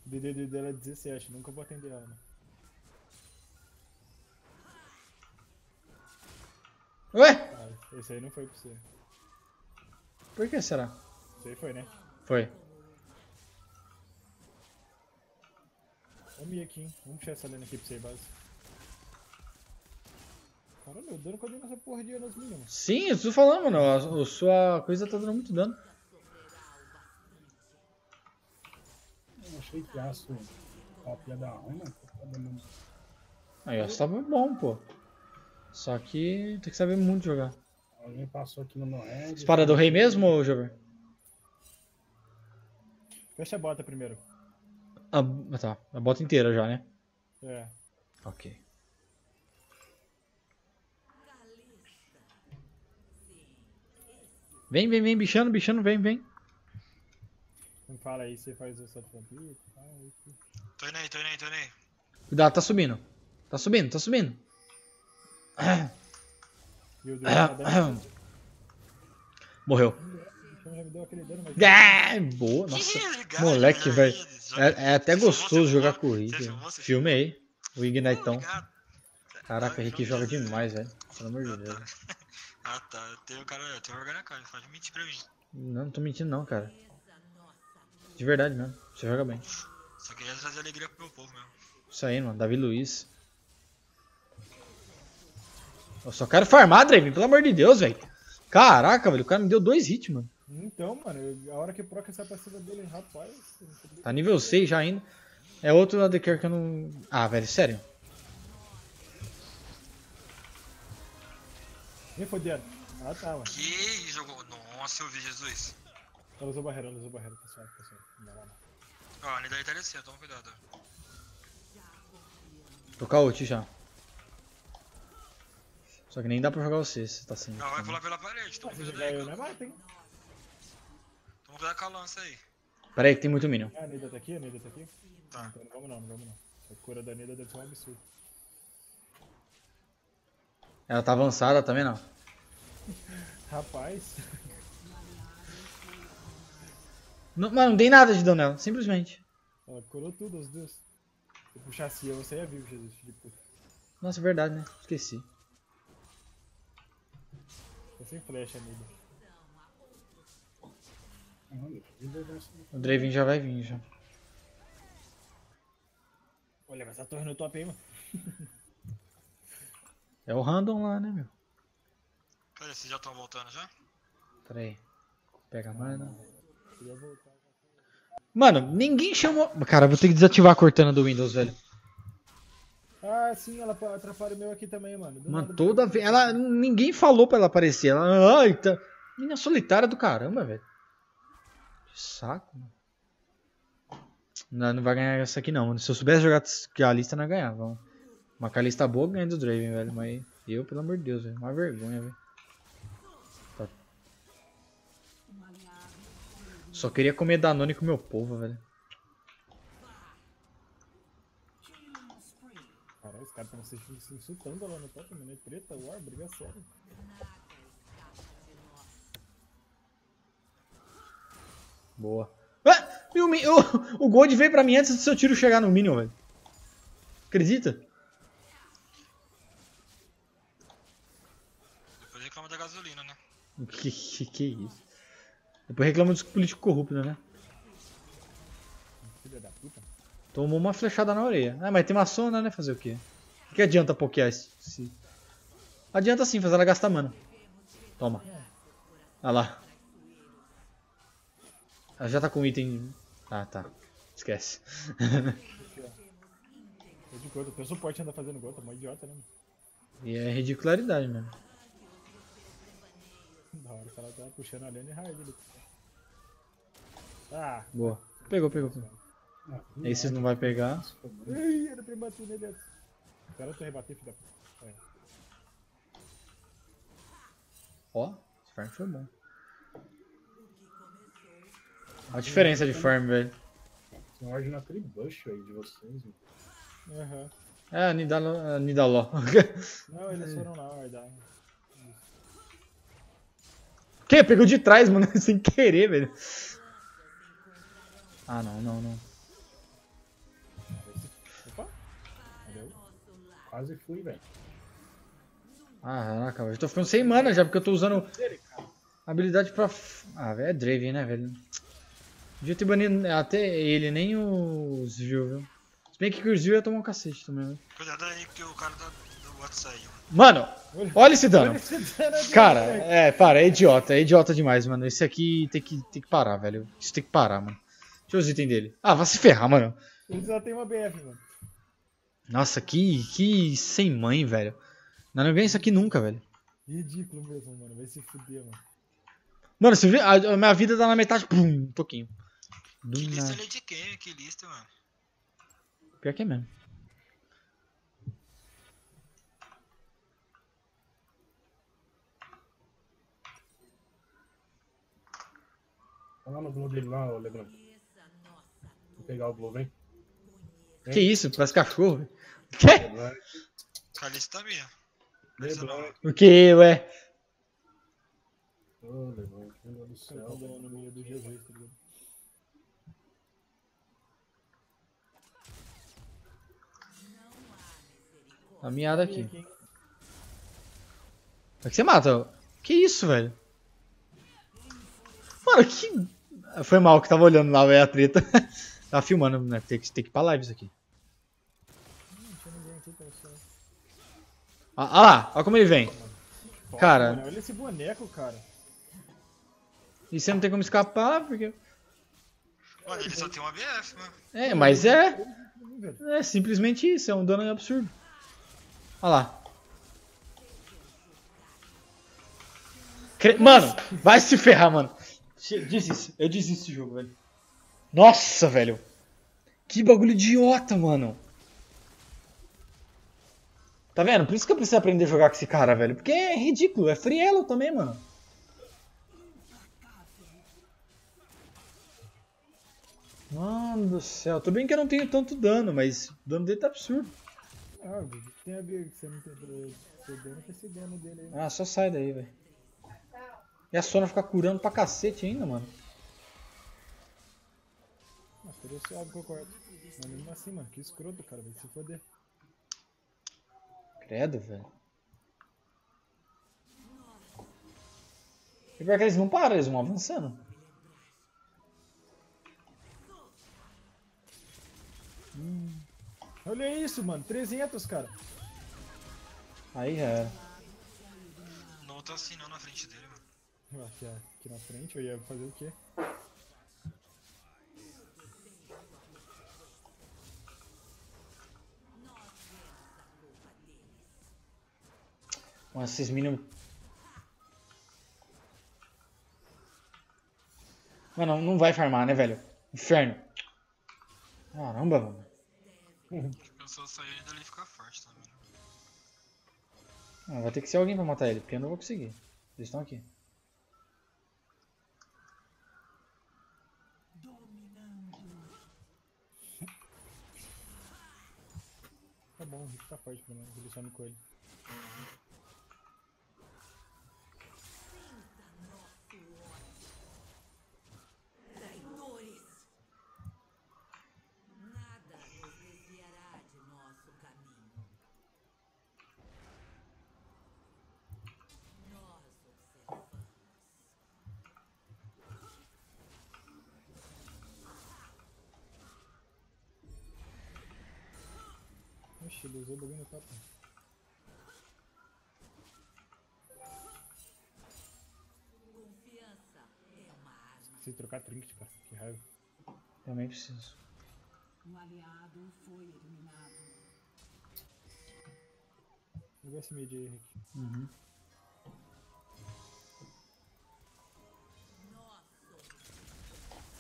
O DDD dela é 17, nunca vou atender ela, mano. Ué? Ah, esse aí não foi pra você. Por que será? Esse aí foi, né? Foi. Vamos ir aqui, hein? Vamos puxar essa lenda aqui pra você, base. Caramba, eu dano cadê nessa porra de anos mínimas? Sim, eu tô falando, mano. A, a sua coisa tá dando muito dano. Eu achei que aço top ia dar ruim, dando. Aí, ó, tá bom, pô. Só que tem que saber muito jogar. Alguém passou aqui no meu head. Espada do rei mesmo, Jover? Fecha a bota primeiro. Ah, tá. A bota inteira já, né? É. Ok. Vem, vem, vem, bichano, bichano, vem, vem. Não fala aí, você faz o seu. Tô indo aí, tô indo aí, tô indo aí. Cuidado, tá subindo. Tá subindo, tá subindo. Meu Deus, tá. Morreu. O bichão já me deu aquele dano, mas. Ah, boa, nossa. Ih, Moleque, cara, velho. É, é até gostoso jogar com o Rick. Filmou, você Filmei. O Ignitão. Obrigado. Caraca, o Rick Ah, joga demais, velho. Pelo amor de Deus. Ah tá, tem o cara, tem o vergonha na cara, pode mentir pra mim. Não, não tô mentindo não, cara. De verdade mesmo. Você joga bem. Só queria trazer alegria pro meu povo mesmo. Isso aí, mano. Davi Luiz. Eu só quero farmar, Draven, pelo amor de Deus, velho. Caraca, velho. O cara me deu dois hits, mano. Então, mano, a hora que proca sai pra cima dele, rapaz. Tá nível 6 já ainda. É outro AD que eu não. Ah, velho, sério. Nem fodendo. Ah, tá, mano. Que jogou. Nossa, eu vi Jesus. Ela usou barreira, ela usou barreira, tá tá suave. Não não. Ó, a Nidar tá descendo, toma cuidado. Tô com a ult já. Só que nem dá pra jogar você, você tá sem. Ó, vai pular pela parede, toma Ah, se cuidado jogar aí. eu, né, mata, hein? Toma cuidado com a lança aí. Pera aí que tem muito minion. Ah, a Nida tá aqui, a Nida tá aqui? Tá. Então não vamos não, não vamos não. A cura da Nida deve ser um absurdo. Ela tá avançada também, não. Rapaz, não mano, não dei nada de dano nela, simplesmente. ela curou tudo, os duas. Se eu puxasse eu, você ia vivo, Jesus, filho de puta. Nossa, é verdade, né? Esqueci. Tô sem flecha, Nida. O Draven já vai vir já. Olha, mas a torre no top, hein, mano? É o random lá, né, meu? Cadê? Vocês já estão voltando já? Pera aí. Pega. Queria voltar. Mano, ninguém chamou. Cara, eu vou ter que desativar a Cortana do Windows, velho. Ah, sim, ela pa- atrapalha o meu aqui também, mano. Do Mano, nada, toda vez. Ela. Ninguém falou pra ela aparecer. Ela. Ai, tá. Menina solitária do caramba, velho. Que saco, mano. Não, não vai ganhar essa aqui não, mano. Se eu soubesse jogar a lista, não ia ganhar. Vamos. Uma Kalista boa ganha do Draven, velho. Mas eu, pelo amor de Deus, velho. Uma vergonha, velho. Tá. Só queria comer Danone com o meu povo, velho. Caralho, os caras estão se, se insultando lá no top, mano. É treta, war, briga sério. Boa. Ah, e o, o, o Gold veio pra mim antes do seu tiro chegar no Minion, velho. Acredita? Depois reclama da gasolina, né? Que, que, que isso? Depois reclama dos políticos corruptos, né? Filha da puta. Tomou uma flechada na orelha. Ah, mas tem uma sona, né? Fazer o quê? O que adianta pokear esse... esse- Adianta sim fazer ela gastar mana. Toma. Olha lá. Ela já tá com item. Ah, tá. Esquece. Tô de gota. Teu suporte anda fazendo gota, mó idiota, né? e é ridicularidade mesmo. Da hora, o cara tá puxando a lane hard ali. Ah, Boa. Pegou, pegou, pegou. Ah, Esses não vai pegar. ai, era pra bater nele antes. Espera eu te rebater, filho da. É. Ó, esse farm foi bom. Olha a diferença de farm, velho. Tem ordem naquele bush aí de vocês, mano. Aham. É, Nidalo- Nidaló. Não, eles foram lá guardar. que? Pegou de trás, mano, sem querer, velho. Ah, não, não, não. Quase fui, velho. Ah, caraca, eu já tô ficando sem mana já, porque eu tô usando habilidade pra... Ah, velho, é Draven, né, velho? Podia ter banido até ele, nem os Zivil, viu? Se bem que o Zivil ia tomar um cacete também, velho. Cuidado aí que o cara tá do WhatsApp aí, mano. Olha esse dano. Cara, é, para, é idiota, é idiota demais, mano. Esse aqui tem que, tem que parar, velho. Isso tem que parar, mano. Deixa eu ver os itens dele. Ah, vai se ferrar, mano. Ele só tem uma BF, mano. Nossa, que, que sem mãe, velho. Não, não ganha isso aqui nunca, velho. Ridículo mesmo, mano. Vai se fuder, mano. Mano, você viu? A, a minha vida tá na metade. Pum, um pouquinho. Do Que lista é de quem? Que lista, mano? Pior que é mesmo. Tá lá no dele lá, ô Leblanc. Vou pegar o Blue, vem. Que isso? Parece cachorro. Calista tá minha. Leblanc. O que, ué? Ô, Leblanc, meu Deus do Os caras céu. tão dando no meio do Jesus, tá ligado? Tá miada aqui. Hein? É que você mata. Que isso, velho? Mano, que. Foi mal que tava olhando lá, velho, a treta. tava filmando, né? Tem que, tem que ir pra live isso aqui. Você. Ah, ah lá, olha como ele vem. Cara. Mano, olha esse boneco, cara. E você não tem como escapar, porque. Mano, ele só tem uma BF, mano. É, mas é. Hum, velho. É simplesmente isso, é um dano absurdo. Olha lá. Cre- Mano, vai se ferrar, mano. Desisto, eu desisto desse jogo, velho. Nossa, velho. Que bagulho idiota, mano. Tá vendo? Por isso que eu preciso aprender a jogar com esse cara, velho. Porque é ridículo, é frielo também, mano. Mano do céu. Tudo bem que eu não tenho tanto dano, mas o dano dele tá absurdo. Ah, tem a que você não tem pra ser dano com esse dano dele aí. Ah, só sai daí, velho. E a Sona ficar curando pra cacete ainda, mano. Ah, seria suave que eu corto. Mas mesmo assim, mano, que escroto, cara. Vai se foder. Credo, velho. E pior que eles não param, eles vão avançando. Olha isso, mano. 300, cara. Aí já era. Não tá assim não na frente dele, mano. Aqui, aqui na frente, eu ia fazer o quê? Mano, esses minions. Mano, não vai farmar, né, velho? Inferno. Caramba, mano. Eu só sair dali e ficar forte também. né? Ah, vai ter que ser alguém pra matar ele, porque eu não vou conseguir. Eles estão aqui. Tá bom, o Rick tá forte pelo menos. Ele some com ele. papai. Confiança é uma arma. Preciso trocar trinket, cara. Que raiva. Também preciso. Um aliado foi eliminado. Pega esse mid aí, Rick. Uhum.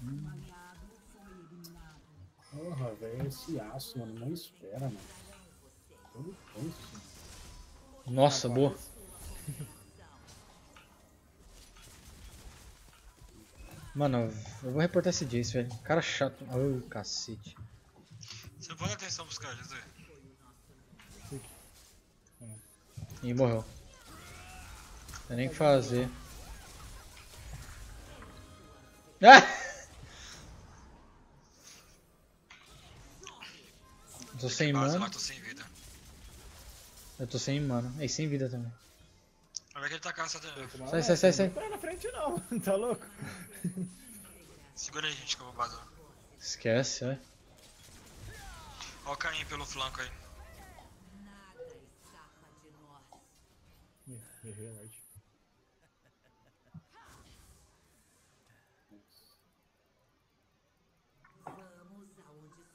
Hum. Porra, velho, esse aço, mano, não espera, mano. Nossa, boa. Mano, eu vou reportar esse Jace, velho. Cara chato. Ai, cacete. Você não pode atenção pros caras, Zé. Ih, morreu. Não tem nem o que fazer. Ah! Eu tô sem mana. Eu tô sem mana. E sem vida também. Ver que ele tá caçando. Sai, sai, sai, sai. Não tá na frente não, tá louco? Segura aí, gente, que eu vou vazar. Esquece, é. Ó o Caim pelo flanco aí. Ih, Errei a ward.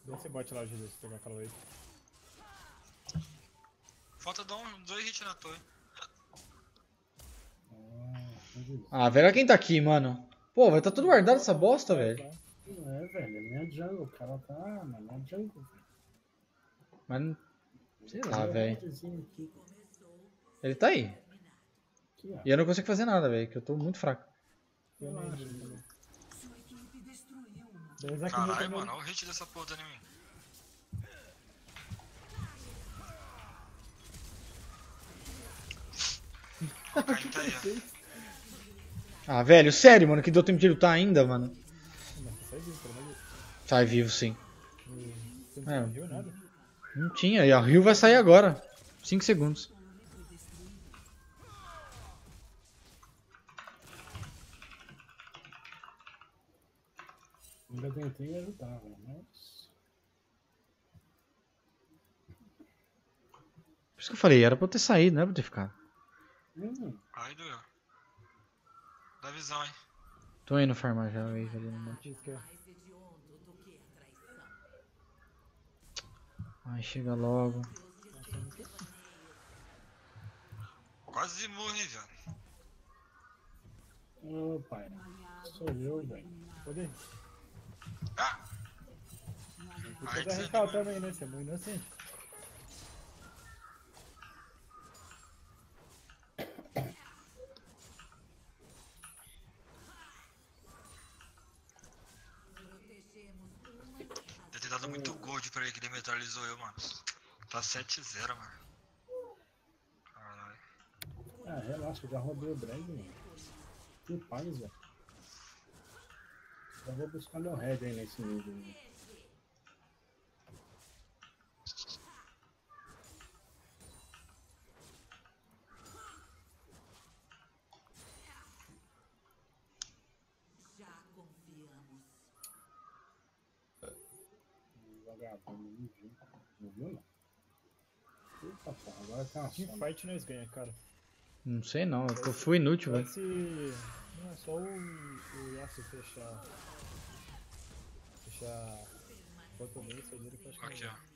Desce esse bot lá, Jesus, pegar aquela wave. Falta dar um, dois hits na torre. Ah, velho, olha quem tá aqui, mano. Pô, vai tá tudo guardado essa bosta, velho. É, velho, é minha jungle, o cara tá. Mano, minha jungle. Mas não. Sei lá, velho. Ele tá aí. aqui. E eu não consigo fazer nada, velho, que eu tô muito fraco. Eu não que Caralho, também- mano, olha o hit dessa porra em mim. Ó, o Caim tá aí, ó. Ah, velho, sério, mano, que deu tempo de lutar ainda, mano. Sai vivo. Sai vivo, sim. Você não É. viu nada? Não tinha, e a Rio vai sair agora. 5 segundos. Ainda tentei ajudar, velho, mas. Por isso que eu falei, era pra eu ter saído, não era pra eu ter ficado. Hum, Aí doeu. Dá visão, hein. Tô indo farmar já, wave ali no monte. Ai, chega logo. Quase morri, velho. Ô, pai. Sou eu, velho. Poder. Ah! Aí Poder desanimou. recal também, né? Você é muito inocente. Deve ter dado muito gold pra ele que ele neutralizou eu, mano. Tá 7-0, mano. Caralho. Ah, relaxa, já roubei o drag, mano. Que paz, velho. Já vou buscar meu head aí nesse nível. né? Vagabundo, não viu. Não viu, não? Eita, porra, agora tá sombra. fight nós ganha, cara. Não sei não, eu fui inútil, velho. Se. Não, é só o, o Yasuo fechar. Fechar. Quanto meio, seu dele que eu acho que Aqui, ó.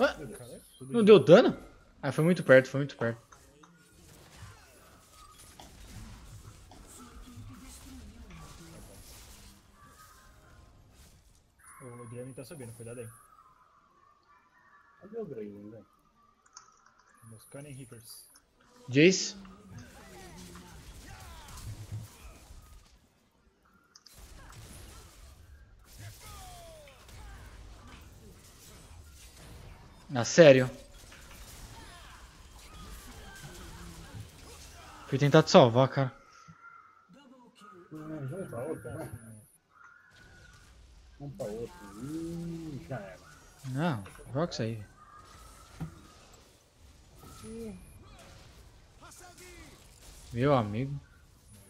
Ué, não deu dano? Ah, foi muito perto, foi muito perto. Tá subindo, cuidado aí. Cadê o Draven, velho? Meus Cunning Rickers. Jace? Ah, sério? Fui tentar te salvar, cara. Não, vamos pra outra, Vamos pra outra. Ih, já era. Não, joga isso aí. Meu amigo.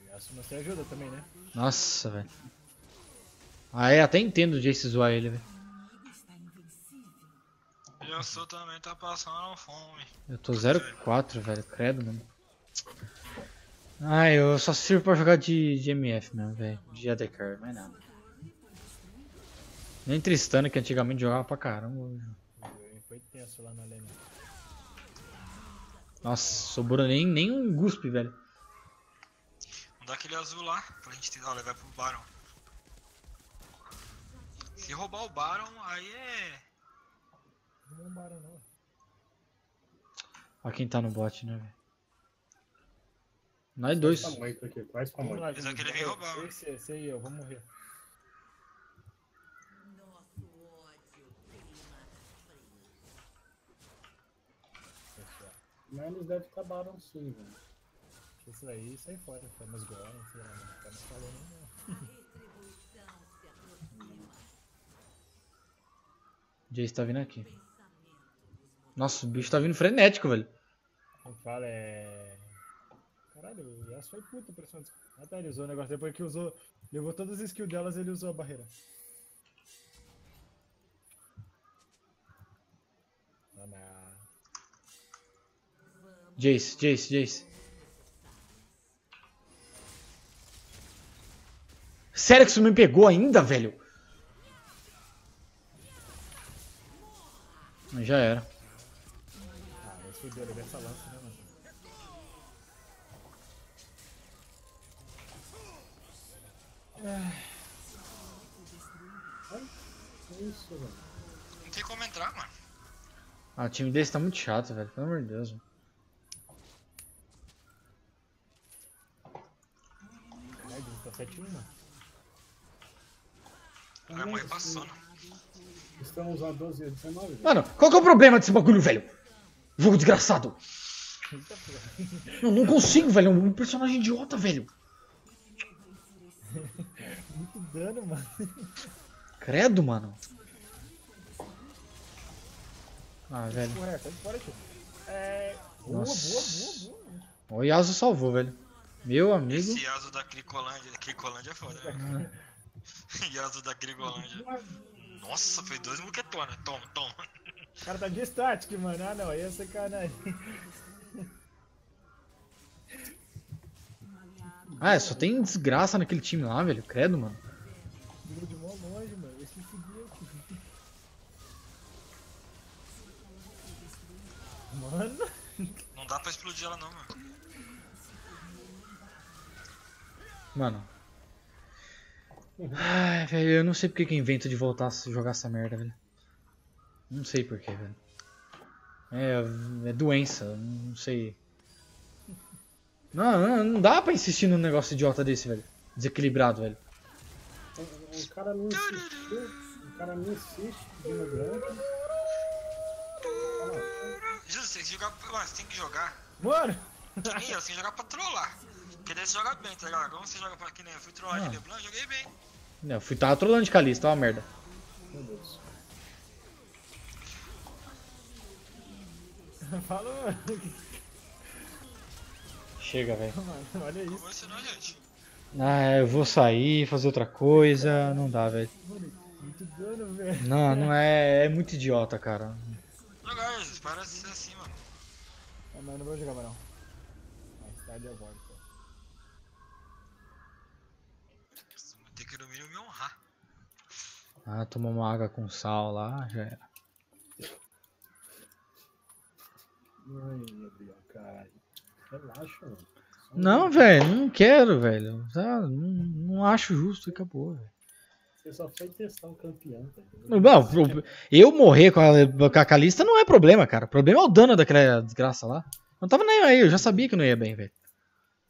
Yasuo você ajuda também, né? Nossa, velho. Ah, é, até entendo o Jace zoar ele, velho. eu sou também tá passando fome. Eu tô 0-4, velho. Credo, mano. Ah, eu só sirvo pra jogar de, de MF mesmo, velho. De AD Carry, mais nada. Nem Tristana, que antigamente jogava pra caramba. hoje. Foi tenso lá na lane. Nossa, sobrou nem, nem um guspe, velho. Vamos dar aquele azul lá pra gente tentar levar pro Baron. Se roubar o Baron, aí é. Não bombaram não. Ó quem tá no bot, né, velho. Nós dois. Aqui, traz pra muito. lá, Eles vão gente. querer vir roubar, mano. Esse, esse aí, eu vou morrer. Eles devem estar sim, velho. Isso aí sai fora, foi nos Goron, sei lá, não fica nos falando não. Jace tá vindo aqui. Nossa, o bicho tá vindo frenético, velho. Como fala, é. Caralho, o Yasuo foi puta dos- Ah tá, ele usou o negócio. Depois que usou. Levou todas as skills delas, ele usou a barreira. Jace, Jace, Jace. Sério que isso me pegou ainda, velho? Já era. Ah, mas fudeu, levei essa lança, né, mano? Isso, velho. Não tem como entrar, mano. Ah, o time desse tá muito chato, velho. Pelo amor de Deus. velho. Caralho, tá 7 1 mano. Vai morrer passando. Estão usando 12 e 19, velho. Mano, qual que é o problema desse bagulho, velho? Jogo desgraçado. Eu não consigo, velho. É um personagem idiota, velho. Muito dano, mano. Credo, mano. Ah, velho. Porra, sai fora, tio. É. Boa, Nossa. boa, boa, boa. O Yasuo salvou, velho. Meu amigo. Esse Yaso da Cricolândia. Cricolândia é foda, né? Yaso da Cricolândia. Nossa, foi dois muquetones. Toma, toma. O cara tá de static, mano. Ah, não, aí é sacanagem. Ah, só tem desgraça naquele time lá, velho. Credo, mano. Virou de mó longe, mano. Esse fudeu aqui. Mano. Não dá pra explodir ela não, mano. Mano. Ai, velho, eu não sei porque que inventa de voltar a jogar essa merda, velho. Não sei porquê, velho. É, é doença, não sei. Não, não, não dá pra insistir num negócio idiota desse, velho. Desequilibrado, velho. O, cara não insistiu. O cara não insiste pedindo branco. Jesus, você tem que jogar. Mano, você tem que jogar. Mano! Que nem eu, você tem que jogar pra trollar. Porque daí você joga bem, tá ligado? Como você joga pra que nem eu fui trollar Ah. de LeBlanc, joguei bem. Não, eu fui tava trolando de Calista, ó a merda. Meu Deus. Fala, mano. Chega, velho. Olha isso. Como isso não, gente? Ah, eu vou sair, fazer outra coisa. Não dá, velho. Mano, muito dano, velho. Não, não é. É muito idiota, cara. Jogar, Jesus, para de ser assim, mano. Ah, mas não vou jogar mais não. Mais tarde eu volto. Vou ter que no mínimo me honrar. Ah, tomar uma água com sal lá, já era. Ai, meu Deus, caralho. Relaxa, mano. Não, velho, não quero, velho. Tá, não, não acho justo acabou, velho. Você só foi testar um campeão, tá? Não, eu morrer com a, com a Calista não é problema, cara. O problema é o dano daquela desgraça lá. Não tava nem aí, eu já sabia que não ia bem, velho.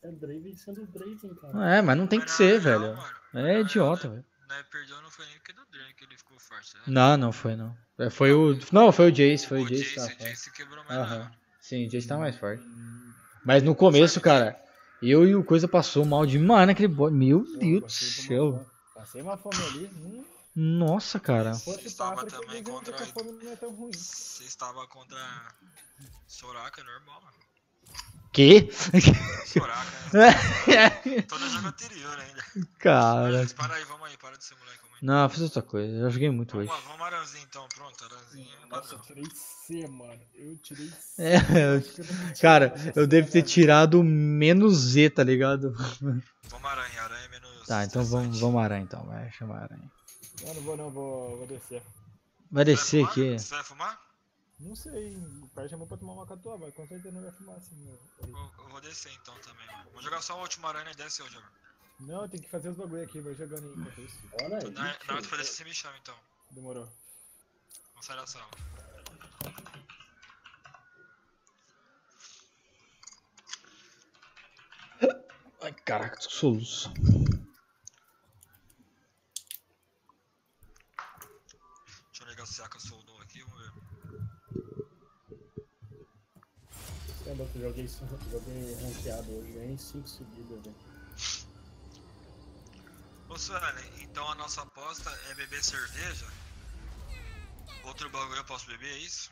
É Draven sendo Draven, cara. Não é, mas não tem que ser, velho. É idiota, velho. Né, perdeu não foi nem porque do Drake que ele ficou forte, né? Não, não foi, não. É, Foi o. Não, foi o Jace, foi o, o Jace. Jace, tava o. Jace quebrou mais nada. Sim, o Jace tá mais forte. Mas no começo, cara, eu e o Coisa passou mal demais naquele bot. Meu Deus do céu. uma. Passei uma fome ali. Hum, Nossa, cara. se fosse Estava também eu contra- que a fome não é. Você estava contra Soraka, normal, mano. Que? Soraka, né? Todo jogo anterior ainda. cara. Mas para aí, vamos aí, para de ser moleque. Não, fiz outra coisa. Eu joguei muito hoje. Vamos, vamos, aranzinha então, pronto, aranzinha. Nossa, eu tirei C, mano. Eu tirei C. É, eu- eu cara, eu devo ter tirado menos Z, tá ligado? Vamos aranha, aranha é menos. Tá, então vamos, vamos aranha então, vai chamar aranha. Não, não vou não, vou, vou descer. Vai descer aqui. Você vai fumar? Não sei, o pai chamou pra tomar uma catuaba, mas com certeza não vai fumar assim. Eu, eu vou descer então também. Vou jogar só o último aranha e desce eu jogo. Não, tem que fazer os bagulho aqui, vai jogando aí enquanto isso. Olha aí. Na, na hora de fazer você me chama então. Demorou. Vamos sair da sala. Ai, caraca, tô soluço. Deixa eu ligar se a soldou aqui, vamos ver. Lembra que eu joguei, joguei ranqueado hoje, ganhei 5 seguidas, velho. Ô Suelen, então a nossa aposta é beber cerveja? Outro bagulho eu posso beber, é isso?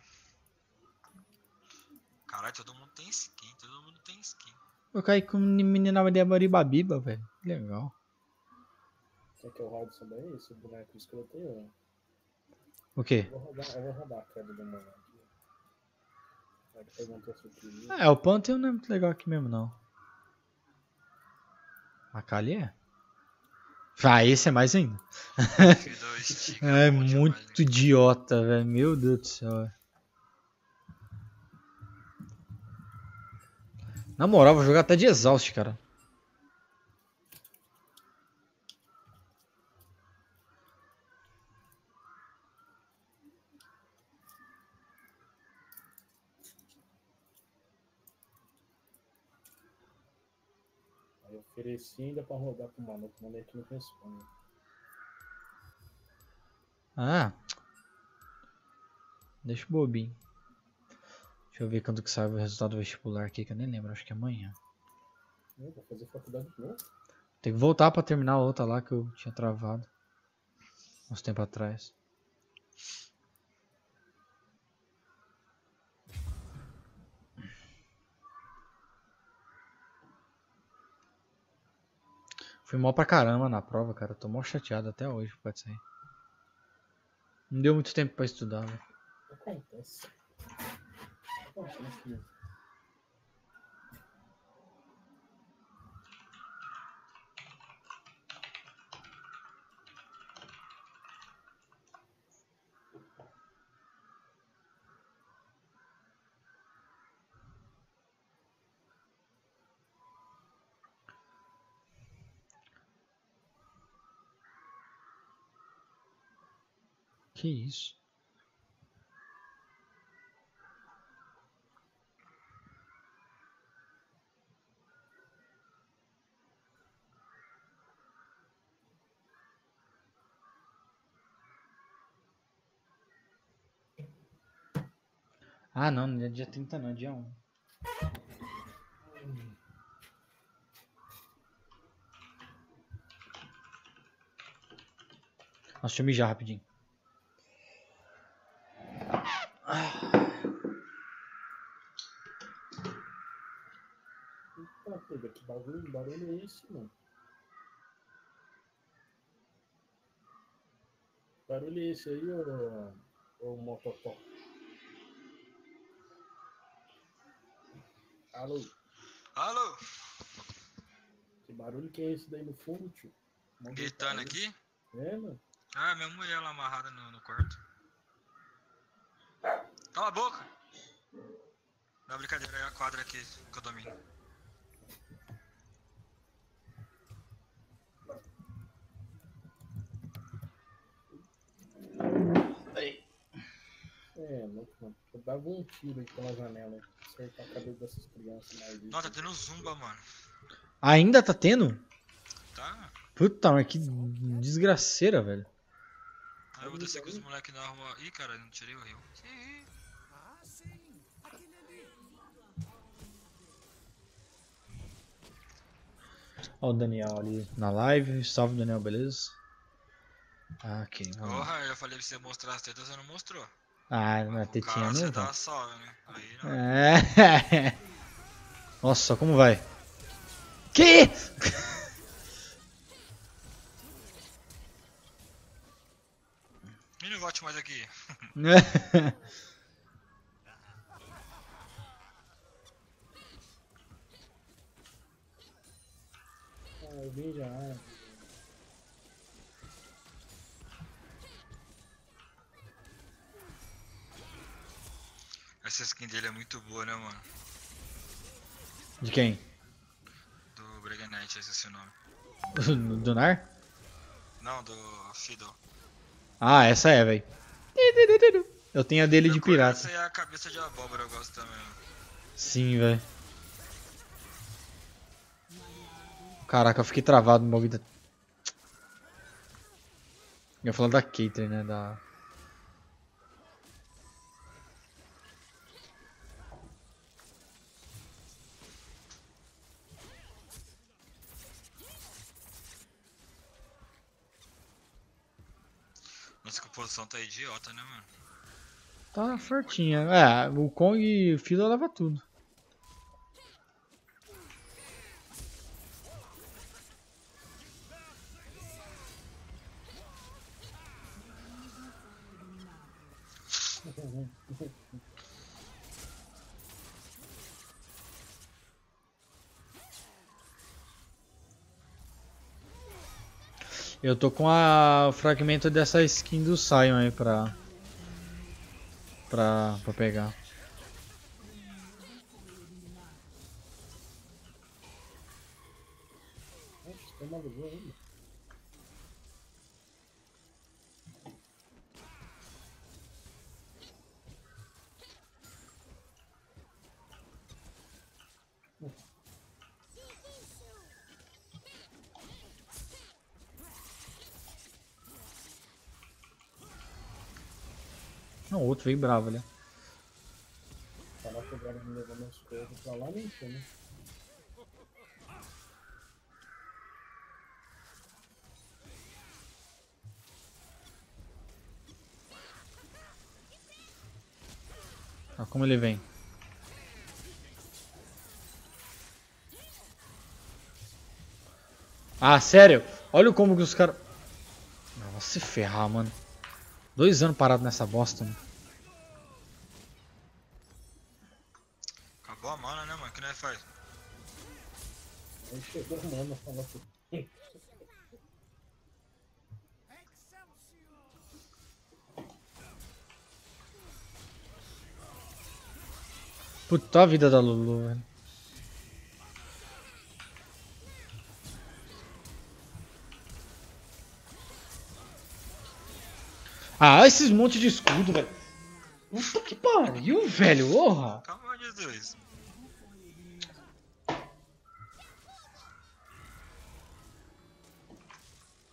Caralho, todo mundo tem skin, todo mundo tem skin. Eu caí com menina de Baribabiba, velho. Que Legal. Quer que eu roube isso daí? Esse boneco escroto aí, ó. O quê? Eu vou rodar, eu vou rodar a queda do eu queria. É, o Pantheon não é muito legal aqui mesmo, não. A Kali é? Ah, esse é mais ainda. F2 stick É muito idiota, velho. Meu Deus do céu. Na moral, vou jogar até de exaust, cara. Ofereci ainda pra rodar pro maluco, o moleque não responde. Ah. Deixa o bobinho. Deixa eu ver quando que sai o resultado do vestibular aqui, que eu nem lembro. Acho que é amanhã. Eu vou fazer faculdade de novo. Tem que voltar pra terminar a outra lá que eu tinha travado. Uns tempo atrás. Fui mal pra caramba na prova, cara. Tô mó chateado até hoje, pode sair. Não deu muito tempo pra estudar, velho. Acontece. Acontece, Que isso? Ah, não, não é dia 30 não, é dia 1. Nossa, deixa eu mijar rapidinho. Eita, pega, que bagulho, barulho é esse, mano? Barulho é esse aí, ô, ô mototó? Alô, Alô? que barulho que é esse daí no fundo, tio? Gritando aqui? É, mano. Ah, minha mulher lá amarrada no, no quarto. Cala a boca! Não é brincadeira, é a quadra aqui que eu domino. É, louco, mano. Eu dava um tiro aí pela janela, acertar a cabeça dessas crianças mais Nossa, tá tendo zumba, mano. Ainda tá tendo? Tá? Puta, mas que desgraceira, velho. Aí eu vou descer com os moleques na rua. Ih, cara, não tirei o rio. Ih, Ó o Daniel ali na live. Salve, Daniel, beleza? Ah, ok. Porra, eu falei pra você mostrar as tetas, você não mostrou. Ah, na tetinha não tá. salve, né? Aí não. É. Nossa, como vai? Que? E não volte mais aqui. eu vim já. Essa skin dele é muito boa, né, mano? De quem? Do Breganite, esse é o nome. Do Nar? Não, do Fiddle. Ah, essa é, velho. Eu tenho a dele de pirata. Essa é a cabeça de abóbora, eu gosto também. mano. Sim, velho. Caraca, eu fiquei travado no bagulho da... Eu ia falar da Caitlyn, né? Da... Nossa composição tá idiota, né, mano? Tá fortinha. É, o Kong e o Fiddle leva tudo. Eu tô com a fragmento dessa skin do Sion aí pra. pra, pra pegar. Tem uma ainda. Não, o outro veio bravo ali. Falar que o cara me levou meus coisas pra lá, nem né? Olha como ele vem. Ah, sério? Olha o combo que os caras. Vai se ferrar, mano. Dois anos parado nessa bosta, mano. Acabou a mana, né, mano? O que nós faz? Aí chegou falou assim. Puta a vida da Lulu, velho. Ah, esses montes de escudo, velho. Puta que pariu, velho. Orra. Calma de dois.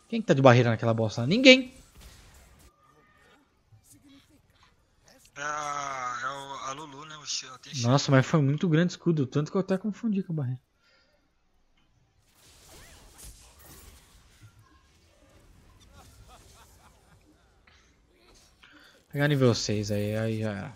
Quem que tá de barreira naquela bosta? Ninguém. É a, é o, a Lulu, né? Nossa, mas foi muito grande escudo. Tanto que eu até confundi com a barreira. Pegar nível 6 aí, aí já era.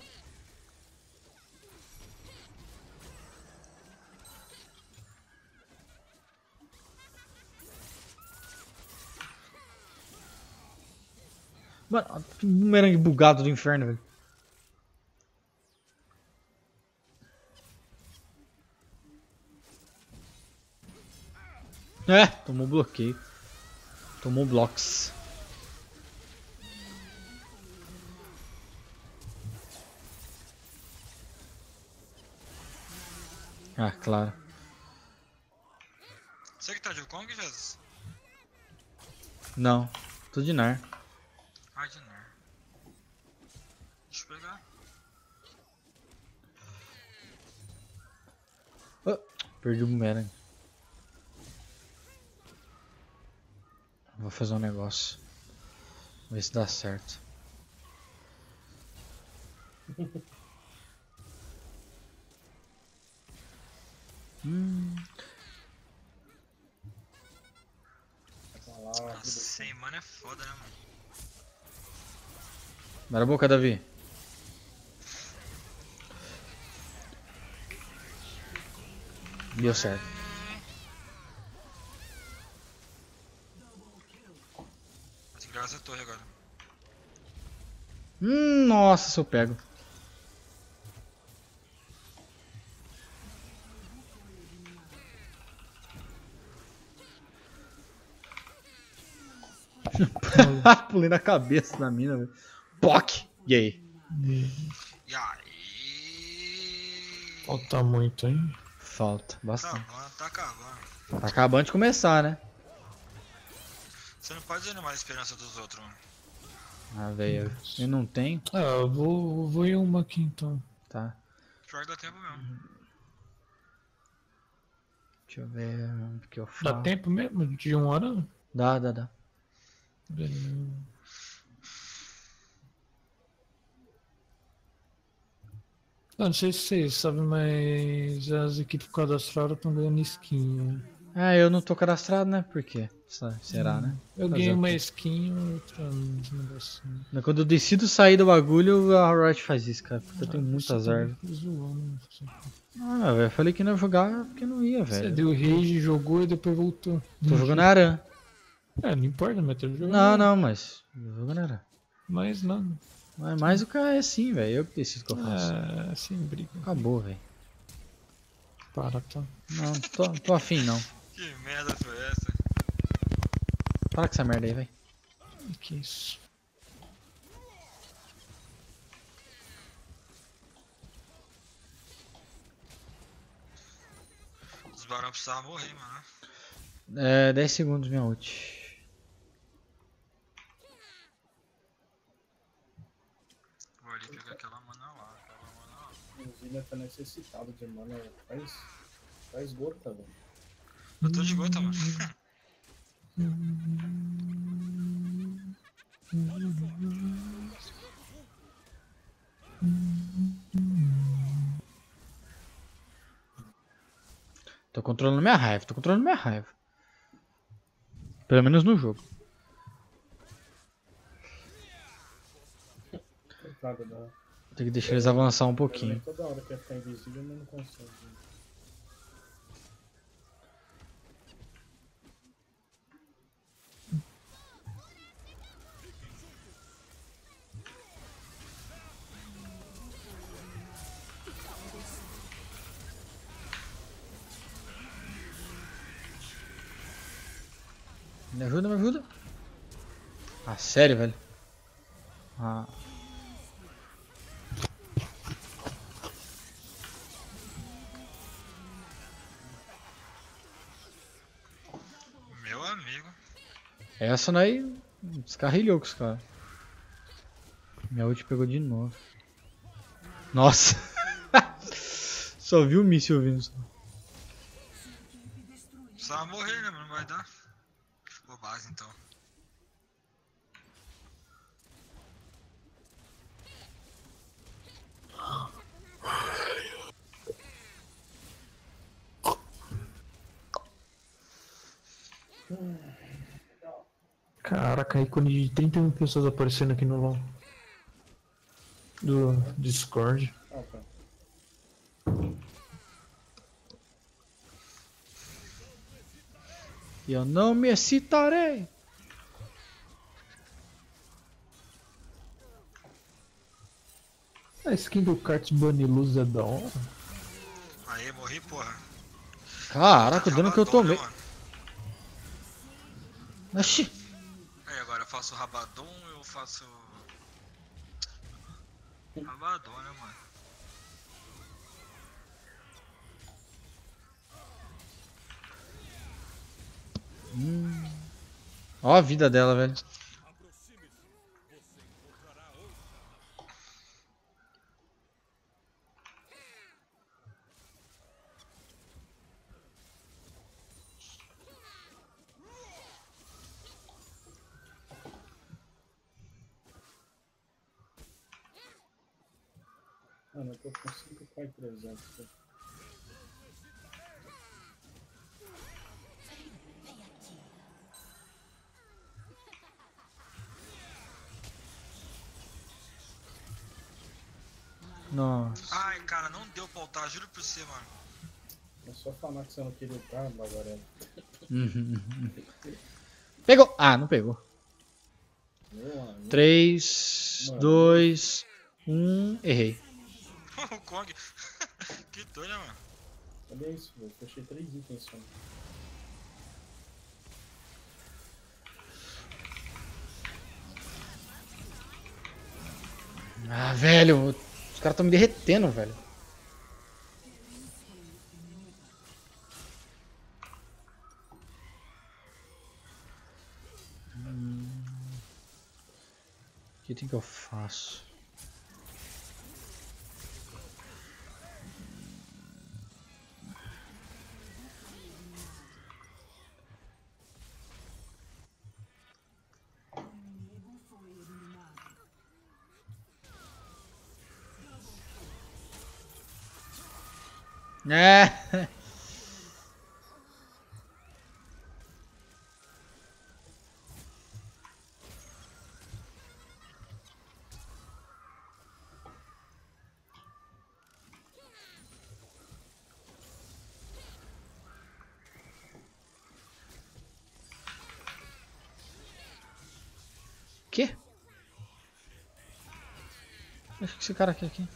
Mano, que bumerangue bugado do inferno, velho. É, tomou bloqueio. Tomou blocos. Ah, claro. Você que tá de Kong, Jesus? Não, tô de Nar. Ai, de nar. Deixa eu pegar. Ah, perdi o bumerangue. Vou fazer um negócio. Ver se dá certo. Hum, Nossa, sem mana é foda, né, mano? Bora a boca, Davi. Deu certo. Tem que gravar essa torre agora. Hum, nossa, se eu pego. Pulei na cabeça da mina, velho. Poc! E aí? E aí? Falta muito, hein? Falta, bastante. acabando, tá acabando. Tá acabando de começar, né? Você não pode desanimar a esperança dos outros, mano. Ah, velho, eu não tenho. Ah, eu vou, vou em uma aqui então. Tá. Pior que dá tempo mesmo. Deixa eu ver o que eu Dá faço. tempo mesmo? De uma hora? Dá, dá, dá. Beleza. Ah, não sei se vocês sabem, mas as equipes cadastradas estão ganhando skin. né? Ah, eu não tô cadastrado, né? Por quê? Será, né? Eu ganhei uma skin e outra Quando eu decido sair do bagulho, a Riot faz isso, cara. Porque eu tenho Ah, muito você azar. tá velho. zoando, você- Ah, velho, eu falei que não ia jogar porque não ia, Você velho. deu rage, jogou e depois voltou. Tô jogando Aran. É, não importa, mas tô jogando. Não, não, mas. tô jogando Aran. Mas nada. Mas mais o cara é assim, velho. Eu que decido o que eu faço. É, sem briga. Acabou, velho. Para, tá. Não, tô, tô afim não. Que merda foi essa? Para com essa merda aí, velho. Que isso. Os barões precisavam morrer, mano. É, 10 segundos minha ult. Vou ali pegar aquela mana lá, aquela mana lá. Zilha tá necessitado de mana. Faz, faz gota, velho. Eu tô de gota, mano. Tô controlando minha raiva, tô controlando minha raiva. Pelo menos no jogo. Coitada da. Tem que deixar eles avançar um pouquinho. Toda hora quer ficar invisível, mas não consegue. Me ajuda, me ajuda. Ah, sério, velho. Essa daí descarrilhou com os caras. Minha ult pegou de novo. Nossa! Só vi o míssil vindo. só. Morrer, né, mano? Não vai dar. Ficou base então. Caraca, ícone de 31 pessoas aparecendo aqui no LoL. Do Discord. Ah, tá. Eu não me excitarei. A skin do Kart Bunny Luz é da hora. Aí, morri, porra. Caraca, o dano que eu tomei. Oxi. Faço Rabadon eu faço. Rabadon, né, mano? Ó a vida dela, velho. 300. Nossa. Ai, cara, não deu pra ultar, juro por você, mano. É só falar que você não queria o carro, bagarela. Pegou. Ah, não pegou. Meu amigo. 3, Mano. 2, 1. Errei. o Kong. Né, mano? Olha isso, velho. Fechei três itens só. Ah, velho. Os caras estão me derretendo, velho. Hum. O que tem que eu faço? É. Que? Acho que esse cara aqui aqui.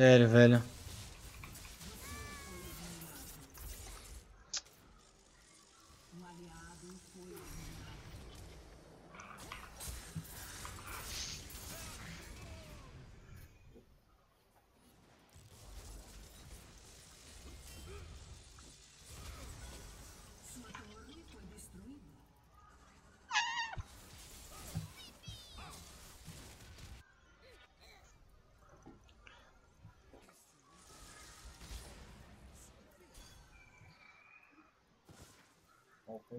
Sério, velho.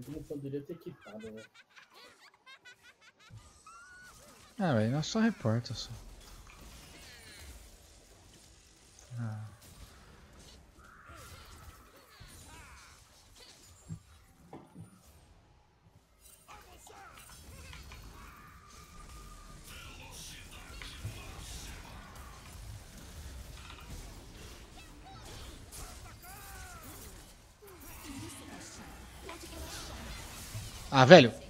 Ó, o Kong não poderia ter quitado, velho. Ah, velho, nós só reporta só. Ah, velho.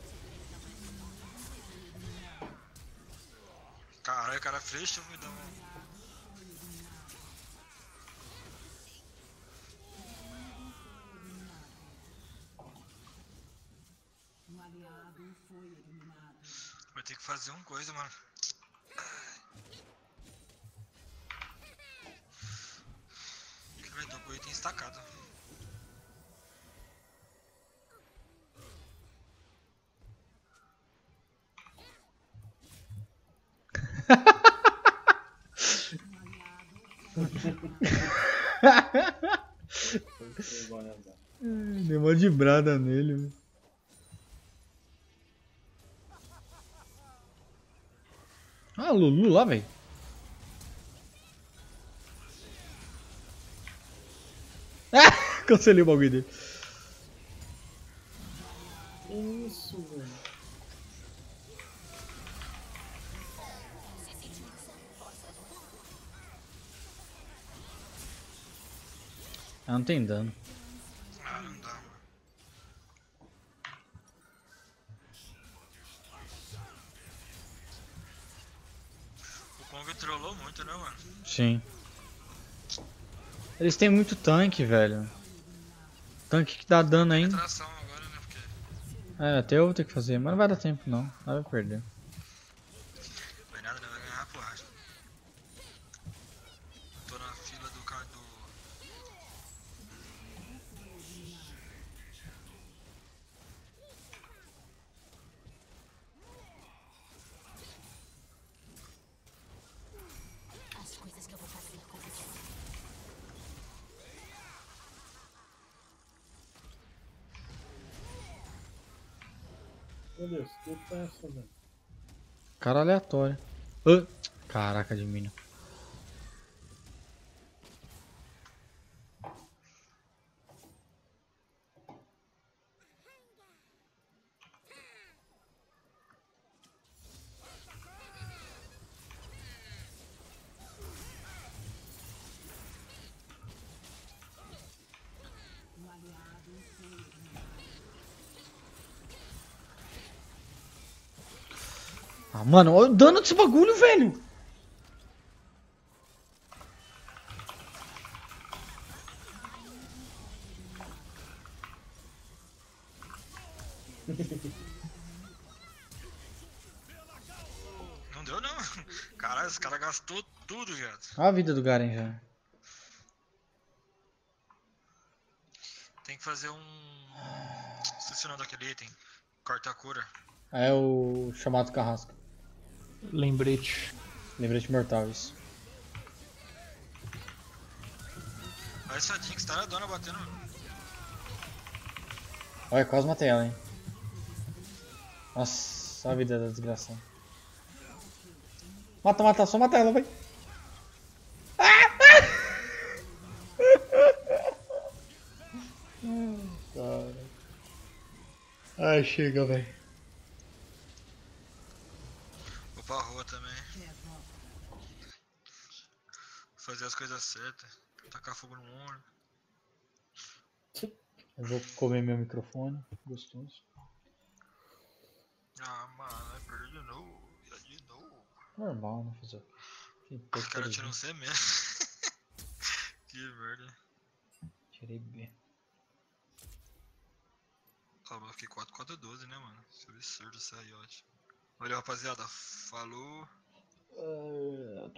Deu uma de brada nele. Ah, Lulu lá, velho. Ah, cancelei o bagulho dele. Que isso, velho? Ah, não tem dano. Sim. Eles têm muito tanque, velho. Tanque que dá dano ainda. Agora, né? Porque É, até eu vou ter que fazer, mas não vai dar tempo não. Nada vai perder. Essa, velho? Cara aleatório. Ah, Caraca de mina. Mano, olha o dano desse bagulho, velho. Não deu não. Caralho, esse cara gastou tudo, viado. Olha a vida do Garen já. Tem que fazer um. Esqueci o nome daquele item. Corta a cura. É o chamado carrasco. Lembrete. Lembrete mortal, isso. Olha essa Jinx, tá na dona batendo. Olha, quase matei ela, hein. Nossa, olha a vida da desgraçada. Mata, mata, só mata ela, vai. Ai, chega, velho. Vou pra rua também. Certas. Tacar fogo no mundo. Eu vou comer meu microfone, gostoso. Ah, mano, vai perder de novo. De novo. Normal, né? Fazer Os caras tiram fazer. C mesmo. que merda. Tirei B. Ó, mas eu fiquei 4 4 12, né, mano? Isso é absurdo isso aí, ótimo. Valeu, rapaziada. Falou. Ah,